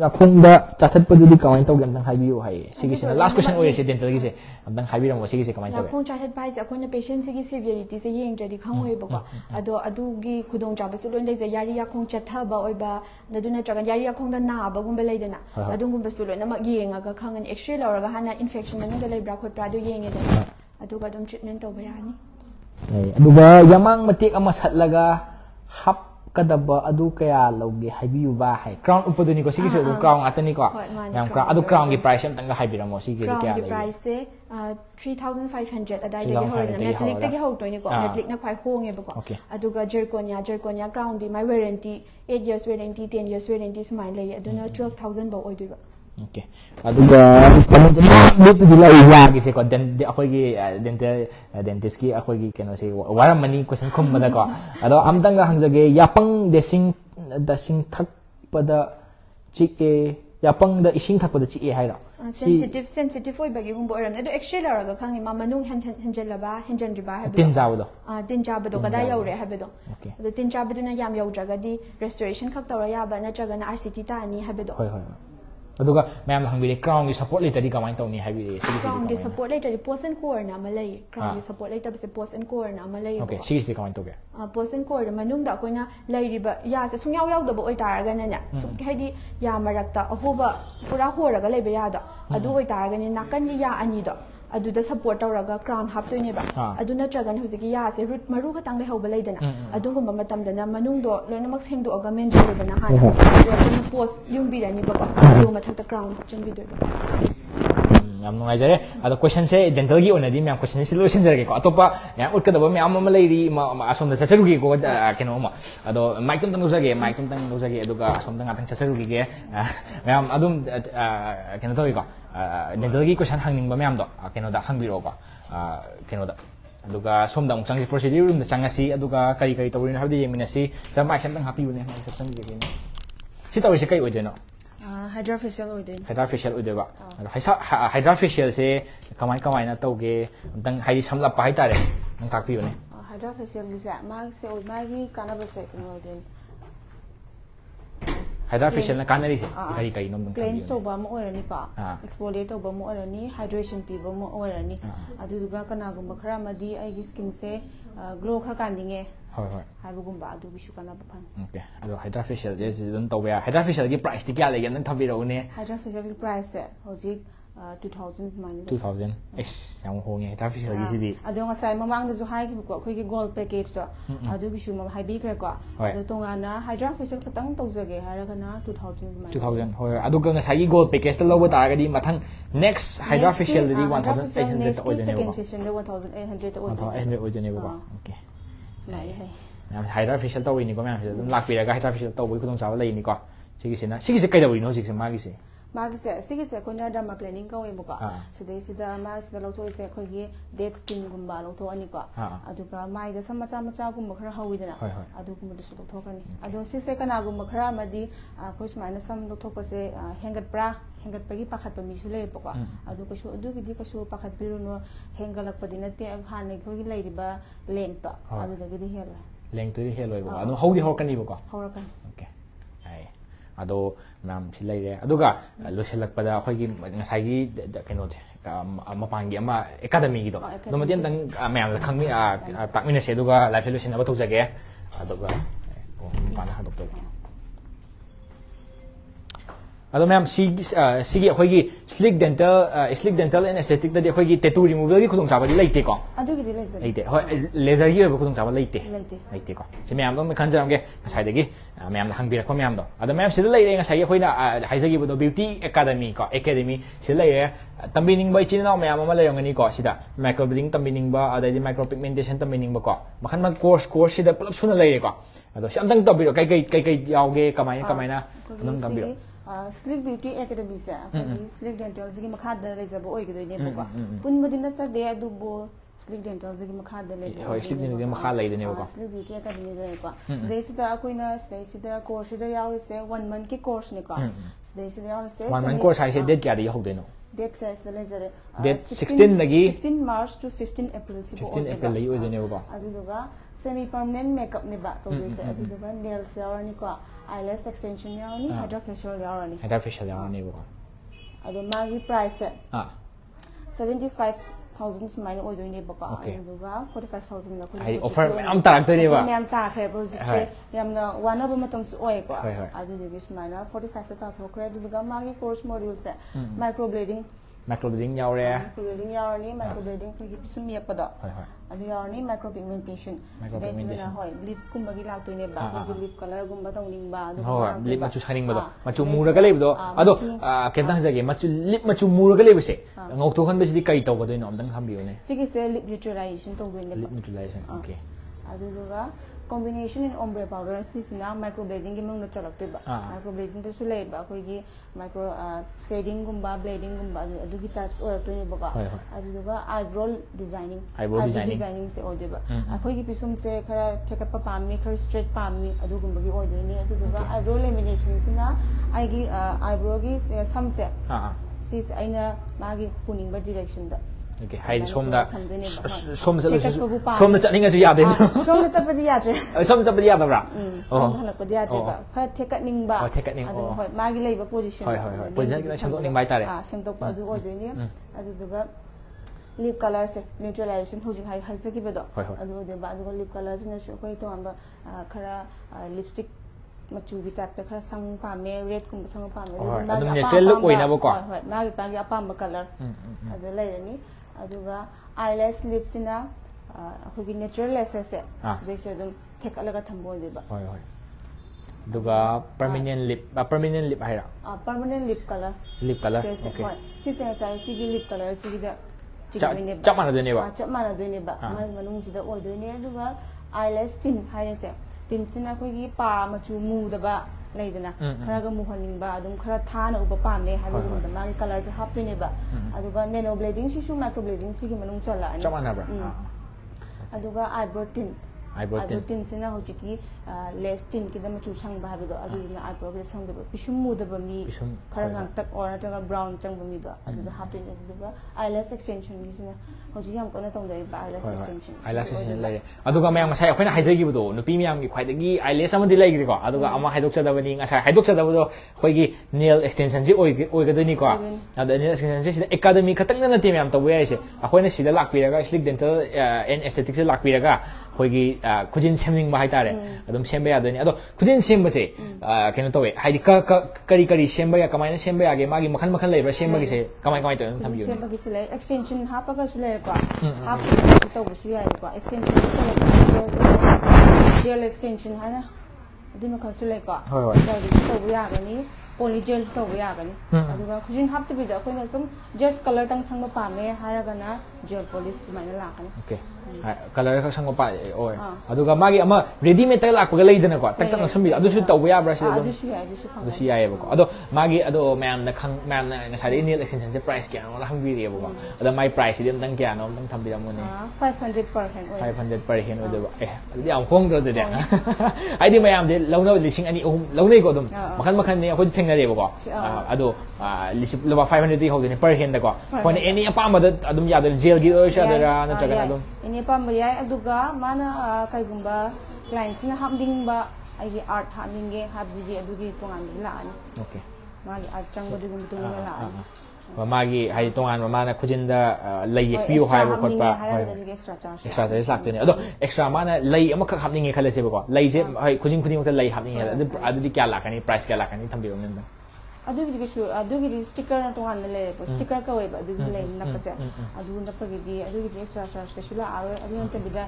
ꯌꯥꯈꯣꯡꯗ ꯆꯥꯊꯠꯄꯗꯨꯗꯤ ꯀꯃꯥꯏꯅ ꯇꯧꯒꯦ ꯑꯝꯇꯪ ꯍꯥꯏꯕꯤꯌꯨ ꯍꯥꯏꯌꯦ ꯁꯤꯒꯤꯁꯤꯅ ꯂꯥꯁ ꯀ꯭ꯋꯦꯁꯟ ꯑꯣꯏꯔꯤꯁꯦ ꯗꯦꯟꯇꯦꯜꯒꯤꯁꯦ ꯑꯝꯇꯪ ꯍꯥꯏꯕꯤꯔꯝꯃꯣ ꯁꯤꯒꯤꯁꯦ ꯀꯃꯥꯏꯅ ꯇꯧꯒꯦ ꯌꯥꯈꯣꯡ ꯆꯥꯊꯠꯄ ꯍꯥꯏꯁꯦ ꯑꯩꯈꯣꯏꯅ ꯄꯦꯁꯦꯟꯁꯤꯒꯤ ꯁꯤꯚꯤꯌꯔꯤꯇꯤꯁꯦ ꯌꯦꯡꯗ꯭ꯔꯗꯤ ꯈꯪꯉꯣꯏꯕꯀꯣ ꯑꯗꯣ ꯑꯗꯨꯒꯤ ꯈꯨꯗꯣꯡꯆꯥꯕꯁꯨ ꯂꯣꯏ ꯂꯩꯖꯩ ꯌꯥꯔꯤ ꯌꯥꯈꯣꯡ ꯆꯠꯊꯕ ꯑꯣꯏꯕ ꯑꯗꯨ ꯅꯠꯇ꯭ꯔꯒ ꯌꯥꯔꯤ ꯌꯥꯈꯣꯡꯗ ꯅꯥꯕꯒꯨꯝꯕ ꯂꯩꯗꯅ ꯑꯗꯨꯒꯨꯝꯕꯁꯨ ꯂꯣꯏꯅꯃꯛ ꯌꯦꯡꯉꯒ ꯈꯪꯒꯅꯤ ꯑꯦꯛꯁ꯭ꯔꯦ ꯂꯧꯔꯒ ꯍꯥꯟꯅ ꯏꯟꯐꯦꯛꯁꯟ ꯃꯅꯨꯡꯗ ꯂꯩꯕ꯭ꯔꯥ ꯈꯣꯠꯄ꯭ꯔꯥ ꯑꯗꯨ ꯌꯦꯡꯉꯦꯗꯅ ꯑꯗꯨꯒ ꯑꯗꯨꯝ ꯇ꯭ꯔꯤꯠꯃꯦꯟ ꯇꯧꯕ ꯌꯥꯅꯤ ꯑꯗꯨꯒ ꯌꯥꯃꯥꯡ ꯃꯇꯦꯛ ꯑꯃ ꯁꯠꯂꯒ ꯍꯥꯞ ꯀꯗꯕ ꯑꯗꯨ ꯀꯌꯥ ꯂꯧꯒꯦ ꯍꯥꯏꯕꯤꯌꯨꯕ ꯍꯥꯏ ꯀ꯭ꯔꯥꯎꯟ ꯎꯞꯄꯗꯨꯅꯤꯀꯣ ꯁꯤꯒꯤꯁꯨ ꯑꯗꯨꯝ ꯀ꯭ꯔꯥꯎꯟ ꯉꯥꯛꯇꯅꯤꯀꯣ ꯌꯥꯝ ꯀ꯭ꯔꯥꯎꯟ ꯑꯗꯨ ꯀ꯭ꯔꯥꯎꯟꯒꯤ ꯄ꯭ꯔꯥꯏꯁ ꯑꯝꯇꯪꯒ ꯍꯥꯏꯕꯤꯔꯝꯃꯣ ꯁꯤꯒꯤꯁꯦ ꯀꯌꯥ ꯀ꯭ꯔꯥꯎꯟꯒꯤ ꯂꯩꯒꯦ ꯄ꯭ꯔꯥꯏꯁꯁꯦ ꯊ꯭ꯔꯤ ꯊꯥꯎꯖꯟ ꯐꯥꯏꯚ ꯍꯟꯗ꯭ꯔꯦꯗ ꯑꯗꯥꯏꯗꯒꯤ ꯍꯧꯔꯦꯗꯅ ꯃꯦꯇ꯭ꯂꯤꯛꯇꯒꯤ ꯍꯧꯗꯣꯏꯅꯤꯀꯣ ꯃꯦꯇ꯭ꯂꯤꯛꯅ ꯈ꯭ꯋꯥꯏ ꯍꯣꯡꯉꯦꯕꯀꯣ ꯑꯗꯨꯒ ꯖꯔꯀꯣꯅꯤꯌꯥ ꯖꯔꯀꯣꯅꯤꯌꯥ ꯀ꯭ꯔꯥꯎꯟꯗꯤ ꯃꯥꯏ ꯋꯦꯔꯦꯟꯇꯤ ꯑꯩꯠ ꯌꯔꯁ ꯋꯦꯔꯦꯟꯇꯤ ꯇꯦꯟ ꯌꯔꯁ ꯋꯦꯔꯦꯟꯇꯤ ꯁꯨꯃꯥꯏꯅ ꯂꯩꯌꯦ ꯑꯗꯨꯅ ꯇꯨꯋꯦꯜꯐ ꯊꯥꯎꯖꯟ ꯐꯥꯎ ꯑꯣꯏꯗꯣꯏꯕ ꯑꯣꯀꯦ ꯑꯗꯨꯒ ꯐꯖꯅ ꯃꯤꯠꯇꯨꯗꯤ ꯂꯩ ꯌꯥꯒꯤꯁꯦ ꯀꯣ ꯑꯩꯈꯣꯏꯒꯤ ꯗꯦꯟꯇꯦꯜ ꯗꯦꯟꯇꯤꯁꯀꯤ ꯑꯩꯈꯣꯏꯒꯤ ꯀꯩꯅꯣꯁꯦ ꯋꯥꯔꯝꯃꯅꯤ ꯀꯣꯏꯁꯟ ꯈꯨꯝꯕꯗꯀꯣ ꯑꯗꯣ ꯑꯝꯇꯪꯒ ꯍꯪꯖꯒꯦ ꯌꯥꯄꯪ ꯗꯦꯁꯤꯡ ꯗꯁꯤꯡ ꯊꯛꯄꯗ ꯆꯤꯛꯑꯦ ꯌꯥꯄꯪꯗ ꯏꯁꯤꯡ ꯊꯛꯄꯗ ꯆꯤꯛꯑꯦ ꯍꯥꯏꯔꯣ ꯁꯦꯟꯁꯤꯇꯤꯞ ꯁꯦꯟꯁꯤꯇꯤꯞ ꯑꯣꯏꯕꯒꯤ ꯒꯨꯝꯕ ꯑꯣꯏꯔꯝꯅꯤ ꯑꯗꯣ ꯑꯦꯛꯁꯔꯦ ꯂꯧꯔꯒ ꯈꯪꯅꯤ ꯃꯥ ꯃꯅꯨꯡ ꯍꯦꯟꯖꯜꯂꯕ ꯍꯦꯟꯖꯟꯗ꯭ꯔꯤꯕ ꯍꯥꯏꯕꯗꯣ ꯇꯤꯟ ꯆꯥꯕꯗꯣ ꯑꯥ ꯇꯤꯟ ꯆꯥꯕꯗꯣ ꯀꯗꯥꯏ ꯌꯧꯔꯦ ꯍꯥꯏꯕꯗꯣ ꯑꯗꯣ ꯇꯤꯟ ꯆꯥꯕꯗꯨꯅ ꯌꯥꯝ ꯌꯧꯗ꯭ꯔꯒꯗꯤ ꯔꯦꯁꯇꯣꯔꯦꯁꯟ ꯈꯛ ꯇꯧꯔ ꯌꯥꯕ ꯅꯠꯇ꯭ꯔꯒꯅ ꯑꯥꯔ ꯁꯤ ꯇꯤ ꯇꯥꯅꯤ ꯍꯥꯏꯕꯗꯣ ꯍꯣꯏ ꯍꯣꯏ 阿杜哥，我还没得讲，你 support 咧，到底讲完到哪里？讲，你 support 咧，到底 position corner 哪里？讲，你 support 咧，到底 position corner 哪里？OK，谢谢讲完，杜哥。啊，position corner，曼宁达奎那来一杯，呀，这松幺幺的杯打阿哥那呀，兄弟呀，曼达塔阿胡巴布拉胡尔阿哥来一杯阿杜，阿杜杯打阿哥那，阿哥你呀阿尼的。aduda support tawraga crown hap to ne ba aduna tragan huziki ya se root maru ka tang le hoba leidana adung ma matam dana manung do loina mak sem do aga men do dana ha post yung bi da ni ba ko yo ma thak ta crown chang bi do ꯌꯥꯝ ꯅꯨꯡꯉꯥꯏꯖꯔꯦ ꯑꯗꯣ ꯀꯣꯏꯁꯟꯁꯦ ꯗꯦꯟꯇꯦꯜꯒꯤ ꯑꯣꯏꯅꯗꯤ ꯃꯌꯥꯝ ꯀꯣꯏꯁꯟꯁꯤ ꯂꯣꯏꯁꯤꯟꯖꯔꯒꯦꯀꯣ ꯑꯇꯣꯞꯄ ꯃꯌꯥꯝ ꯎꯠꯀꯗꯕ ꯃꯌꯥꯝ ꯑꯃ ꯂꯩꯔꯤ ꯃ- ꯃ- ꯑꯁꯣꯝꯗ ꯆꯠꯆꯔꯨꯒꯦꯀꯣ ꯑ, ꯀꯩꯅꯣ ꯑꯃ ꯑꯗꯣ ꯃꯥꯏꯛꯇꯣ ꯑꯝꯇꯪ ꯂꯧꯖꯒꯦ ꯃꯥꯏꯛꯇꯣ ꯑꯝꯇꯪ ꯂꯧꯖꯒꯦ ꯑꯗꯨꯒ ꯑꯁꯣꯝꯗ ꯉꯥꯛꯇꯪ ꯆꯠꯆꯔꯨꯈꯤꯒꯦ ꯑ, ꯃꯌꯥꯝ ꯑꯗꯨꯝ ꯑ, ꯑ, ꯀꯩꯅꯣ ꯇꯧꯋꯤꯀꯣ ꯗꯦꯟꯇꯦꯜꯒꯤ ꯀꯣꯏꯁꯟ ꯍꯪꯅꯤꯡꯕ ꯃꯌꯥꯝꯗꯣ ꯑ, ꯀꯩꯅꯣꯗ ꯍꯪꯕꯤꯔꯛꯑꯣꯀꯣ ꯑ, ꯀꯩꯅꯣꯗ ꯑꯗꯨꯒ ꯁꯣꯝꯗ ꯑꯃꯨꯛ ꯆꯪꯁꯤ ꯄ꯭ꯔꯣꯁꯤꯗꯤꯌꯔ ꯔꯨꯝꯗ ꯆꯪꯉꯁꯤ ꯑꯗꯨꯒ ꯀꯔꯤ ꯀꯔꯤ ꯇꯧꯔꯤꯅꯣ ꯍꯥꯏꯕꯗꯨ ꯌꯦꯡꯃꯤꯟꯅꯁꯤ ꯁꯥꯔ ꯃꯥꯏꯛꯁꯦ ꯑꯝꯇꯪ ꯍꯥꯞꯄꯤꯌꯨꯅꯦ ꯃꯥꯏꯛꯁꯦ ꯆꯪꯕꯤꯒꯦꯅꯦ ꯁꯤ ꯇꯧꯔꯤꯁꯦ ꯀꯩ ꯑꯣꯏꯗꯣꯏꯅꯣ hydra facial oil hydra facial oil ba ha, ha hydra facial se kamai kamai na tau ge dang hai samla re nang tak pi ne hydra facial ge mag se oi magi kana ba se oil ꯍꯥꯏꯗ꯭ꯔꯥ ꯐꯦꯁꯤꯌꯦꯜꯅ ꯀꯥꯟꯅꯔꯤꯁꯦ ꯑꯥ, ꯑꯥ. ꯀꯔꯤ ꯀꯔꯤꯅꯣ ꯑꯝꯇꯪ ꯀ꯭ꯂꯦꯟꯁ ꯇꯥꯛꯄꯤꯌꯨꯅꯦ ꯇꯧꯕ ꯑꯃ ꯑꯣꯏꯔꯅꯤꯀꯣ ꯑꯥ. ꯑꯦꯛꯁꯄꯣꯂꯤꯌꯦꯠ ꯇꯧꯕ ꯑꯃ ꯑꯣꯏꯔꯅꯤ hydration ꯄꯤꯕ ꯑꯃ ꯑꯣꯏꯔꯅꯤ ꯑꯥ. ꯑꯗꯨꯗꯨꯒ ꯀꯅꯥꯒꯨꯝꯕ ꯈꯔ ꯑꯃꯗꯤ ꯑꯩꯒꯤ ꯁ꯭ꯀꯤꯟꯁꯦ ꯒ꯭ꯂꯣ ꯈꯔ ꯀꯥꯟꯅꯤꯡꯉꯦ ꯍꯣꯏ ꯍꯣꯏ ꯍꯥꯏꯕꯒꯨꯝꯕ ꯑꯗꯨꯒꯤꯁꯨ ꯀꯥꯟꯅꯕ ꯐꯪꯉꯤ ꯑꯣꯀꯦ ꯑꯗꯣ ꯍꯥꯏꯗ꯭ꯔꯥ ꯐꯦꯁꯤꯌꯦꯜꯁꯦ ꯁꯤ ꯑꯗꯨꯝ ꯇꯧꯕ ꯌꯥꯏ ꯍꯥꯏꯗ꯭ꯔꯥ ꯐꯦꯁꯤꯌꯦꯜꯒꯤ ꯄ꯭ꯔꯥꯏꯁꯇꯤ ꯀꯌꯥ ꯂꯩꯒꯦ ꯑꯝꯇꯪ ꯊꯝꯕꯤꯔꯛꯎꯅꯦ ꯍꯥꯏꯗ꯭ꯔꯥ ꯐꯦꯁꯤꯌꯦꯜꯒꯤ ꯄ꯭ꯔꯥꯏꯁꯁꯦ ꯍꯧꯖꯤꯛ ꯇꯨ ꯊꯥꯎꯖꯟ ꯑꯗꯨꯃꯥꯏꯅ ꯇꯨ ꯊꯥꯎꯖꯟ ꯑꯩꯁ ꯌꯥꯝ ꯍꯣꯡꯉꯦ ꯍꯥꯏꯗ꯭ꯔꯥ ꯐꯦꯁꯤꯌꯦꯜꯒꯤꯁꯤꯗꯤ ꯑꯗꯣ ꯉꯁꯥꯏ ꯃꯃꯥꯡꯗꯁꯨ ꯍꯥꯏꯈꯤꯕꯀꯣ ꯑꯩꯈꯣꯏꯒꯤ ꯒꯣꯜ ꯄꯦꯀꯦꯖꯇꯣ ꯑꯗꯨꯒꯤꯁꯨ ꯃ- ꯍꯥꯏꯕꯤꯈ꯭ꯔꯦꯀꯣ ꯍꯣꯏ. ꯑꯗꯣ ꯇꯣꯉꯥꯟꯅ ꯍꯥꯏꯗ꯭ꯔꯥ ꯐꯦꯁꯤꯌꯦꯜ ꯈꯛꯇꯪ ꯇꯧꯖꯒꯦ ꯍꯥꯏꯔꯒꯅ ꯇꯨ ꯊꯥꯎꯖꯟ ꯑꯗꯨꯃꯥꯏꯅ ꯇꯨ ꯊꯥꯎꯖꯟ ꯍꯣꯏ ꯍꯣꯏ ꯑꯗꯨꯒ ꯉꯁꯥꯏꯒꯤ ꯒꯣꯜ ꯄꯦꯀꯦꯖꯇ ꯂꯧꯕ ꯇꯥꯔꯒꯗꯤ ꯃꯊꯪ ꯅꯦꯛꯁ ꯍꯥꯏꯗ꯭ꯔꯥ ꯐꯦꯁꯤꯌꯦꯜꯗꯗꯤ one thousand eight hundred second ꯑꯣꯏꯗꯣꯏꯅꯦꯕꯀꯣ ꯁꯦꯁꯟꯗ one thousand eight hundred one thousand eight hundred ꯑꯣꯏꯗꯣꯏꯅꯦꯕꯀꯣ ꯑꯥ. ꯑꯣꯀꯦ ꯁꯨꯃꯥꯏꯅ ꯂꯩ ꯃꯌꯥꯝ ꯍꯥꯏꯗ꯭ꯔꯥ ꯐꯦꯁꯤꯌꯦꯜ ꯇꯧꯔꯤꯅꯤꯀꯣ ꯃꯌꯥꯝꯁꯦ ꯑꯗꯨꯝ ꯂꯥꯛꯄꯤꯔꯒ ꯍꯥꯏꯗ꯭ꯔꯥ ꯐꯦꯁꯤꯌꯦꯜ ꯇꯧꯕꯒꯤ ꯈꯨꯗꯣꯡꯆꯥꯕ ꯂꯩꯅꯤꯀꯣ ꯁꯤꯒꯤꯁꯤꯅ ꯁꯤꯒꯤꯁꯦ ꯀꯩꯗꯧꯔꯤꯅꯣ ꯍꯧꯖꯤꯛꯁꯦ ꯃꯥꯒꯤꯁꯦ मागीसे सिगीसे कोना डर्मा प्लानिंग कवेबको सिदे सिदा मा सिदा लौथोइसे अखोगी खरा हविदना अदुगुम दुसु लौथोकनि अदो सिसे कना गुम्बा खरा मदि अखोइ स्माइना सम लौथोकसे हेंगतप्रा हेंगतपगी पाखतप मिसु लेबको अदु कशु अदुगिदि कशु atau nam silai ya atau ka lo silak pada aku lagi ngasai kenot ama panggi ama academy gitu no mati tentang memang kami tak minat saya tu ka life solution apa tu saja atau ka panah atau tu ꯑꯗꯣ ꯃꯌꯥꯝ ꯁꯤꯒꯤ ꯁꯤꯒꯤ ꯑꯩꯈꯣꯏꯒꯤ Slick Dental Slick Dental and ꯑꯦꯁꯊꯦꯇꯤꯛꯇꯗꯤ ꯑꯩꯈꯣꯏꯒꯤ tattoo ꯔꯤꯃꯨꯚꯦꯜꯒꯤ ꯈꯨꯗꯣꯡꯆꯥꯕꯗꯤ ꯂꯩꯇꯦꯀꯣ ꯑꯗꯨꯒꯤꯗꯤ ꯂꯩꯇꯦ ꯂꯩꯇꯦ ꯍꯣꯏ ꯂꯦꯖꯔꯒꯤ ꯑꯣꯏꯕ ꯈꯨꯗꯣꯡꯆꯥꯕ ꯂꯩꯇꯦ ꯂꯩꯇꯦ ꯂꯩꯇꯦꯀꯣ ꯁꯤ ꯃꯌꯥꯝꯗꯣ ꯈꯟꯖꯔꯝꯒꯦ ꯉꯁꯥꯏꯗꯒꯤ ꯃꯌꯥꯝꯅ ꯍꯪꯕꯤꯔꯛꯄ ꯃꯌꯥꯝꯗꯣ ꯑꯗꯣ ꯃꯌꯥꯝ ꯁꯤꯗ ꯂꯩꯔꯦ ꯉꯁꯥꯏꯒꯤ ꯑꯩꯈꯣꯏꯅ ꯍꯥꯏꯖꯈꯤꯕꯗꯣ ꯕ꯭ꯌꯨꯇꯤ ꯑꯦꯀꯥꯗꯃꯤ ꯀꯣ ꯑꯦꯀꯥꯗꯃꯤ ꯁꯤꯗ ꯂꯩꯔꯦ ꯇꯝꯕꯤꯅꯤꯡꯕ ꯏꯆꯤꯟ ꯏꯅꯥꯎ ꯃꯌꯥꯝ ꯑꯃ ꯂꯩꯔꯝꯒꯅꯤꯀꯣ ꯁꯤꯗ ꯃꯥꯏꯀ꯭ꯔꯣꯕ꯭ꯂꯤꯗꯤꯡ ꯇꯝꯕꯤꯅꯤꯡꯕ ꯑꯗꯩꯗꯤ ꯃꯥꯏꯀ꯭ꯔꯣꯄꯤꯛꯃꯦꯟꯇꯦꯁꯟ ꯇꯝꯕꯤꯅꯤꯡꯕꯀꯣ ꯃꯈꯟ ꯃꯈꯟ ꯀꯣꯔꯁ ꯀꯣꯔꯁꯁꯤꯗ ꯄꯨꯂꯞ ꯁꯨꯅ ꯂꯩꯔꯦꯀꯣ ꯑꯗꯣ ꯁꯤ ꯑꯝꯇꯪ ꯇꯧꯕꯤꯔꯣ ꯀꯩꯀꯩ ꯀꯩꯀꯩ ꯌꯥꯎꯒꯦ ꯀꯃꯥꯏ ꯀꯃꯥꯏꯅ ꯑꯗꯨꯝ ꯇꯝꯕꯤꯔꯣ स्लिक ब्यूटी एकेडमी से स्लिक डेंटल की मखाद लेजब ओइगदोइनेबको पुनबदि नचदे अदुबो स्लिक डेंटल की मखाद लेबो होय स्लिक डेंटल की मखाद लेदनेबको स्लिक ब्यूटी एकेडमी लेको स्टेसिदा अकुइना स्टेसिदा कोर्स दे याव स्टे 1 मंथ की कोर्स नेको स्टेसिदा याव स्टे 1 मंथ कोर्स हाइसे डेट क्या दे होदनो डेट डेट 16 लगी 16 मार्च टू 15 अप्रैल से 15 अप्रैल लई ओइदनेबको अदुदुगा semi permanent makeup ni ba to do se atu do ban nail flower ni ko eyelash extension ni ani head of facial ni ani head of facial ni ko adu magi price se ha 75000 sumai ni oidoi ni ba ka adu ga 45000 na ko ai offer am ta ta ni ba am ta khre bo se yam na one of matam su oi ko adu ni sumai na 45000 ta thokre adu ga magi course module se microblading microblading yaure microblading yaure microblading ko hip sum yap da adu yaure micropigmentation micropigmentation hoi leaf kum bagi la to ne ba ko leaf color gum ba tong ning ba adu ho leaf machu shining ba do machu mura ga leib do adu ken tang jage machu leaf machu mura ga leib se ngok to khan be si kai to ba do no amdang tham bi ne sigi se leaf neutralization to ne leaf neutralization okay adu do ga combination in ombre powder ꯑꯁꯤꯁꯤꯅ ꯃꯥꯏꯀ꯭ꯔꯣꯕ꯭ꯂꯦꯗꯤꯡꯒꯤ ꯃꯅꯨꯡꯗ ꯆꯠꯂꯛꯇꯣꯏꯕ ꯃꯥꯏꯀ꯭ꯔꯣꯕ꯭ꯂꯦꯗꯤꯡꯗꯁꯨ ꯂꯩꯕ ꯑꯩꯈꯣꯏꯒꯤ micro ꯁꯦꯗꯤꯡꯒꯨꯝꯕ ꯕ꯭ꯂꯦꯗꯤꯡꯒꯨꯝꯕ ꯑꯗꯨꯒꯤ types ꯑꯣꯏꯔꯛꯇꯣꯏꯅꯦꯕꯀꯣ ꯑꯗꯨꯗꯨꯒ ꯑꯥꯏꯕ꯭ꯔꯣ designing ꯑꯥꯏꯕ꯭ꯔꯣ ꯗꯤꯖꯥꯏꯅꯤꯡꯁꯦ ꯑꯣꯏꯗꯣꯏꯕ ꯑꯩꯈꯣꯏꯒꯤ ꯄꯤꯁꯨꯝꯁꯦ ꯈꯔ ꯊꯦꯀꯠꯄ ꯄꯥꯝꯃꯤ ꯈꯔ ꯁ꯭ꯇ꯭ꯔꯦꯠ ꯄꯥꯝꯃꯤ ꯑꯗꯨꯒꯨꯝꯕꯒꯤ ꯑꯣꯏꯗꯣꯏꯅꯤ ꯑꯗꯨꯗꯨꯒ ꯑꯥꯏꯕ꯭ꯔꯣ ꯂꯦꯃꯤꯅꯦꯁꯟꯁꯤꯅ ꯑꯩꯒꯤ ꯑꯥꯏꯕ꯭ꯔꯣꯒꯤ ꯁꯝꯁꯦ ꯁꯤꯁꯦ ꯑꯩꯅ ꯃꯥꯒꯤ ꯄꯨꯅꯤꯡꯕ ꯗꯤꯔꯦꯛꯁꯟꯗ ꯑꯣꯀꯦ ꯍꯥꯏꯗꯤ ꯑꯗꯨꯃꯥꯏꯅ ꯁꯣꯝꯗ ꯊꯝꯗꯣꯏꯅꯦꯕ, ꯍꯣꯏ. ꯁꯣꯝꯗ ꯆꯠꯂꯁꯨ ꯊꯦꯛꯀꯠꯄꯕꯨ ꯄꯥꯝꯃꯤ. ꯁꯣꯝꯗ ꯆꯠꯅꯤꯡꯉꯁꯨ ꯌꯥꯗꯣꯏꯅꯣ ꯑꯥ, ꯁꯣꯝꯗ ꯆꯠꯄꯗꯤ ꯌꯥꯗ꯭ꯔꯦ ꯁꯣꯝꯗ ꯆꯠꯄꯗꯤ ꯌꯥꯗꯕ꯭ꯔꯥ ꯎꯝ, ꯑꯣ. ꯁꯣꯝꯗ ꯍꯜꯂꯛꯄꯗꯤ ꯌꯥꯗ꯭ꯔꯦꯕ ꯑꯣ. ꯈꯔ ꯊꯦꯛꯀꯠꯅꯤꯡꯕ ꯑꯣ, ꯊꯦꯛꯀꯠꯅꯤꯡ- ꯑꯗꯨꯝ ꯑꯣ. ꯍꯣꯏ ꯃꯥꯒꯤ ꯂꯩꯕ ꯄꯣꯖꯤꯁꯟ ꯍꯣꯏ, ꯍꯣꯏ, ꯍꯣꯏ. Position ꯈꯤꯇꯪ ꯁꯦꯝꯗꯣꯛꯅꯤꯡꯕ ꯍꯥꯏꯇꯥꯔꯦ. ꯁꯦꯝꯗꯣꯛꯄ ꯑꯗꯨ ꯑꯣꯏꯗꯣꯏꯅꯤ ꯑꯗꯨꯗꯨꯒ ꯂꯤꯞ ꯀꯂꯔꯁꯦ ꯅ꯭ꯌꯨꯇ꯭ꯔꯦꯂꯥꯏꯖꯦꯁꯟ ꯍꯧꯖꯤꯛ ꯍꯥꯏ- ꯍꯥꯏꯖꯈꯤꯕꯗꯣ ꯍꯣꯏ, ꯍꯣꯏ. ꯑꯗꯨ ꯑꯣꯏꯗꯣꯏꯕ ꯑꯗꯨꯒ ꯂꯤꯞ ꯀꯂꯔꯁꯤꯅꯁꯨ ꯑꯩꯈꯣꯏ ꯇꯣꯉꯥꯟꯕ ꯑꯥ, ꯈꯔ ꯂꯤꯞꯁꯇꯤꯛ ꯃꯆꯨꯒꯤ ꯇꯥꯏꯞꯇ ꯈꯔ ꯁꯪ ꯄꯥꯝꯃꯦ ꯔꯦꯗꯀꯨꯝꯕ ꯁꯪꯕ ꯄꯥꯝꯃꯦ ꯍꯣꯏ, ꯑꯗꯨꯒ ꯃꯥꯒꯤ ꯑꯗꯨꯝ ꯑꯄꯥꯝ- natural look ꯑꯄꯥꯝꯕ- ꯑꯣꯏꯅꯕꯀꯣ. ꯍꯣꯏ ꯍꯣꯏ ꯃꯥꯒꯤ ꯃꯥꯒꯤ ꯑꯄꯥꯝꯕ ꯀꯂꯔ ꯎꯝ, अदुगा आइलेस लिप्स ना अखोगी नेचुरल लेसेस से सिदेश अदुम थेकलगा थंबो दिबा होय होय दुगा permanent lip permanent lip हाइरा permanent lip colour lip colour okay सि से साइ सि गी लिप कलर सि गी दा चप माना दोने बा चप माना दोने बा माय मनुंग सिदा ओय दोने अदुगा आइलेस टिन हाइरे से टिन सिना अखोगी पा मचू मुदबा ꯎꯝ. ꯈꯔꯒ ꯃꯨꯍꯟꯅꯤꯡꯕ ꯑꯗꯨꯝ ꯈꯔ ꯊꯥꯅ ꯎꯕ ꯄꯥꯝꯃꯦ ꯍꯥꯏꯕꯒꯨꯝꯕꯗ ꯃꯥꯒꯤ ꯀꯂꯔꯁꯦ ꯍꯥꯞꯇꯣꯏꯅꯦꯕ ꯑꯗꯨꯒ ꯅꯦꯅꯣ ꯕ꯭ꯂꯦꯗꯤꯡꯁꯤꯁꯨ ꯃꯥꯏꯀ꯭ꯔꯣ ꯕ꯭ꯂꯦꯗꯤꯡ ꯁꯤꯒꯤ ꯃꯅꯨꯡ ꯆꯜꯂꯛꯑꯅꯤ ꯆꯞ ꯃꯥꯟꯅꯕ꯭ꯔꯥ ꯎꯝ. ꯑꯥ. ꯑꯗꯨꯒ ꯑꯥꯏꯕ꯭ꯔꯣ ꯇꯤꯟ eyebrow टिन से होजिकी लेस टिन के दम चू संग है दो अदु में आइब्रो के संग दो पिसुम मुद बमी खर गांग तक और तंग ब्राउन चंग बमी दो अदु हाफ़ टिन दु आइलेस एक्सटेंशन की से होजि हम कोने तंग दो आइलेस एक्सटेंशन आइलेस एक्सटेंशन लागे अदु का मैं ngasa akhoi na haizegi bu do nupi mi am gi khwai dagi eyelash am dilai gi ko अदु का ama haidok cha da bani ngasa haidok cha da bu do khoi gi nail extension ji oi oi ga ni ko अदु nail extension ji sida academy khatang na na te mi am ta bu ya ise akhoi na sida lak pi ra ga slick dental and aesthetics lak pi ra ga ꯑꯩꯈꯣꯏꯒꯤ ꯑꯥ, ꯈꯨꯖꯤꯟ ꯁꯦꯝꯅꯤꯡꯕ ꯍꯥꯏꯇꯥꯔꯦ ꯑꯗꯨꯝ ꯁꯦꯝꯕ ꯌꯥꯗꯣꯏꯅꯤ ꯑꯗꯣ ꯈꯨꯖꯤꯟ ꯁꯦꯝꯕꯁꯦ ꯑꯥ, ꯀꯩꯅꯣ ꯇꯧꯋꯦ ꯍꯥꯏꯗꯤ ka- ka- ꯀꯔꯤ ꯀꯔꯤ ꯁꯦꯝꯕ ꯌꯥ ꯀꯃꯥꯏꯅ ꯁꯦꯝꯕ ꯌꯥꯒꯦ ꯃꯥꯒꯤ ꯃꯈꯜ ꯃꯈꯜ ꯂꯩꯕ꯭ꯔꯥ ꯁꯦꯝꯕꯒꯤꯁꯦ ꯀꯃꯥꯏ ꯀꯃꯥꯏ ꯇꯧꯋꯦ ꯍꯧꯖꯤꯛ ꯊꯝꯕꯤꯌꯨꯅꯦ ꯁꯦꯝꯕꯒꯤꯁꯨ ꯂꯩ ꯑꯦꯛꯁꯇꯦꯟꯁꯟ ꯍꯥꯞꯄꯒꯁꯨ ꯂꯩꯔꯦꯀꯣ ꯍꯥꯞꯄꯒꯁꯨ ꯇꯧꯕꯁꯨ ꯌꯥꯏꯕꯀꯣ ꯑꯦꯛꯁꯇꯦꯟꯁꯟ ꯖꯦꯜ ꯑꯦꯛꯁꯇꯦꯟꯁꯟ ꯍꯥꯏꯅ ꯑꯗꯨꯏ ꯃꯈꯜꯁꯨ ꯂꯩꯀꯣ ꯍꯣꯏ, ꯍꯣꯏ. ꯖꯦꯜꯗꯁꯨ ꯇꯧꯕ ꯌꯥꯒꯅꯤ ꯄꯣꯂꯤꯖꯦꯜꯁꯨ ꯇꯧꯕ ꯌꯥꯒꯅꯤ ꯎꯝ. ꯑꯗꯨꯒ ꯈꯨꯖꯤꯟ ꯍꯥꯞꯇꯕꯤꯗ ꯑꯩꯈꯣꯏꯅ ꯁꯨꯝ ꯖꯁ ꯀꯂꯔꯇꯪ ꯁꯪꯕ ꯄꯥꯝꯃꯦ ꯍꯥꯏꯔꯒꯅ ꯖꯦꯜ ꯄꯣꯂꯤꯁ ꯑꯗꯨꯃꯥꯏꯅ ꯂꯥꯛꯀꯅꯤ ꯑꯣꯀꯦ ꯀꯂꯔ ꯈꯛ ꯁꯪꯕ ꯄꯥ ꯑꯣꯏ ꯑꯥ. ꯑꯗꯨꯒ ꯃꯥꯒꯤ ꯑꯃ ꯔꯦꯗꯤꯃꯦꯗꯇ ꯂꯥꯛꯄꯒ ꯂꯩꯗꯅꯀꯣ ꯇꯛ ꯇꯛꯅ ꯁꯪꯕꯤꯗ ꯑꯗꯨꯁꯨ ꯇꯧꯕ ꯌꯥꯕ꯭ꯔꯥ ꯁꯤꯗ ꯑꯥ, ꯑꯗꯨꯝ ꯑꯗꯨꯁꯨ ꯌꯥꯏ ꯑꯗꯨꯁꯨ ꯐꯪꯒꯅꯤ ꯑꯗꯨꯁꯨ ꯌꯥꯏꯑꯕꯀꯣ ꯑꯗꯣ ꯃꯥꯒꯤ ꯑꯗꯣ ꯃꯌꯥꯝꯅ ꯈꯪ ꯃꯌꯥꯝꯅ ꯉꯁꯥꯏꯗꯒꯤ ꯅꯦꯜ ꯑꯦꯛꯁꯇꯦꯟꯁꯟꯁꯦ ꯄ꯭ꯔꯥꯏꯁ ꯀꯌꯥꯅꯣꯅ ꯍꯪꯕꯤꯔꯤꯑꯕꯀꯣ ꯑꯗꯣ ꯃꯥꯏ ꯄ꯭ꯔꯥꯏꯁꯁꯤꯗꯤ ꯑꯝꯇꯪ ꯀꯌꯥꯅꯣ ꯑꯝꯇꯪ ꯊꯝꯕꯤꯔꯝꯃꯨꯅꯦ ꯐꯥꯏꯚ ꯍꯟꯗ꯭ꯔꯦꯠ ꯄꯔ ꯍꯦꯟ ꯑꯣꯏ ꯐꯥꯏꯚ ꯍꯟꯗ꯭ꯔꯦꯠ ꯄꯔ ꯍꯦꯟ ꯑꯣꯏꯗꯣꯏꯕ ꯑꯦ ꯑꯗꯨꯗꯤ ꯌꯥꯝ ꯍꯣꯡꯗ꯭ꯔꯣ ꯑꯗꯨꯗꯤ ꯍꯥꯏꯗꯤ ꯃꯌꯥꯝꯗꯤ ꯂꯧꯅꯕ ꯂꯤꯁꯤꯡ ꯑꯅꯤ ꯑꯍꯨꯝ ꯂꯧꯅꯩꯀꯣ ꯑꯗꯨꯝ ꯑꯥ, ꯑꯥ. ꯃꯈꯜ ꯃꯈꯜꯅꯤ ꯑꯩꯈꯣꯏꯁꯨ ꯊꯦꯡꯅꯔꯦꯕꯀꯣ ꯑꯥ. ꯑꯥ, ꯑꯗꯣ ꯑꯥ, ꯂꯤꯁꯤꯡ ꯂꯨꯄꯥ ꯐꯥꯏꯚ ꯍꯟꯗ꯭ꯔꯦꯗꯇꯤ ꯍꯧꯗꯣꯏꯅꯦ ꯄꯔ ꯍꯦꯟꯗꯀꯣ ꯑꯩꯈꯣꯏꯅ ꯑꯦꯅꯤ ꯑꯄꯥꯝꯕꯗ ꯑꯗꯨꯝ ꯌꯥꯗꯣꯏꯅꯤ ꯖꯦꯜꯒꯤ ꯑꯣꯏꯔꯁꯨ ꯌꯥꯗꯣꯏꯔꯥ ꯅꯠꯇ꯭ꯔꯒꯅ ꯑꯗꯨꯝ ꯑꯦꯅꯤ ꯑꯄꯥꯝꯕ ꯌꯥꯏ ꯑꯗꯨꯒ ꯃꯥꯅ ꯑꯥ, ꯀꯩꯒꯨꯝꯕ ꯀ꯭ꯂꯥꯏꯟꯁꯤꯅ ꯍꯥꯞꯅꯤꯡꯕ ꯑꯩꯒꯤ ꯑꯥꯔꯠ ꯍꯥꯞꯅꯤꯡꯒꯦ ꯍꯥꯏꯕꯗꯨꯗꯤ ꯑꯗꯨꯒꯤ ꯇꯣꯉꯥꯟꯕꯗꯤ ꯂꯥꯛꯑꯅꯤ ꯑꯣꯀꯦ ꯃꯥꯒꯤ ꯑꯥꯔꯠ ꯆꯪꯕꯗꯨꯒꯤ ꯃꯇꯨꯡ ꯏꯟꯅ ꯂꯥꯛꯑꯅꯤ ꯃꯥꯒꯤ ꯍꯥꯏꯗꯤ ꯇꯣꯉꯥꯟꯕ ꯃꯥꯅ ꯈꯨꯖꯤꯟꯗ ꯑꯥ, ꯂꯩ ꯍꯣꯏ, ꯌꯦꯛꯄꯤꯌꯨ extra ꯍꯥꯏꯕ ꯍꯥꯞꯅꯤꯡꯉꯦ ꯈꯣꯠꯄ ꯍꯥꯏꯔꯒꯗꯤ ꯍꯣꯏ. ꯑꯗꯨꯒꯤ extra charge ꯑꯦꯛꯁꯇ꯭ꯔꯥ ꯆꯥꯔꯖꯦꯁ ꯂꯥꯛꯇꯣꯏꯅꯦ ꯑꯗꯣ ꯑꯦꯛꯁꯇ꯭ꯔꯥ ꯃꯥꯅ ꯂꯩ ꯑꯃꯈꯛ ꯍꯥꯞꯅꯤꯡꯉꯦ ꯈꯜꯂꯁꯦꯕꯀꯣ ꯂꯩꯁꯦ ꯍꯣꯏ ꯈꯨꯖꯤꯟ ꯈꯨꯗꯤꯡꯃꯛꯇ ꯂꯩ ꯍꯥꯞꯅꯤꯡꯉꯦ ꯑꯗꯨ ꯑꯗꯨꯗꯤ ꯀꯌꯥ ꯂꯥꯛꯀꯅꯤ ꯄ꯭ꯔꯥꯏꯁ ꯀꯌꯥ ꯂꯥꯛꯀꯅꯤ ꯊꯝꯕꯤꯔꯝꯅꯤ ꯑꯝꯇꯪ ꯑꯗꯨꯒꯤꯗꯤ ꯀꯩꯁꯨ ꯑꯗꯨꯒꯤꯗꯤ ꯁ꯭ꯇꯤꯀꯔꯅ ꯇꯣꯉꯥꯟꯅ ꯂꯩꯔꯦꯀꯣ ꯁ꯭ꯇꯤꯀꯔ ꯀꯧꯋꯦꯕ ꯑꯗꯨꯒꯤ ꯂꯩ ꯅꯞꯄꯁꯦ ꯑꯗꯨ ꯅꯞꯄꯒꯤꯗꯤ ꯑꯗꯨꯒꯤꯗꯤ ꯑꯦꯛꯁꯇ꯭ꯔꯥ ꯆꯥꯔꯖ ꯀꯩꯁꯨ ꯂꯥꯛꯑꯔꯣꯏ ꯑꯗꯨ ꯅꯠꯇꯕꯤꯗ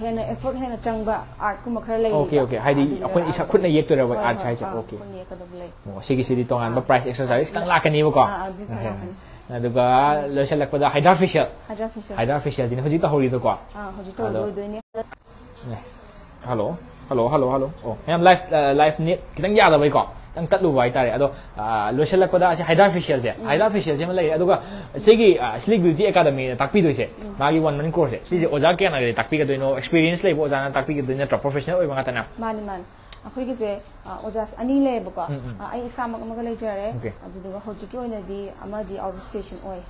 ꯍꯦꯟꯅ ꯑꯦꯐꯣꯔꯠ ꯍꯦꯟꯅ ꯆꯪꯕ ꯑꯥꯔꯠꯀꯨꯝꯕ ꯈꯔ ꯂꯩ ꯑꯣꯀꯦ, ꯑꯣꯀꯦ. ꯍꯥꯏꯗꯤ ꯑꯩꯈꯣꯏꯅ ꯏꯁꯥ ꯈꯨꯠꯅ ꯌꯦꯛꯇꯣꯏꯔꯕ art ꯍꯥꯏꯁꯦ? ꯑꯣꯀꯦ. ꯈꯨꯠꯅ ꯌꯦꯛꯀꯗꯕ ꯂꯩ ꯑꯣ, ꯁꯤꯒꯤꯁꯤꯗꯤ ꯇꯣꯉꯥꯟꯕ ꯄ꯭ꯔꯥꯏꯁ ꯑꯦꯛꯁꯇ꯭ꯔꯥ ꯆꯥꯔꯖꯦꯁ ꯈꯤꯇꯪ ꯂꯥꯛꯀꯅꯤꯕꯀꯣ ꯑꯥ, ꯑꯗꯨ ꯈꯔ Okay. ꯂꯥꯛꯀꯅꯤ. ꯑꯗꯨꯒ ꯂꯣꯏꯁꯤꯜꯂꯛꯄꯗ ꯍꯥꯏꯗ꯭ꯔꯥ ꯐꯦꯁꯤꯌꯦꯜ ꯍꯥꯏꯗ꯭ꯔꯥ ꯐꯦꯁꯤꯌꯦꯜ ꯍꯥꯏꯗ꯭ꯔꯥ ꯐꯦꯁꯤꯌꯦꯜꯁꯤꯅ ꯍꯧꯖꯤꯛ ꯇꯧꯍꯧꯔꯤꯗꯣꯀꯣ ꯑꯥ ꯍꯧꯖꯤꯛ ꯇꯧ ꯑꯗꯣ- ꯂꯣꯏꯗꯣꯏꯅꯦ ꯍꯜꯂꯣ ꯍꯜꯂꯣ ꯍꯜꯂꯣ ꯍꯜꯂꯣ ꯑꯣ ꯃꯌꯥꯝ ꯂꯥꯏꯐ ꯂꯥꯏꯐ ꯅꯦꯠ ꯈꯤꯇꯪ ꯌꯥꯗꯕꯩꯀꯣ ꯈꯤꯇꯪ ꯇꯠꯂꯨꯕ ꯍꯥꯏꯇꯥꯔꯦ ꯑꯗꯣ ꯂꯣꯏꯁꯤꯜꯂꯛꯄꯗ ꯑꯁꯤ ꯍꯥꯏꯗ꯭ꯔꯥ ꯐꯦꯁꯤꯌꯦꯜꯁꯦ ꯍꯥꯏꯗ꯭ꯔꯥ ꯐꯦꯁꯤꯌꯦꯜꯁꯦ ꯑꯃ ꯂꯩꯔꯦ ꯑꯗꯨꯒ ꯁꯤꯒꯤ ꯁ꯭ꯂꯤꯛ ꯕ꯭ꯌꯨꯇꯤ ꯑꯦꯀꯥꯗꯃꯤꯅ ꯇꯥꯛꯄꯤꯗꯣꯏꯁꯦ ꯃꯥꯒꯤ ꯋꯥꯟ ꯃꯟ ꯀꯣꯔꯁꯁꯦ ꯁꯤꯁꯦ ꯑꯣꯖꯥ ꯀꯌꯥꯅ ꯇꯥꯛꯄꯤꯒꯗꯣꯏꯅꯣ ꯑꯦꯛꯁꯄꯤꯔꯤꯌꯦꯟꯁ ꯂꯩꯕ ꯑꯣꯖꯥꯅ ꯇꯥꯛꯄꯤꯒꯗꯣꯏ ꯅꯠꯇ꯭ꯔꯣ ꯄ꯭ꯔꯣꯐꯦꯁꯅꯦꯜ ꯑꯣꯏꯕ ꯉꯥꯛꯇꯅ ꯃꯥꯅꯤ ꯃꯥꯅꯤ ꯑꯩꯈꯣꯏꯒꯤꯁꯦ ꯑꯣꯖꯥ ꯑꯅꯤ ꯂꯩꯌꯦꯕꯀꯣ ꯑꯩ ꯏꯁꯥꯃꯛ ꯑꯃꯒ ꯂꯩꯖꯔꯦ ꯑꯗꯨꯗꯨꯒ ꯍꯧꯖꯤꯛꯀꯤ ꯑꯣꯏꯅꯗꯤ ꯑꯃꯗꯤ ꯑꯥꯎꯠ ꯑꯣꯐ ꯁ꯭ꯇꯦꯁꯟ ꯑꯣꯏ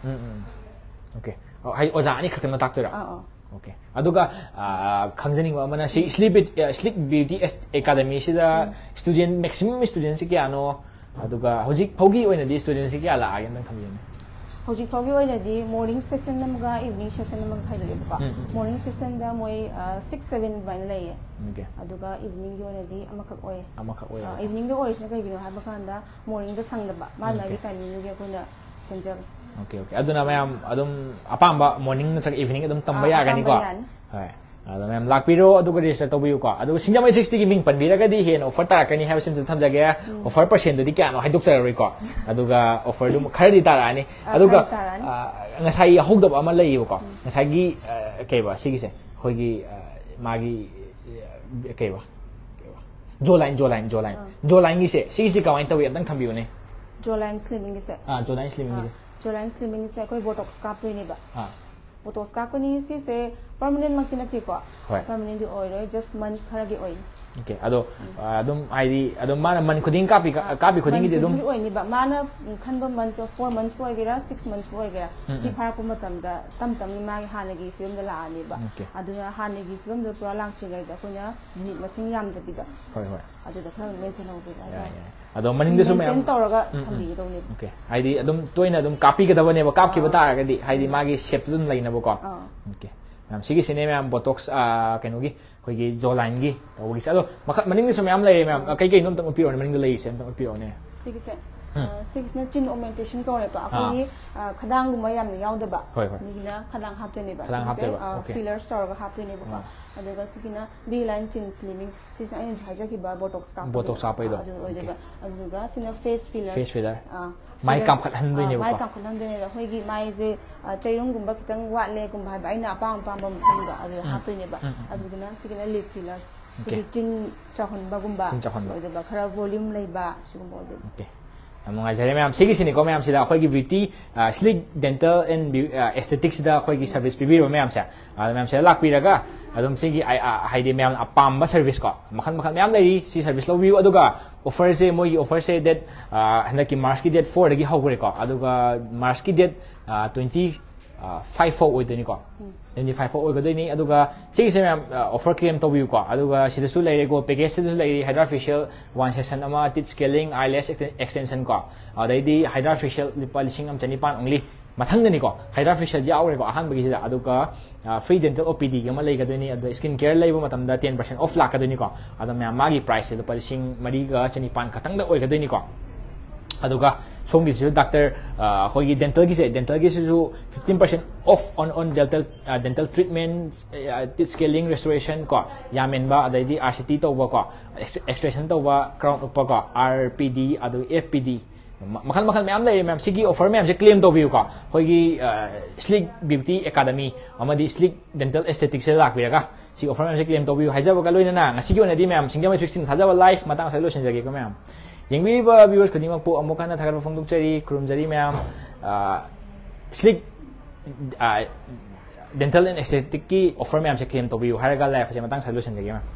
ꯑꯣꯀꯦ ꯑꯣꯖꯥ ꯑꯅꯤ ꯈꯛꯇꯪꯅ ꯇꯥꯛꯇꯣꯏꯔꯥ ꯑꯥ ꯑꯥ ओके अदुगा खंजनी वमना सि स्लीप इट स्लीप ब्यूटी एस एकेडमी सिदा स्टुडेंट मैक्सिमम स्टुडेंट्स के आनो अदुगा होजिक फौगी ओइन दि स्टुडेंट्स के आला आगेन न खमजेन होजिक फौगी ओइन दि मॉर्निंग सेशन नमगा इवनिंग सेशन नमग फाइल लेबा मॉर्निंग सेशन दा मोय 6 7 बाइन लै ओके अदुगा इवनिंग गे ओइन दि अमक ओय अमक ओय इवनिंग दा ओय सगा इवनिंग हाबा खान दा मॉर्निंग दा संगदा बा मा नगी तानि नुगे कोना सेंजर दा कोना ओके ओके अदुना मैम अदुम अपांबा मॉर्निंग नत्रक इवनिंग अदुम तंबा यागनी को हाय अदो मैम लाकपिरो अदुगा रेजिस्टर तबियो को अदु सिंजा मैट्रिक्स ती मिंग पनबिरगदी हेन ऑफ़र तारकनी हाबा सिम थमजागे ऑफ़र परसेंट दि क्यानो हाइदोक चररोय को अदुगा ऑफ़र दुम खरदी तारानी अदुगा ngasai hogdab ama lay ko ngasai gi keba jolain slimming ah se koi botox kap to ni ba Ha. botox kap ko ni si se permanent mak tin ti ko permanent di oi just month khara gi oi oke ado adum haidi adum mana man khuding kapi kapi khuding gi adum oi ni ba mana khan ba month 4 months boy gira 6 months boy gira si phara ko matam da tam tam ni ma gi hana gi film da la ani ba adu na hana gi film da pro lang chi ga da ko nya ni masing yam da bi da hoi hoi adu da khara men se no bi da ꯑꯗꯣ ꯃꯅꯤꯡꯗꯁꯨ ꯃꯌꯥꯝ ꯇꯧꯔꯒ ꯊꯝꯕꯤꯒꯗꯧꯅꯤ okay ꯍꯥꯏꯗꯤ ꯑꯗꯨꯝ ꯇꯣꯏꯅ ꯑꯗꯨꯝ ꯀꯥꯞꯄꯤꯒꯗꯕꯅꯦꯕ ꯀꯥꯞꯈꯤꯕ ꯇꯥꯔꯒꯗꯤ ꯍꯥꯏꯗꯤ ꯃꯥꯒꯤ ꯁꯦꯞꯇꯨ ꯑꯗꯨꯝ ꯂꯩꯅꯕꯀꯣ ꯑꯣꯀꯦ ꯃꯌꯥꯝ ꯁꯤꯒꯤꯁꯤꯅꯦ ꯃꯌꯥꯝ ꯕꯣꯇꯣꯛꯁ ꯀꯩꯅꯣꯒꯤ ꯑꯩꯈꯣꯏꯒꯤ ꯖꯣꯂꯥꯏꯟꯒꯤ ꯇꯧꯕꯒꯤꯁꯦ ꯑꯗꯣ ꯃꯈꯜ ꯃꯅꯤꯡꯗꯁꯨ ꯃꯌꯥꯝ ꯂꯩꯔꯦ ꯃꯌꯥꯝ ꯀꯩ ꯀꯩꯅꯣ ꯑꯝꯇꯪ ꯎꯠꯄꯤꯔꯛꯑꯣꯅꯦ ꯃꯅꯤꯡꯗ ꯂꯩꯔꯤꯁꯦ ꯑꯝꯇꯪ ꯎꯠꯄꯤꯔꯛꯑꯣꯅꯦ ꯁꯤꯒꯤꯁꯦ ꯁꯤꯒꯤꯁꯤꯅ ꯆꯤꯟ ꯑꯣꯃꯦꯟꯇꯦꯁꯟ ꯀꯧꯔꯦꯕ ꯑꯩꯈꯣꯏꯒꯤ ꯈꯗꯥꯡꯒꯨꯝꯕ ꯌꯥꯝꯅ ꯌꯥꯎꯗꯕ ꯃꯤꯒꯤꯅ ꯈꯗꯥꯡ ꯍꯥꯞꯇꯣꯏꯅꯦꯕ ꯁꯤꯒꯤꯁꯦ ꯐꯤꯂꯔꯁ ꯇꯧꯔꯒ ꯍꯥꯞꯇꯣꯏꯅꯦꯕꯀꯣ ꯑꯗꯨꯒ ꯁꯤꯒꯤꯅ ꯕꯤ ꯂꯥꯏꯟ ꯆꯤꯟ ꯁ꯭ꯂꯤꯃꯤꯡ ꯁꯤꯁꯦ ꯑꯩꯅ ꯍꯥꯏꯖꯈꯤꯕ ꯕꯣꯇꯣꯛꯁ ꯀꯥꯞꯄ ꯕꯣꯇꯣꯛꯁ ꯀꯥꯞꯄꯩꯗꯣ ꯑꯗꯨ ꯑꯣꯏꯗꯣꯏꯕ ꯑꯗꯨꯒ ꯁꯤꯅ ꯐꯦꯁ ꯐꯤꯂꯔ ꯐꯦꯁ ꯐꯤꯂꯔ ꯃꯥꯏ ꯀꯥꯝꯈꯠꯍꯟꯗꯣꯏꯅꯦꯕꯀꯣ ꯃꯥꯏ ꯀꯥꯝꯈꯠꯍꯟꯗꯣꯏꯅꯦꯕ ꯑꯩꯈꯣꯏꯒꯤ ꯃꯥꯏꯁꯦ ꯆꯩꯔꯨꯝꯒꯨꯝꯕ ꯈꯤꯇꯪ ꯋꯥꯠꯂꯦꯒꯨꯝꯕ ꯍꯥꯏꯕ ꯑꯩꯅ ꯑꯄꯥꯝ ꯑꯄꯥꯝꯕ ꯃꯐꯝꯗꯣ ꯑꯗꯨꯗ ꯍꯥꯞꯇꯣꯏꯅꯦꯕ ꯑꯗꯨꯗꯨꯅ ꯁꯤꯒꯤꯅ ꯂꯤꯞ ꯐꯤꯂꯔꯁ ꯑꯩꯈꯣꯏꯒꯤ ꯆꯤꯟ ꯆꯥꯎꯍꯟꯕꯒꯨꯝꯕ ꯑꯣꯏꯗꯣꯏꯕ ꯈꯔ ꯚꯣꯂ꯭ꯌꯨꯝ ꯂꯩꯕ ꯁꯤꯒꯨꯝꯕ ꯑꯣꯏꯗꯣꯏꯕ ꯌꯥꯝ ꯅꯨꯡꯉꯥꯏꯖꯔꯦ ꯃꯌꯥꯝ ꯁꯤꯒꯤꯁꯤꯅꯤꯀꯣ ꯃꯌꯥꯝꯁꯤꯗ ꯑꯩꯈꯣꯏꯒꯤ ꯕ꯭ꯌꯨꯇꯤ ꯁ꯭ꯂꯤꯛ ꯗꯦꯟꯇꯦꯜ ꯑꯦꯟ ꯑꯦꯁꯊꯦꯇꯤꯛꯁꯤꯗ ꯑꯩꯈꯣꯏꯒꯤ ꯁꯔꯚꯤꯁ ꯄꯤꯕꯤꯔꯤꯕ ꯃꯌꯥꯝꯁꯦ ꯑꯗ ꯃꯌꯥꯝꯁꯤꯗ ꯂꯥꯛꯄꯤꯔꯒ ꯑꯗꯨꯝ ꯁꯤꯒꯤ ꯍꯥꯏꯗꯤ ꯃꯌꯥꯝꯅ ꯑꯄꯥꯝꯕ ꯁꯔꯚꯤꯁ ꯀꯣ ꯃꯈꯜ ꯃꯈꯜ ꯃꯌꯥꯝ ꯂꯩꯔꯤ ꯁꯤ ꯁꯔꯚꯤꯁ ꯂꯧꯕꯤꯌꯨ ꯑꯗꯨꯒ ꯑꯣꯐꯔꯁꯦ ꯃꯣꯏꯒꯤ ꯑꯣꯐꯔꯁꯦ ꯗꯦꯠ ꯍꯟꯗꯛꯀꯤ ꯃꯥꯔꯆꯀꯤ ꯗꯦꯠ ꯐꯣꯔꯗꯒꯤ ꯍꯧꯈ꯭ꯔꯦꯀꯣ ꯑꯗꯨꯒ ꯃꯥꯔꯆꯀꯤ ꯗꯦꯠ ꯇ꯭ꯋꯦꯟꯇꯤ ꯐꯥꯏꯚ ꯐꯥꯎ ꯑꯣꯏꯗꯣꯏꯅꯤꯀꯣ ꯇ꯭ꯋꯦꯟꯇꯤ ꯐꯥꯏꯚ ꯐꯥꯎ ꯑꯣꯏꯒꯗꯣꯏꯅꯤ ꯑꯗꯨꯒ ꯁꯤꯒꯤꯁꯦ ꯃꯌꯥꯝ ꯑꯣꯐꯔ ꯀ꯭ꯂꯦꯝ ꯇꯧꯕꯤꯌꯨꯀꯣ ꯑꯗꯨꯒ ꯁꯤꯗꯁꯨ ꯂꯩꯔꯦ ꯒꯣ ꯄꯦꯀꯦꯖꯁꯤꯗꯁꯨ ꯂꯩꯔꯤ ꯍꯥꯏꯗ꯭ꯔꯥ ꯐꯦꯁꯤꯌꯦꯜ ꯋꯥꯟ ꯁꯦꯁꯟ ꯑꯃ ꯇꯤꯠ ꯁ꯭ꯀꯦꯂꯤꯡ ꯑꯥꯏꯂꯦꯁ ꯑꯦꯛꯁꯇꯦꯟꯁꯟ ꯀꯣ ꯑꯗꯩꯗꯤ ꯍꯥꯏꯗ꯭ꯔꯥ ꯐꯦꯁꯤꯌꯦꯜ ꯂꯨꯄꯥ ꯂꯤꯁꯤꯡ ꯑꯃ ꯆꯅꯤꯄꯥꯟ ꯑꯣꯡꯂꯤ ꯃꯊꯪꯗꯅꯤꯀꯣ ꯍꯥꯏꯗ꯭ꯔꯥ ꯐꯦꯁꯤꯌꯦꯜ ꯌꯥꯎꯔꯦꯀꯣ ꯑꯍꯥꯟꯕꯒꯤꯁꯤꯗ ꯑꯗꯨꯒ ꯐ꯭ꯔꯤ ꯗꯦꯟꯇꯦꯜ ꯑꯣ ꯄꯤ ꯗꯤꯒꯤ ꯑꯃ ꯂꯩꯒꯗꯣꯏꯅꯤ ꯑꯗꯨꯒ ꯁ꯭ꯀꯤꯟ ꯀꯦꯌꯔ ꯂꯩꯕ ꯃꯇꯝꯗ ꯇꯦꯟ ꯄꯥꯔꯁꯦꯟ ꯑꯣꯐ ꯂꯥꯛꯀꯗꯣꯏꯅꯤꯀꯣ ꯑꯗꯣ ꯃꯌꯥꯝ ꯃꯥꯒꯤ ꯄ꯭ꯔꯥꯏꯁꯁꯦ ꯂꯨꯄꯥ ꯂꯤꯁꯤꯡ ꯃꯔꯤꯒ ꯆꯅꯤꯄꯥꯟ ꯈꯛꯇꯪꯗ ꯑꯣꯏꯒꯗꯣꯏꯅꯤꯀꯣ ꯑꯗꯨꯒ ꯁꯣꯝꯒꯤꯁꯤꯁꯨ ꯗꯥꯛꯇꯔ ꯑꯩꯈꯣꯏꯒꯤ ꯗꯦꯟꯇꯜꯒꯤꯁꯦ ꯗꯦꯟꯇꯜꯒꯤꯁꯤꯁꯨ fifteen percent off on on dental dental treatment ꯇꯤꯠ scaling ꯔꯦꯁꯇꯣꯔꯦꯁꯟ ꯀꯣ ꯌꯥꯃꯦꯟꯕ ꯑꯗꯩꯗꯤ ꯑꯥꯔ ꯁꯤ ꯇꯤ ꯇꯧꯕ ꯀꯣ ꯑꯦꯛꯁꯇ꯭ꯔꯦꯁꯟ ꯇꯧꯕ ꯀ꯭ꯔꯥꯎꯟ ꯎꯞꯄ ꯀꯣ ꯑꯥꯔ ꯄꯤ ꯗꯤ ꯑꯗꯨꯒ ꯑꯦꯐ ꯄꯤ ꯗꯤ ꯃꯈꯜ ꯃꯈꯜ ꯃꯌꯥꯝ ꯂꯩꯔꯦ ꯃꯌꯥꯝ ꯁꯤꯒꯤ ꯑꯣꯐꯔ ꯃꯌꯥꯝꯁꯦ ꯀ꯭ꯂꯦꯝ ꯇꯧꯕꯤꯌꯨꯀꯣ ꯑꯩꯈꯣꯏꯒꯤ ꯁ꯭ꯂꯤꯛ ꯕ꯭ꯌꯨꯇꯤ ꯑꯦꯀꯥꯗꯃꯤ ꯑꯃꯗꯤ ꯁ꯭ꯂꯤꯛ ꯗꯦꯟꯇꯦꯜ ꯑꯦꯁꯊꯦꯇꯤꯛꯁꯗ ꯂꯥꯛꯄꯤꯔꯒ ꯁꯤꯒꯤ ꯑꯣꯐꯔ ꯃꯌꯥꯝꯁꯦ ꯀ꯭ꯂꯦꯝ ꯇꯧꯕꯤꯌꯨ ꯍꯥꯏꯖꯕꯒ ꯂꯣꯏꯅꯅ ꯉꯁꯤꯒꯤ ꯑꯣꯏꯅꯗꯤ ꯃꯌꯥꯝ ꯁꯤꯡꯖꯃꯩ ꯃꯦꯇ꯭ꯔꯤꯛꯁꯤꯡ ꯊꯥꯖꯕ ꯂꯥꯏꯐ ꯃꯇꯥꯡ ꯑꯁꯤꯗ ꯂꯣꯏꯁꯤꯟꯖꯒꯦꯀꯣ ꯃꯌꯥꯝ ꯌꯦꯡꯕꯤꯔꯤꯕ ꯚꯤꯌꯨꯋꯔꯁ ꯈꯨꯗꯤꯡꯃꯛꯄꯨ ꯑꯃꯨꯛ ꯍꯟꯅ ꯊꯥꯒꯠꯄ ꯐꯣꯡꯗꯣꯛꯆꯔꯤ ꯈꯨꯔꯨꯝꯖꯔꯤ ꯃꯌꯥꯝ ꯁ꯭ꯂꯤꯛ ꯗꯦꯟꯇꯦꯜ ꯑꯦꯟ ꯑꯦꯁꯊꯦꯇꯤꯛꯀꯤ ꯑꯣꯐꯔ ꯃꯌꯥꯝꯁꯦ ꯀ꯭ꯂꯦꯝ ꯇꯧꯕꯤꯌꯨ ꯍꯥꯏꯔꯒ ꯂꯥꯏꯐꯁꯦ ꯃꯇꯥꯡ ꯑꯁꯤꯗ ꯂꯣꯏꯁꯤꯟꯖꯒꯦ ꯃꯌꯥꯝ